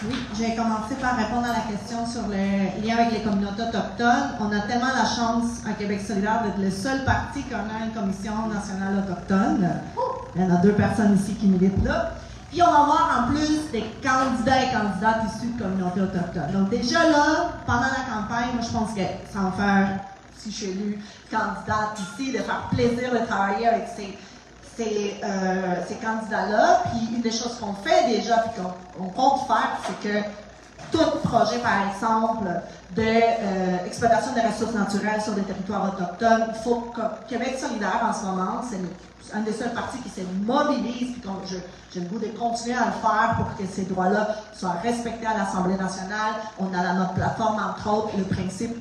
Oui, j'ai commencé par répondre à la question sur le lien avec les communautés autochtones. On a tellement la chance à Québec solidaire d'être le seul parti qu'on a une commission nationale autochtone. Il y en a deux personnes ici qui militent là. Puis on va avoir en plus des candidats et candidates issus de communautés autochtones. Donc déjà là, pendant la campagne, moi je pense que ça va faire, si je suis élue candidate ici, de faire plaisir de travailler avec ces ces, euh, ces candidats-là. Puis une des choses qu'on fait déjà, puis qu'on compte faire, c'est que tout projet, par exemple, d'exploitation de, euh, des ressources naturelles sur des territoires autochtones, il faut que Québec solidaire en ce moment, c'est un des seuls partis qui se mobilise, puis j'ai le goût de continuer à le faire pour que ces droits-là soient respectés à l'Assemblée nationale. On a dans notre plateforme, entre autres, le principe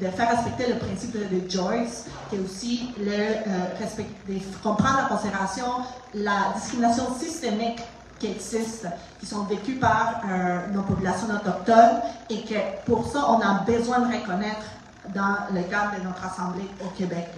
de faire respecter le principe de, de Joyce, qui est aussi le euh, respect, de comprendre en considération la discrimination systémique qui existe, qui sont vécues par euh, nos populations autochtones, et que pour ça, on a besoin de reconnaître dans le cadre de notre Assemblée au Québec.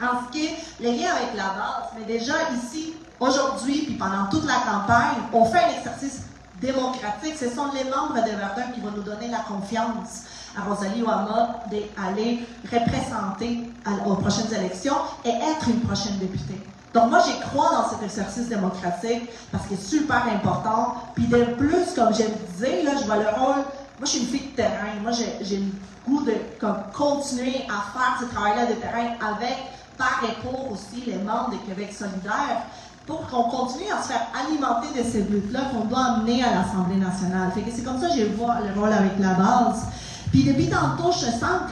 En ce qui est les liens avec la base, mais déjà ici, aujourd'hui, puis pendant toute la campagne, on fait un exercice démocratique. Ce sont les membres de Verdun qui vont nous donner la confiance à Rosalie Ouama d'aller représenter aux prochaines élections et être une prochaine députée. Donc moi, j'y crois dans cet exercice démocratique parce qu'il est super important. Puis de plus, comme je le disais, là, je vois le rôle. Moi, je suis une fille de terrain. Moi, j'ai le goût de comme, continuer à faire ce travail-là de terrain avec, par et pour aussi les membres de Québec solidaire pour qu'on continue à se faire alimenter de ces luttes-là qu'on doit amener à l'Assemblée nationale. Que c'est comme ça que je vois le rôle avec la base. Puis depuis tantôt, je sens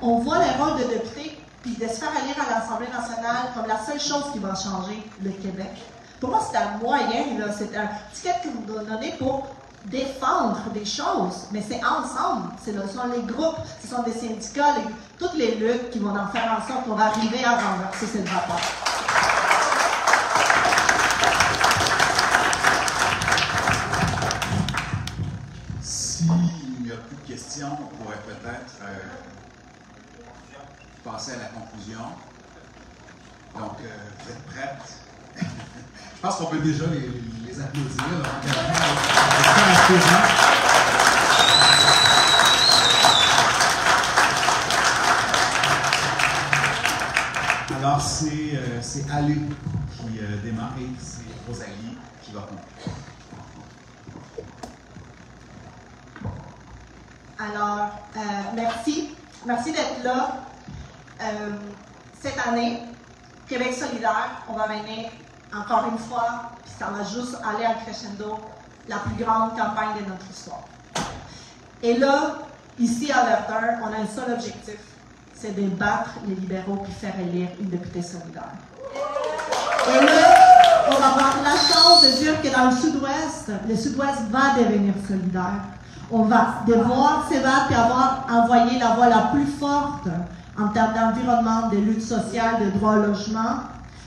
qu'on voit le rôle de député, puis de se faire élire à l'Assemblée nationale comme la seule chose qui va changer le Québec. Pour moi, c'est un moyen, c'est un ticket que vous donnez pour défendre des choses, mais c'est ensemble. Ce sont les groupes, ce sont des syndicats, toutes les luttes qui vont en faire en sorte qu'on va arriver à renverser ce rapport. on pourrait peut-être euh, passer à la conclusion. Donc, euh, vous êtes prêtes? Je pense qu'on peut déjà les, applaudir. Alors, c'est euh, Ali qui euh, démarre et c'est Rosalie qui va conclure. Alors, euh, merci. Merci d'être là. Euh, cette année, Québec solidaire, on va mener encore une fois, puis ça va juste aller à crescendo, la plus grande campagne de notre histoire. Et là, ici à Verdun, on a un seul objectif, c'est de battre les libéraux puis faire élire une députée solidaire. Et là, on va avoir la chance de dire que dans le sud-ouest, le sud-ouest va devenir solidaire on va devoir se battre et avoir envoyé la voix la plus forte en termes d'environnement, de lutte sociale, de droit au logement.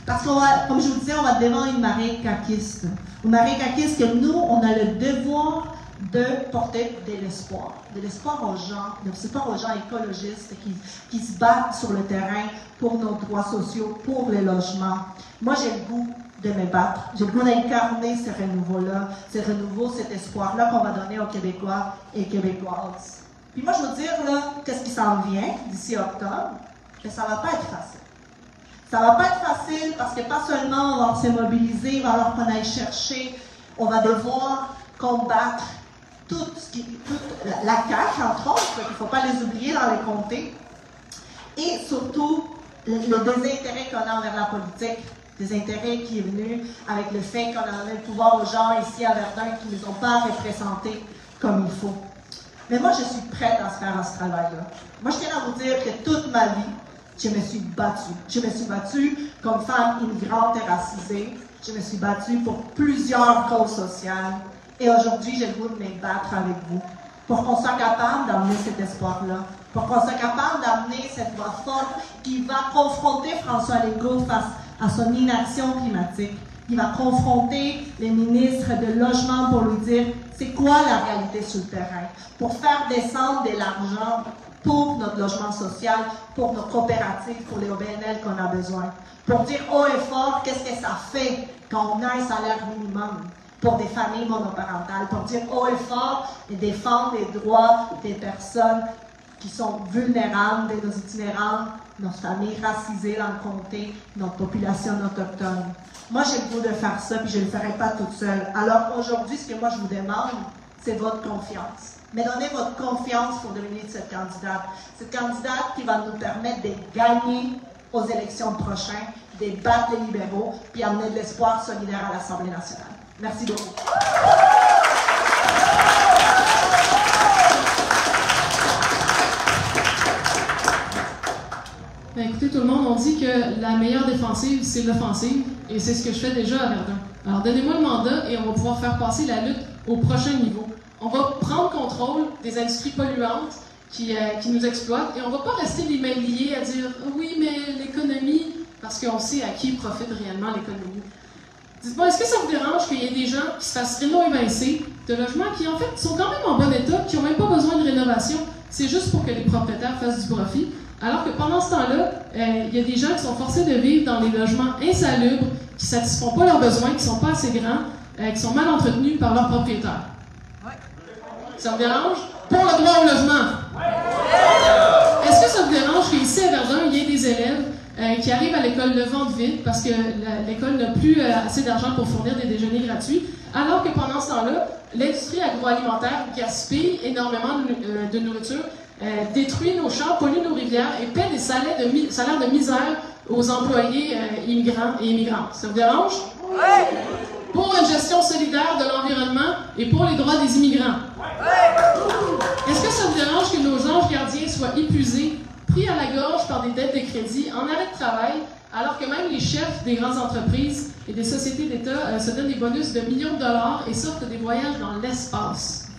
Parce qu'on va, comme je vous disais, on va devant une marée caquiste. Une marée caquiste que nous, on a le devoir de porter de l'espoir. De l'espoir aux gens, de l'espoir aux gens écologistes qui, qui se battent sur le terrain pour nos droits sociaux, pour les logements. Moi, j'ai le goût de me battre. J'ai le goût d'incarner ce renouveau-là, ce renouveau, cet espoir-là qu'on va donner aux Québécois et Québécoises. Puis moi, je veux dire, là, qu'est-ce qui s'en vient d'ici octobre? Que ça va pas être facile. Ça va pas être facile parce que pas seulement on va se mobiliser, il va falloir qu'on aille chercher, on va devoir combattre tout ce qui, toute la, la entre autres, il ne faut pas les oublier dans les comtés, et surtout le, désintérêt qu'on a envers la politique, des intérêts qui est venu avec le fait qu'on a donné le pouvoir aux gens ici à Verdun qui ne nous ont pas représentés comme il faut. Mais moi, je suis prête à faire à ce travail-là. Moi, je tiens à vous dire que toute ma vie, je me suis battue. Je me suis battue comme femme immigrante et racisée. Je me suis battue pour plusieurs causes sociales. Et aujourd'hui, j'ai le goût de me battre avec vous pour qu'on soit capable d'amener cet espoir-là, pour qu'on soit capable d'amener cette voix forte qui va confronter François Legault face à son inaction climatique, qui va confronter les ministres de logement pour lui dire c'est quoi la réalité sur le terrain, pour faire descendre de l'argent pour notre logement social, pour nos coopératives, pour les OBNL qu'on a besoin, pour dire haut et fort qu'est-ce que ça fait quand on a un salaire minimum pour des familles monoparentales, pour dire haut et fort et défendre les droits des personnes qui sont vulnérables, de nos itinérants, nos familles racisées dans le comté, notre population autochtone. Moi, j'ai le goût de faire ça, puis je ne le ferai pas toute seule. Alors aujourd'hui, ce que moi je vous demande, c'est votre confiance. Mais donnez votre confiance pour devenir cette candidate. Cette candidate qui va nous permettre de gagner aux élections prochaines, de battre les libéraux, puis amener de l'espoir solidaire à l'Assemblée nationale. Merci beaucoup. Ben, écoutez, tout le monde, on dit que la meilleure défensive, c'est l'offensive, et c'est ce que je fais déjà à Verdun. Alors, donnez-moi le mandat et on va pouvoir faire passer la lutte au prochain niveau. On va prendre contrôle des industries polluantes qui, euh, qui nous exploitent, et on va pas rester les mains liées à dire oui, mais l'économie, parce qu'on sait à qui profite réellement l'économie. Dites-moi, est-ce que ça vous dérange qu'il y ait des gens qui se fassent réno-évincer de logements qui, en fait, sont quand même en bon état, qui n'ont même pas besoin de rénovation? C'est juste pour que les propriétaires fassent du profit. Alors que pendant ce temps-là, euh, il y a des gens qui sont forcés de vivre dans des logements insalubres, qui ne satisfont pas leurs besoins, qui ne sont pas assez grands, euh, qui sont mal entretenus par leurs propriétaires. Ça vous dérange? Pour le droit au logement. Est-ce que ça vous dérange qu'ici à Verdun, il y ait des élèves euh, qui arrivent à l'école le ventre vide parce que l'école n'a plus assez d'argent pour fournir des déjeuners gratuits, alors que pendant ce temps-là, l'industrie agroalimentaire gaspille énormément de nourriture, euh, détruit nos champs, pollue nos rivières et paie des salaires de, mi- salaires de misère aux employés euh, immigrants et immigrantes. Ça vous dérange? Pour une gestion solidaire de l'environnement et pour les droits des immigrants. Est-ce que ça vous dérange que nos anges gardiens soient épuisés, pris à la gorge par des dettes de crédit, en arrêt de travail, alors que même les chefs des grandes entreprises et des sociétés d'État euh, se donnent des bonus de millions de dollars et sortent des voyages dans l'espace?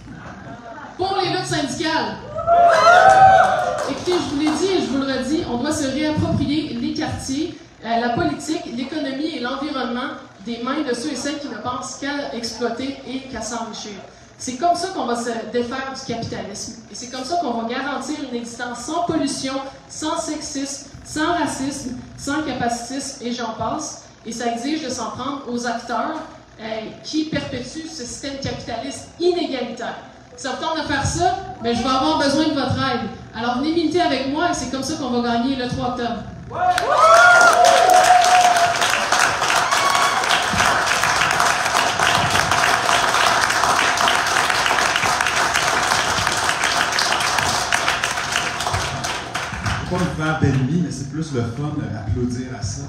Pour les luttes syndicales, Écoutez, je vous l'ai dit et je vous le redis, on doit se réapproprier les quartiers, euh, la politique, l'économie et l'environnement des mains de ceux et celles qui ne pensent qu'à exploiter et qu'à s'enrichir. C'est comme ça qu'on va se défaire du capitalisme. Et c'est comme ça qu'on va garantir une existence sans pollution, sans sexisme, sans racisme, sans capacitisme, et j'en passe. Et ça exige de s'en prendre aux acteurs euh, qui perpétuent ce système capitaliste inégalitaire. Ça tente de faire ça, mais je vais avoir besoin de votre aide. Alors venez militer avec moi et c'est comme ça qu'on va gagner le 3 octobre. Vais pas me faire d'ennemis, mais c'est plus le fun d'applaudir à ça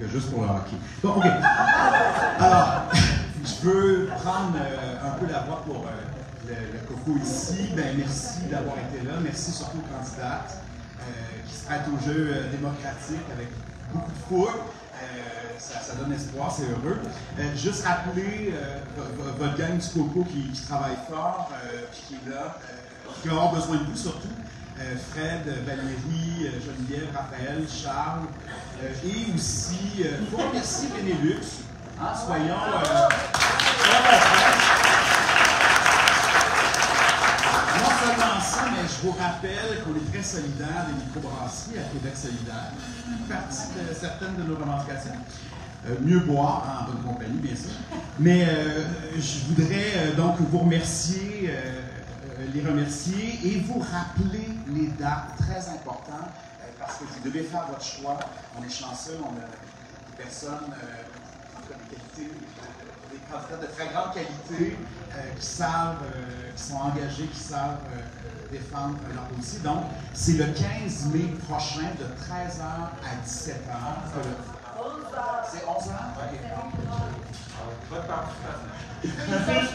que juste pour le hockey. Bon, OK. Alors, je veux prendre euh, un peu la voix pour euh, le, coco ici. Ben, merci d'avoir été là. Merci surtout aux candidates euh, qui se prêtent au jeu euh, démocratique avec beaucoup de foule. Euh, ça, donne espoir, c'est heureux. Juste rappeler vo- vo- votre gang du Coco qui, travaille fort, qui est là, qui va avoir besoin de vous surtout. Fred, Valérie, Geneviève, Raphaël, Charles, et aussi, faut remercier Benelux. Hein, soyons. Mais je vous rappelle qu'on est très solidaire des microbrasseries à Québec solidaire. Partie de certaines de nos revendications. Euh, mieux boire en bonne compagnie, bien sûr. Mais euh, je voudrais euh, donc vous remercier, les remercier et vous rappeler les dates très importantes. Parce que vous devez faire votre choix. On est chanceux, on a des personnes, des qualités, candidats de très grande qualité euh, qui savent, euh, qui sont engagés, qui savent euh, défendre leur dossier. Donc, c'est le 15 mai prochain de 13h à 17h. C'est 11h? Votre participation.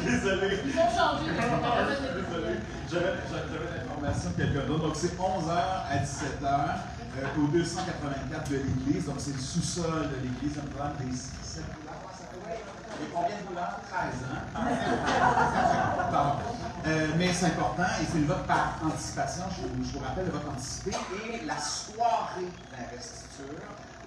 Désolé. Ils vont changer. Désolé. J'avais j'avais l'information de quelqu'un d'autre. Donc, c'est 11h à 17h euh, au 284 de l'église. Donc, c'est le sous-sol de l'église. On prend des 7 Et combien de dollars? 13, hein? Euh, mais c'est important et c'est le vote par anticipation. Je, vous- je vous rappelle le vote anticipé et la soirée d'investiture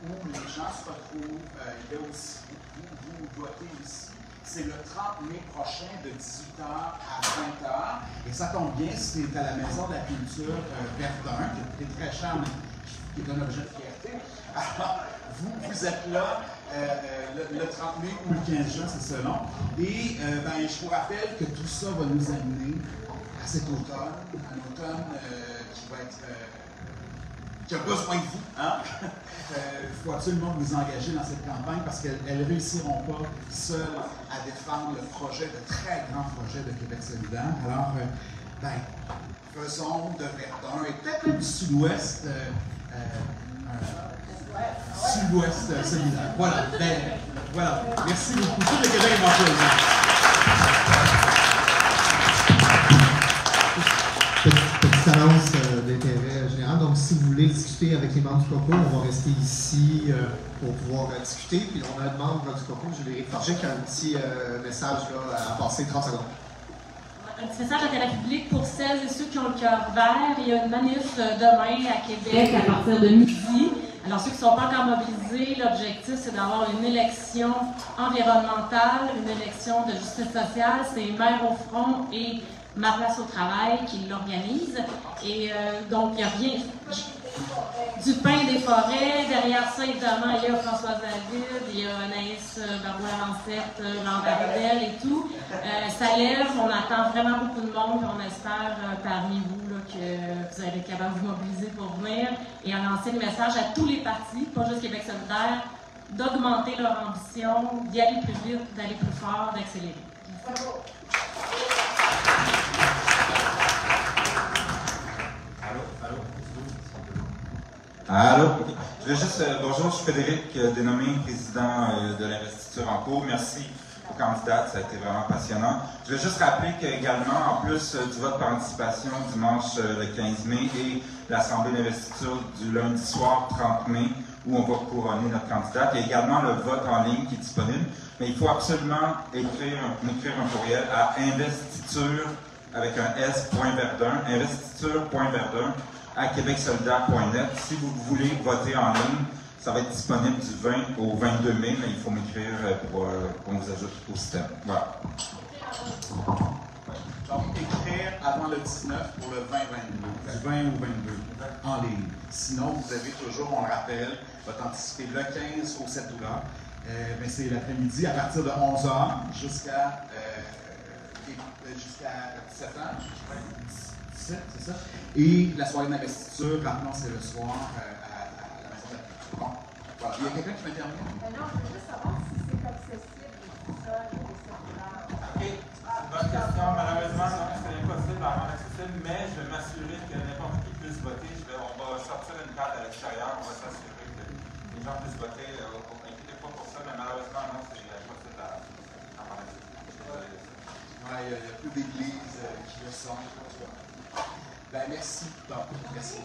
où les gens se retrouvent euh, là aussi, vous, vous votez ici. C'est le 30 mai prochain de 18h à 20h. Et ça tombe bien, c'est à la Maison de la Culture euh, Verdun, qui est très cher, mais qui est un objet de fierté. Alors, vous, vous êtes là euh, euh, le, le 30 mai ou le 15 juin, c'est selon. Et euh, ben, je vous rappelle que tout ça va nous amener à cet automne, un automne euh, qui va être. euh, qui a besoin de vous. Hein? Euh, Il faut absolument vous engager dans cette campagne parce qu'elles ne réussiront pas seules à défendre le projet, le très grand projet de Québec solidaire. Alors, euh, ben, faisons de Verdun et peut-être du sud-ouest. euh, euh, sud-ouest euh, solidaire. Voilà. Ben, voilà. Merci beaucoup. Tout le Québec est. Petite, petite annonce euh, d'intérêt général. Donc, si vous voulez discuter avec les membres du COCO, on va rester ici euh, pour pouvoir euh, discuter. Puis, on a un membre du COCO, Julie Fargé, qui a un petit euh, message là, à passer 30 secondes. Un petit message à la public pour celles et ceux qui ont le cœur vert. Il y a une manif euh, demain à Québec à partir de midi. Alors, ceux qui ne sont pas encore mobilisés, l'objectif, c'est d'avoir une élection environnementale, une élection de justice sociale. C'est Mère au front et Ma place au travail qui l'organise. Et euh, donc, il n'y a rien. Du pain des forêts. Derrière ça, évidemment, il y a Françoise David, il y a Anaïs euh, Barouin-Lancette, euh, Lambert et tout. Euh, ça lève, on attend vraiment beaucoup de monde, on espère parmi vous là, que vous allez être capable de vous mobiliser pour venir et à lancer le message à tous les partis, pas juste Québec solidaire, d'augmenter leur ambition, d'y aller plus vite, d'aller plus fort, d'accélérer. Allô? Allô? Allô? Je vais juste, euh, bonjour, je suis Frédéric, euh, dénommé président euh, de l'investiture en cours. Merci aux candidates, ça a été vraiment passionnant. Je vais juste rappeler qu'également, en plus du vote par anticipation dimanche le 15 mai et l'Assemblée d'investiture du lundi soir 30 mai, où on va couronner notre candidate, il y a également le vote en ligne qui est disponible. Mais il faut absolument écrire, écrire un courriel à investiture avec un S.verdun, investiture.verdun à québecsolidaire.net. Si vous voulez voter en ligne, ça va être disponible du 20 au 22 mai, mais il faut m'écrire euh, pour euh, qu'on vous ajoute au système. Voilà. Donc, écrire avant le 19 pour le 20-22. Du 20 au 22, en ligne. Sinon, vous avez toujours, on le rappelle, votre anticipé le 15 au 7 août. Euh, mais c'est l'après-midi à partir de 11h jusqu'à euh, euh, jusqu'à 17h. 17, c'est ça. Et la soirée d'investiture, rappelons, c'est le soir euh, à, à la maison de la culture. Bon, voilà. Il y a quelqu'un qui m'intervient? non, je veux juste savoir si c'est accessible tout ça, les cellulaires. OK. Bonne question. Malheureusement, non, c'est impossible à rendre accessible, mais je vais m'assurer que n'importe qui puisse voter. Je vais- on va sortir une carte à l'extérieur, on va s'assurer que les gens puissent voter. Euh, Inquiétez pas pour ça, mais malheureusement, non, c'est impossible à, à rendre accessible. Ouais, il y a, peu d'églises euh, qui le sont. Ben, merci. Donc, merci.